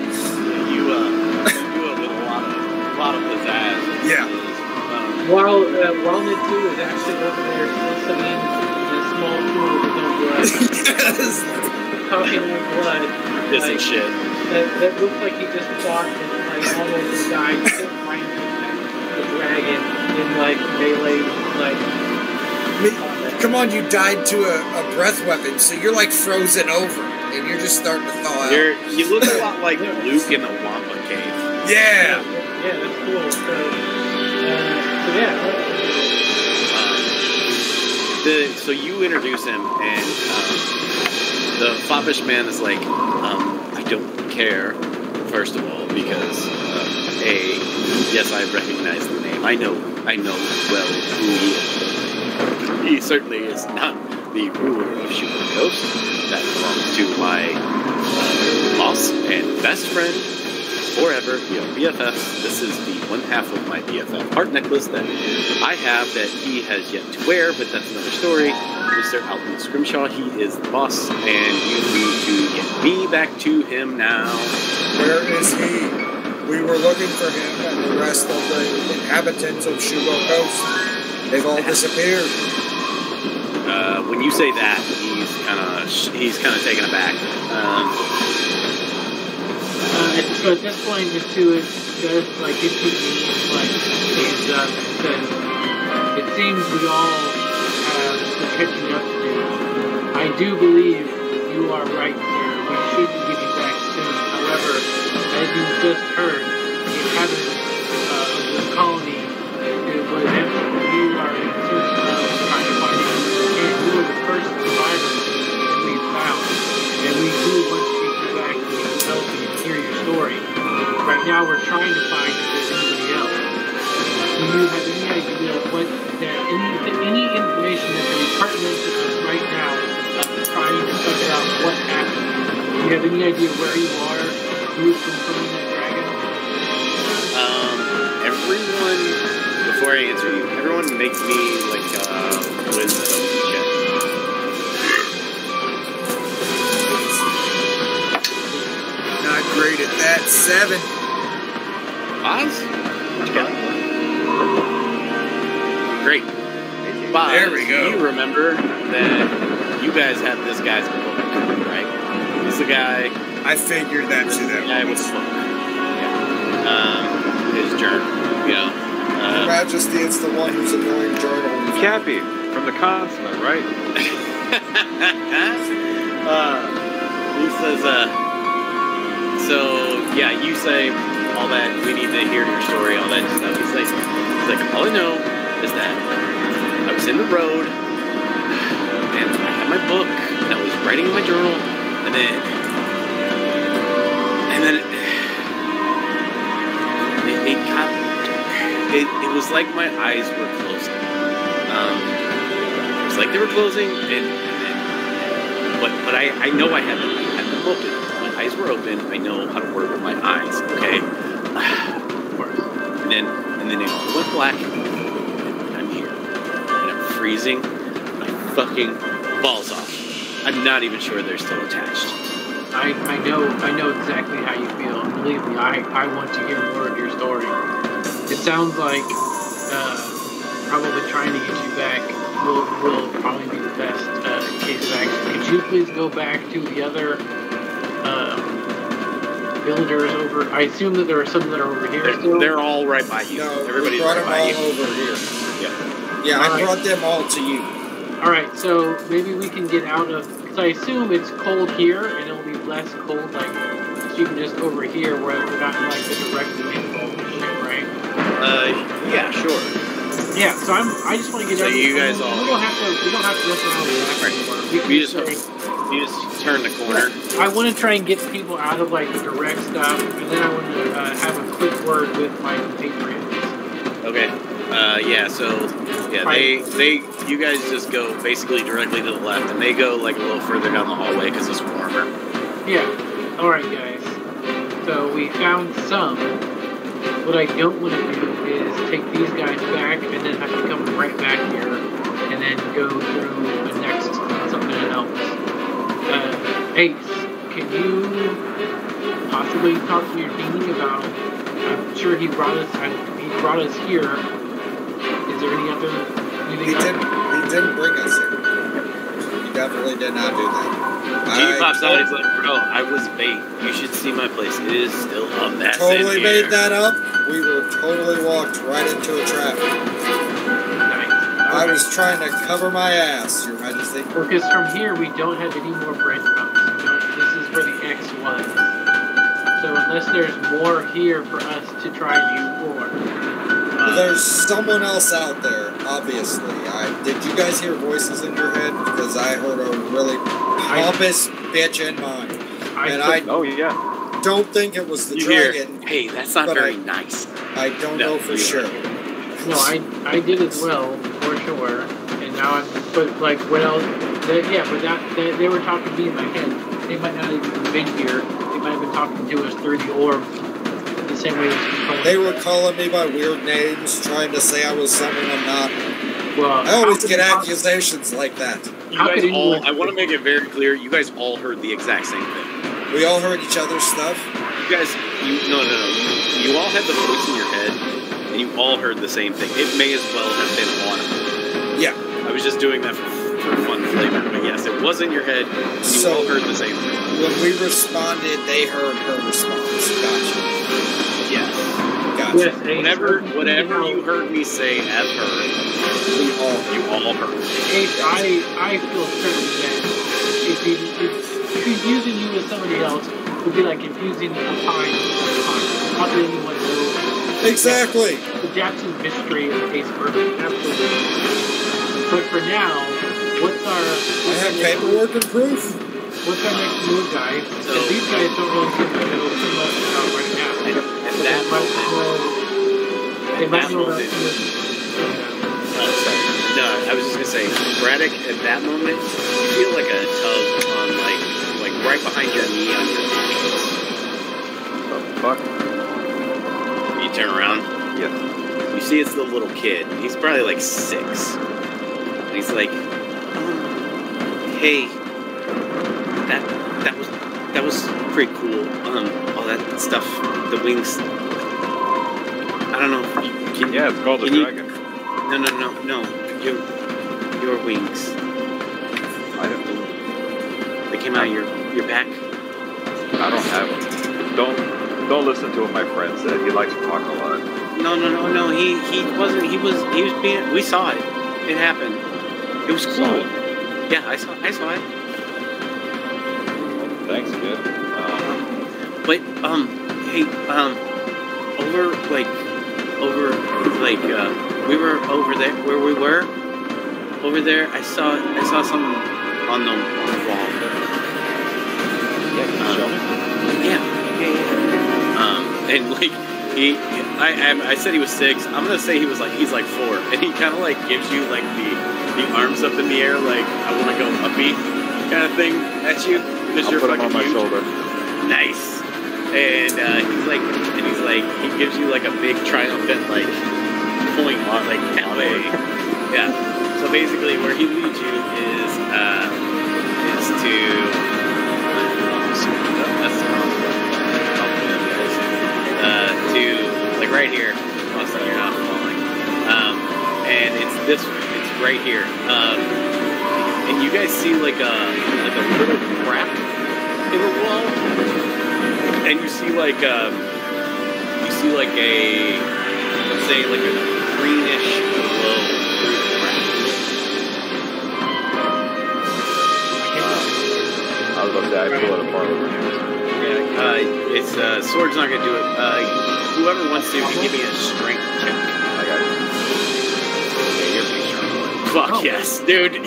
you uh you do it with a lot of lot of pizzazz. Yeah. Um, While uh, while Mitsu is actually over there listening in a small pool of his own blood, yes. talking with blood, this like, and shit. that, that looks like he just fought and like almost died. He couldn't find the dragon in like melee like combat. Come on, you died to a, a breath weapon, so you're like frozen over, and you're just starting to thaw out. You're, you look a lot like Luke in the Wampa cave. yeah. Yeah, that's cool. So, uh, so yeah, the so you introduce him, and um, the foppish man is like, um, I don't care. First of all, because uh, a yes, I recognize the name. I know, I know well who he is. He certainly is not the ruler of Shooting Coast. That belongs to my uh, boss and best friend forever, you know, BFFs. This is the one half of my BFF heart necklace that I have that he has yet to wear, but that's another story. Mr. Alton Scrimshaw, he is the boss, and you need to get me back to him now. Where is he? We were looking for him and the rest of the inhabitants of Shubo Coast. They've all disappeared. Uh, when you say that, he's kind of he's kind of taken aback. Um, Uh, so at this point, Mitsu is just like his knees, like stands up and says, "It seems we all have some catching up to do. I do believe you are right, sir. We should be getting back soon. However, as you just heard, the inhabitants uh, of this colony Right now, we're trying to find if there's anybody else. Do you have any idea what that any any information that can be pertinent to us right now of trying to figure out what happened? Do you have any idea where you are? Who's controlling that dragon? um, everyone, before I answer you, everyone make me like a wisdom check. Not great at that. Seven. Oz? What you got? Bob, There we go. You remember that you guys have this guy's book, right? He's the guy. I figured that's who the that guy was. the book. Yeah. Um, his journal. You know. Your Uh, Majesty, it's the one who's annoying journal. Cappy from the consulate, right? uh, he says, uh, so yeah, you say all that. We need to hear your story, all that stuff. He's like, he's like, all I know is that I was in the road and I had my book and I was writing in my journal, and then, and then it, it got, it, it was like my eyes were closing. Um, it was like they were closing, and, and, but but I, I know I had them, I had them open. My eyes were open. I know how to work with my eyes. Okay. And then and then it went black. And I'm here, and I'm freezing my fucking balls off. I'm not even sure they're still attached. I, I know I know exactly how you feel. Believe me, I, I want to hear more of your story. It sounds like uh, probably trying to get you back will, will probably be the best uh, case of action. Could you please go back to the other uh, builders over? I assume that there are some that are over here They're, still. they're all right by you. No, we Everybody's brought right them by all you. over here. Yeah. Yeah, I Alright. brought them all to you. All right, so maybe we can get out of. Because I assume it's cold here, and it'll be less cold, like so you can just over here where we're not in like the direct rainfall and shit, right? Uh, yeah, sure. Yeah. So I'm. I just want to get. So every- you guys all. we don't have to. We don't have to rush around the back Right. We We just just- say, You just turn the corner. I want to try and get people out of like the direct stuff, and then I want to uh, have a quick word with my compatriots. Okay. Uh, yeah. So yeah, they they you guys just go basically directly to the left, and they go like a little further down the hallway because it's warmer. Yeah. All right, guys. So we found some. What I don't want to do is take these guys back and then have to come right back here and then go through the next something else. Ace, can you possibly talk to your genie about? I'm sure he brought us. I, he brought us here. Is there any other? He else? didn't. He didn't bring us here. He definitely did not do that. Genie I pops out. told- He's like, "Bro, I was bait. You should see my place. It is still up. That's totally in here." made that up. We were totally walked right into a trap. Nice. I was trying to cover my ass, Your Majesty. Because from here we don't have any more breadcrumbs. Was. So unless there's more here for us to try and explore. Uh, There's someone else out there, obviously. I did you guys hear voices in your head? Because I heard a really pompous bitch in mine. I And took- I Oh yeah. don't think it was the you hear, dragon. hey, that's not very I- nice. I don't No, know for you sure. no, I I did as well for sure. And now I'm but like what else? They, yeah, but that they, they were talking to me in my head. They might not have even been here. They might have been talking to us through the orb. The same way as you They me. were calling me by weird names, trying to say I was something I'm not. Well, I always get you poss- accusations like that. You How guys all, I want to make it very clear. You guys all heard the exact same thing. We all heard each other's stuff. You guys, you no, no, no. You all had the voice in your head, and you all heard the same thing. It may as well have been audible. Yeah. I was just doing that for, for fun flavor, but yes, it was in your head. You So- all heard the same thing. When we responded, they heard her response. Gotcha. Yes. Gotcha. Yes, Ace, Whatever, listen to me whatever you heard me say at her, We all you all heard. Ace, I, I feel certain that if, he, if, if he's using you as somebody else, it would be like confusing a pine with a pine. How could anyone know Exactly. the Jackson mystery of Ace Bourbon? Absolutely. But for now, what's our I have paperwork and proof. What's our next move, guys? So- Because these guys don't really seem to know too much about right now. And, and So that they might moment, know, they at might that know about moment, some of this. oh. No, I was just gonna say, Braddock. At that moment, you feel like a tug on like, like right behind your knee on your knees. The fuck? You turn around. Yes. You see, it's the little kid. He's probably like six. He's like, "Hey, that that was that was pretty cool. Um, all that stuff, the wings. I don't know. Can, Yeah, it's called the Can you- dragon. No, no, no, no. You your wings. I don't, know. They came out of your your back. I don't have them. Don't don't listen to what my friend said. He likes to talk a lot. No, no, no, no. He he wasn't. He was he was being. We saw it. It happened. It was cool. Yeah, I saw. I saw it. Thanks, kid. Um, But um, hey, um, over like, over like, uh, we were over there where we were. Over there, I saw I saw something on the, on the wall. yeah, can you show me? Yeah, yeah, yeah. Um, and like he, I, I, I said he was six. I'm gonna say he was like he's like four, and he kind of like gives you like the the arms up in the air, like I want to go uppy kind of thing at you because I'll you're put fucking on my huge. shoulder. Nice. And uh, he's like, and he's like, he gives you like a big triumphant like pulling on like downward. Yeah. So basically, where he leads you is uh, is to. Uh, to like right here. You're not falling. Um, and it's this. It's right here. Um, and you guys see like a like a little crack in the wall, and you see like um, you see like a let's say like a greenish glow through the crack. I was about to say, I pull it apart my hands. Yeah, uh, it's uh, sword's not gonna do it. Uh, whoever wants to can give me a strength check. Fuck Oh. yes, dude.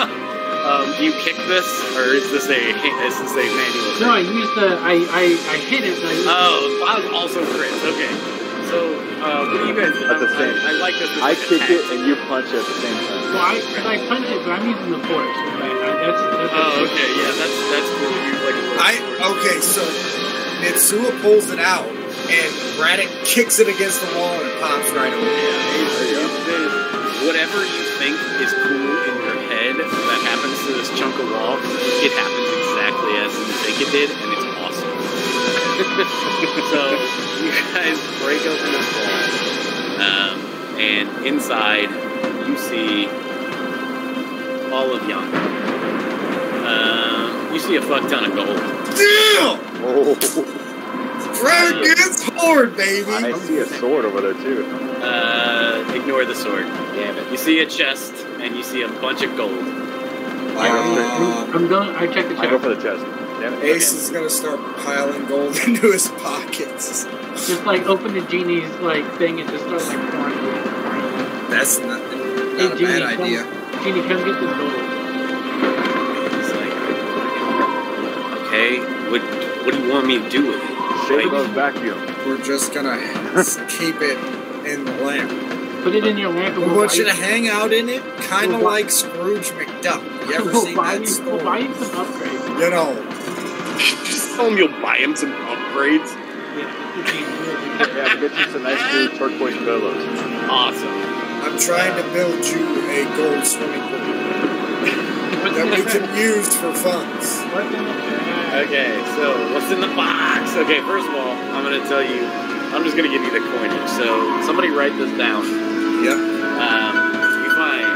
um, do you kick this, or is this a is this a manual? No, I used the I I, I hit it. And I used Oh, wow, also crits. Okay. So, uh, what do you guys? At the same- I, I like this. I like kick it and you punch it at the same time. Well, I, I punch it, but I'm using the force. I, I, that's, that's Oh, okay. Yeah, that's that's cool. You like a little I okay, so Nitsua pulls it out, and Braddock kicks it against the wall, and it pops right over. The- whatever you think is cool in your head that happens to this chunk of wall, it happens exactly as you think it did, and it's awesome. so you guys break open this wall, um, and inside you see all of Young. Um, you see a fuck ton of gold. Damn! Oh, Braddock gets hard, baby. I see a sword over there too. Uh, ignore the sword. Damn it. You see a chest, and you see a bunch of gold. Uh, I'm going. I check the chest. I go for the chest. Damn it. Ace is gonna start piling gold into his pockets. Just like open the genie's like thing and just start like pouring it. That's not, not Hey, a Genie, bad come- idea. Genie, come get this gold. He's like, okay, what what do you want me to do with it? Shake Like, those vacuum. We're just gonna keep it in the lamp. Put it in your lamp. and We we'll want you to hang out in it, kind of We'll like Scrooge McDuck. You ever we'll seen buy that you, We'll buy story? you some upgrades. You know, just tell him you'll buy him some upgrades. Yeah, it's the Yeah, to get you some nice new turquoise pillows. Awesome. I'm trying to build you a gold swimming pool that we can use for funds. What's in the Okay, so what's in the box? Okay, first of all, I'm gonna tell you. I'm just gonna give you the coinage. So somebody write this down. Yep. Um, you find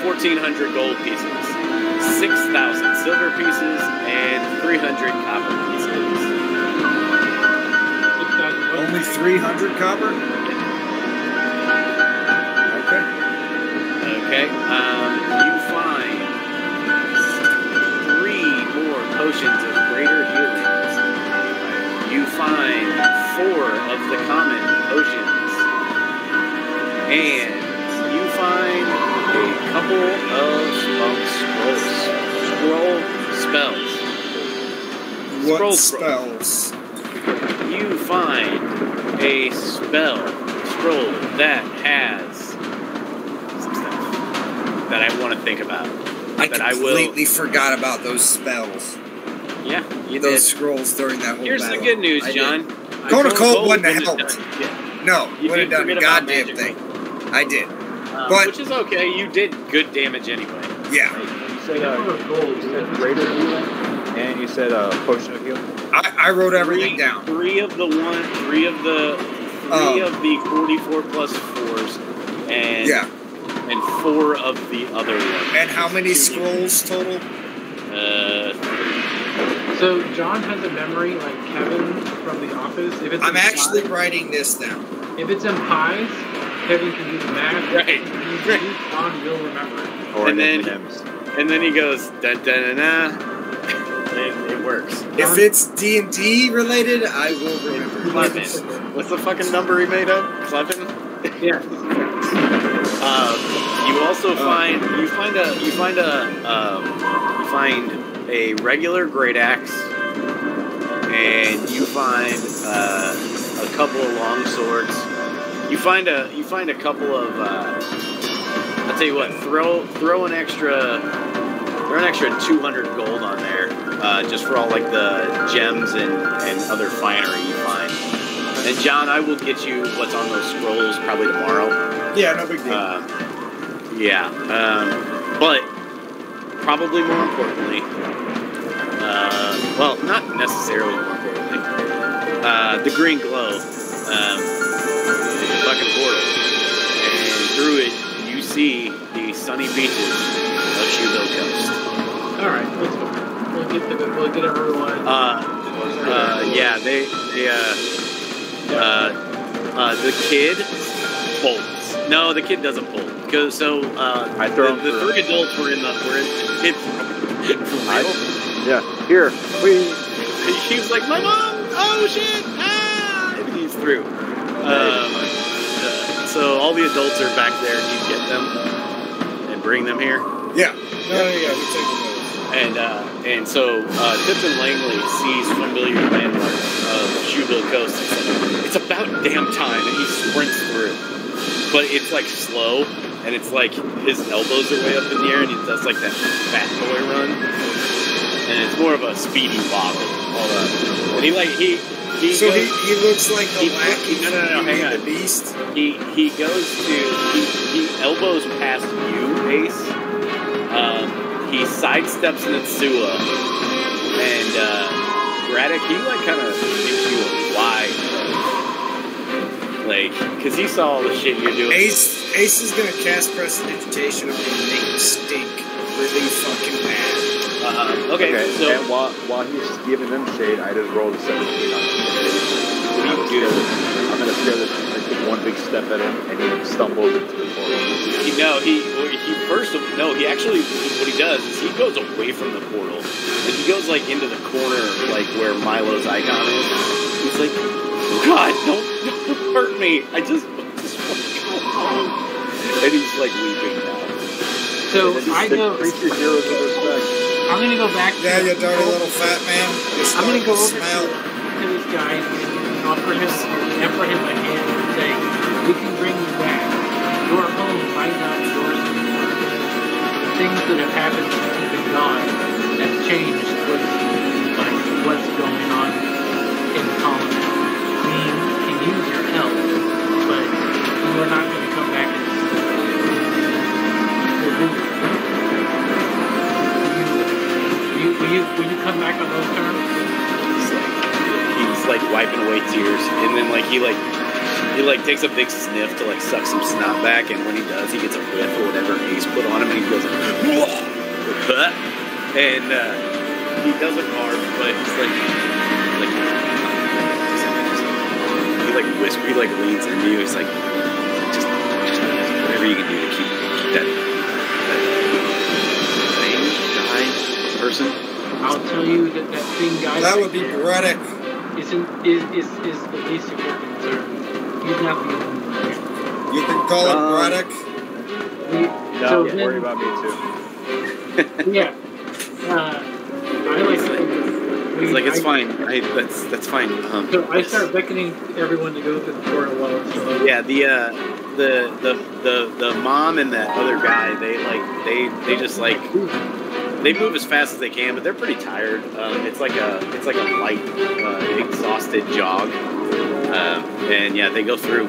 1,400 gold pieces, 6,000 silver pieces, and 300 copper pieces. Six thousand what? Only 300 copper? Okay. Okay. Um, potions of greater healing. You find four of the common potions. And you find a couple of um, scrolls. Scroll spells. What Scroll spells? You find a spell scroll that has some stuff that I want to think about. I That I will- completely forgot about those spells. Yeah, you those did. scrolls during that whole Here's battle. the good news, I. John. Going to Gold- cold wouldn't have helped. Yeah. No, You would have done a forget about goddamn magic, thing. I did. Um, But- which is okay. You did good damage anyway. Yeah. You said, uh, you said greater healing, and you said uh, potion of healing. I, I wrote everything three, down. Three of the one, three of the, three Oh. of the forty-four plus fours, and Yeah. and four of the other ones. And how many scrolls total? Uh, So John has a memory like Kevin from The Office. If it's I'm in actually pies- writing this down. if it's in pies, Kevin can do the math. Right. If it's in juice, John will remember it. Or And then- M&Ms. then he goes da da da da. It, it works. If it's D and D related, I will remember. Clevin. What's the fucking number he made up? Clevin. Yeah. Um, you also find you find a you find a um, you find a regular great axe, and you find uh, a couple of long swords. You find a you find a couple of uh, I'll tell you what throw throw an extra throw an extra two hundred gold on there uh, just for all like the gems and, and other finery you find. And John, I will get you what's on those scrolls probably tomorrow. Yeah, no big deal. Uh, yeah, um, but probably more importantly, uh, well, not necessarily more importantly, uh, the green glow, um, the fucking portal, and through it you see the sunny beaches of Shubo Coast. All right. Let's go. We'll get the we'll get everyone. Uh, uh, yeah, they, they, uh, uh, uh, the kid bolts. No, the kid doesn't bolt. Cause so uh, I throw the, him the through. three adults were in the were in it, I, yeah, here. We. He was like, "My mom! Oh shit! Ah!" And he's through. Um, uh, so all the adults are back there, and you get them and bring them here. yeah. No, no, yeah, we take them And uh, and so uh, Tipton Langley sees familiar landmarks of Shubil Coast. It's about damn time, and he sprints through. But it's like slow, and it's like his elbows are way up in the air, and he does like that fat boy run. And it's more of a speedy waddle. Hold on. And he like he he So he, goes, he looks like the he- no, no, no, hang on. the Beast. he he goes to he, he elbows past you, Ace. Um, he sidesteps Nitsua, and uh, Braddock he like kind of gives you a wide. Like because he saw all the shit you're doing. Ace Ace is gonna cast prestidigitation on me and make him stink really fucking bad. Uh, okay, Okay, so and while, while he's giving them shade, I just rolled a 17 on intimidation. What do you I'm do? gonna scare this- I'm gonna scare this. I take one big step at him, and he stumbles into the portal. he, no, he well, he first of no, he actually what he does is he goes away from the portal and he goes like into the corner like where Milo's icon is. He's like, God, don't, don't hurt me. I just, just want to go home. And he's like weeping now. So I the go. creature heroes of respect. I'm gonna go back. To, Yeah, you dirty little fat man. You're I'm gonna go to over smell. to this guy and offer him offer him a hand and say, "We can bring you back. Your home might not be yours anymore. Things that have happened since you've been gone have changed what's like what's going on in the colony. We can use your help, but you are not going to come back. Will you, will you will you come back on those terms? He's like, he's like wiping away tears, and then like he like he like takes a big sniff to like suck some snot back, and when he does, he gets a whiff or whatever he's put on him, and he goes, "Whoa!" and uh, he doesn't bark, but he's like like whisper, he like leans into you, he's like just just whatever you can do to keep keep that that thing guy person. I'll tell you that that thing guy That would be Braddock. isn't is, is is the least of your concern. He's not the only one. You can call Um, it Braddock. We, No, so don't then, worry about me too. yeah. Uh, like, it's I, fine. I, that's that's fine. Um, So I start beckoning everyone to go through the portal still open. Yeah, the uh, the the the the mom and that other guy, they like they they just like they move as fast as they can, but they're pretty tired. Um, it's like a it's like a light, uh, exhausted jog. Um, and yeah, they go through.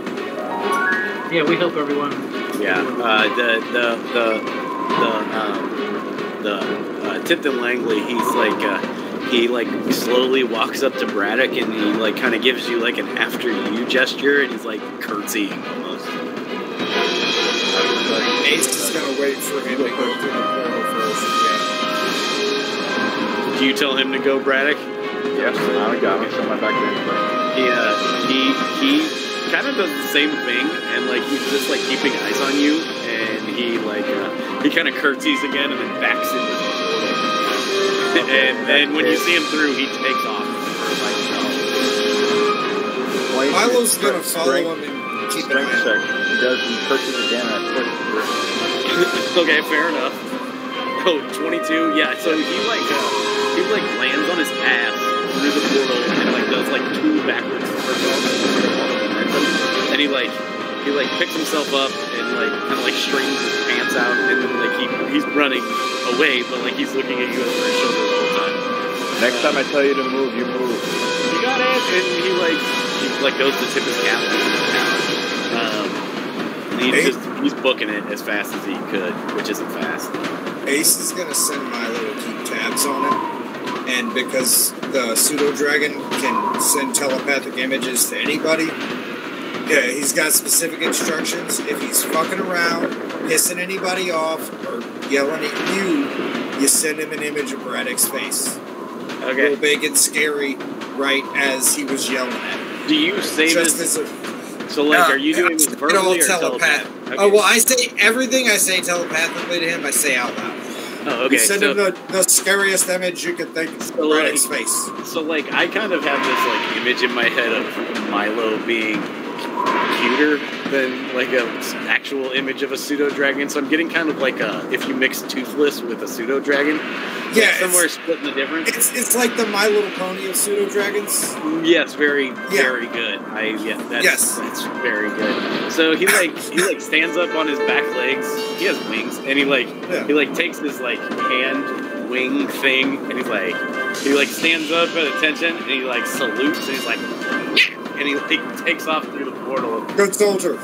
Yeah, we help everyone. Yeah, uh, the the the the um, the uh, Tipton Langley, he's like uh, he like slowly walks up to Braddock and he like kind of gives you like an after you gesture and he's like curtsying almost. Ace is gonna wait for him to go through the portal first. Do you tell him to go, Braddock? Yes, I got it. Set my back in. He uh, he he kind of does the same thing, and like he's just like keeping eyes on you, and he like uh, he kind of curtsies again, and then backs into the portal. And then when you see him through, he takes off for like Blame Milo's gonna follow strength- him and keep an Strength eye on him. check. He does. He pushes again. I push through. okay, fair enough. Oh, 22. Yeah, so he like uh, he like lands on his ass through the portal and like does like two backwards circles and he like he like picks himself up and like kind of like straightens his pants out and then like he he's running away but like he's looking at you over his shoulder the whole time. Next time I tell you to move, you move. You got it, and he like he like goes to tip his cap. Um, and he's Hey. just he's booking it as fast as he could, which isn't fast. Ace is gonna send Milo to keep tabs on him, and because the pseudo dragon can send telepathic images to anybody, yeah, he's got specific instructions. If he's fucking around, pissing anybody off, or yelling at you, you send him an image of Braddock's face, Okay. real big and scary, right as he was yelling at him. Do you say Just this? a, So, like, Uh, are you doing it's this all verbally or telepath- telepath? Oh well, I say everything I say telepathically to him. I say out loud. Oh, okay. You send So, him the, the scariest image you could think of So, like- Braddock's face. so, like, I kind of have this like image in my head of Milo being cuter than like a actual image of a pseudo dragon. So I'm getting kind of like a if you mix Toothless with a pseudo dragon. like, Yeah, somewhere it's, splitting the difference. it's it's like the My Little Pony of pseudo dragons. Yes, very, very good. I yeah, that's, Yes. that's very good. So he like he like stands up on his back legs. He has wings, and he like Yeah. he like takes his like hand wing thing, and he's like he like stands up at attention, and he like salutes, and he's like, Yeah! and he like takes off through the portal, Good soldier.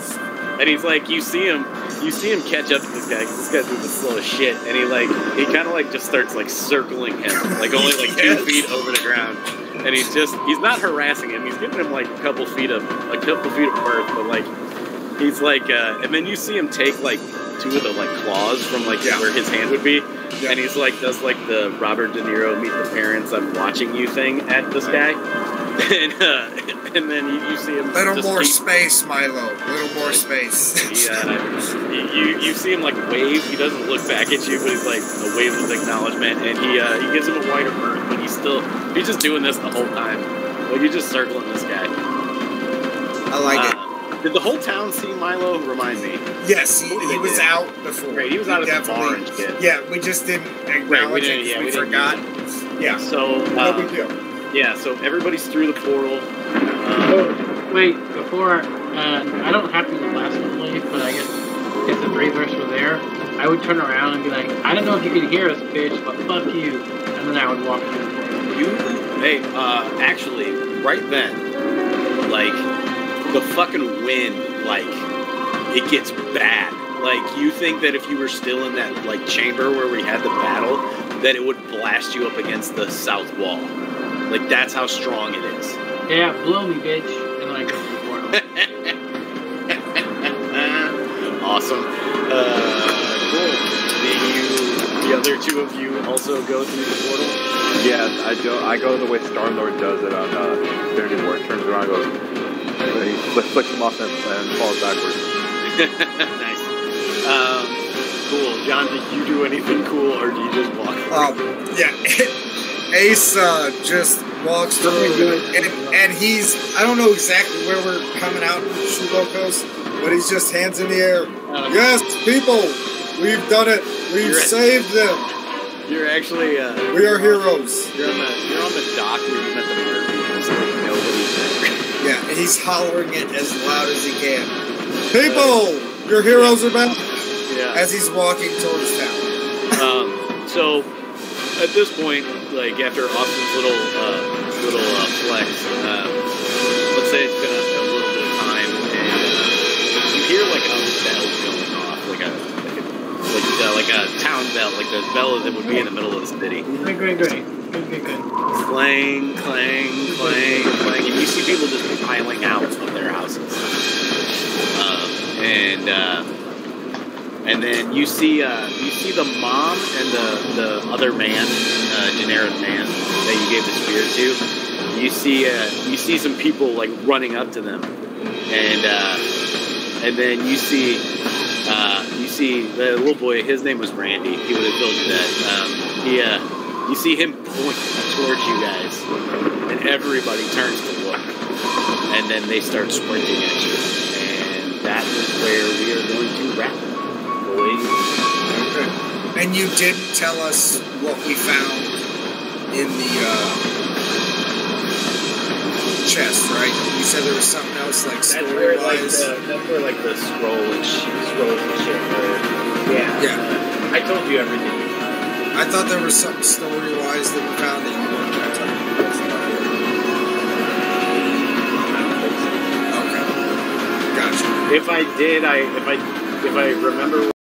and he's like, you see him, you see him catch up to this guy, 'cause this guy's moving slow as shit, and he like he kind of like just starts like circling him, like only like two feet over the ground and he's just he's not harassing him. He's giving him like a couple feet of a couple feet of berth, but like he's like uh, and then you see him take like two of the like claws from like Yeah. where his hand would be, Yeah. and he's like does like the Robert De Niro meet the parents I'm watching you thing at this guy, and uh, and then you, you see him Little more keep- space, Milo. Little more space. yeah, you, you you see him like wave. He doesn't look back at you, but he's like a wave of acknowledgement, and he uh, he gives him a wider berth, but he's still he's just doing this the whole time. Like he's just circling this guy. I like it. Did the whole town see Milo? Remind me. yes, he, he was did. out before. Great, he was We out at the definitely- bar and shit. Yeah, we just didn't acknowledge Right, we it didn't. 'cause Yeah, we, we, didn't forgot. Yeah. So No uh, big deal. yeah, so everybody's through the portal. Uh, Oh, wait, before, uh, I don't have to be last one leave, but I guess if the three of us were there, I would turn around and be like, I don't know if you could hear us, bitch, but fuck you. And then I would walk through. You, hey, uh, actually, right then, like, the fucking wind, like, it gets bad. Like, you think that if you were still in that, like, chamber where we had the battle, that it would blast you up against the south wall. Like, that's how strong it is. Yeah, blow me, bitch. And then I go through the portal. awesome. Uh, cool. Do you, the other two of you also go through the portal? Yeah, I go. I go the way Star Lord does it on uh, Infinity War. He turns around, and goes, and he flicks, flicks him off, and, and falls backwards. nice. Um, cool. John, did you do anything cool, or do you just walk? Um, yeah. Ace uh, just walks through, and, and he's, I don't know exactly where we're coming out from Shulokos, but he's just hands in the air. Uh, Yes, people, we've done it. We've You're- saved them. You're actually uh, We are heroes. You're on the you're on the dock where you met the Murphys. He's hollering it as loud as he can. People, your heroes are back. Yeah. As he's walking towards town. Um, so at this point, like after Austin's little uh, little uh, flex, uh, let's say it's been a, a little bit of time, and you hear like a bell going off, like a like a like, uh, like a town bell, like the bell that would be in the middle of the city. Great, great, great. Good. Clang, clang, clang, clang, and you see people just piling out of their houses. Um, and uh, and then you see uh, you see the mom and the the other man, uh, generic man that you gave the spear to. You see uh, you see some people like running up to them, and uh, and then you see uh, you see the little boy. His name was Randy. He would have told you that. Um, he uh, you see him point towards you guys, and everybody turns to look, and then they start sprinting at you, and that is where we are going to wrap it, boys. Okay. And you didn't tell us what we found in the uh, chest, right? You said there was something else, like That's story where like wise. the that's where like the scroll and sh- scrolls and shit were. Yeah. Yeah. I told you everything. I thought there was something story wise that we found that you weren't going to tell me. Okay. Gotcha. If I did, I if I if I remember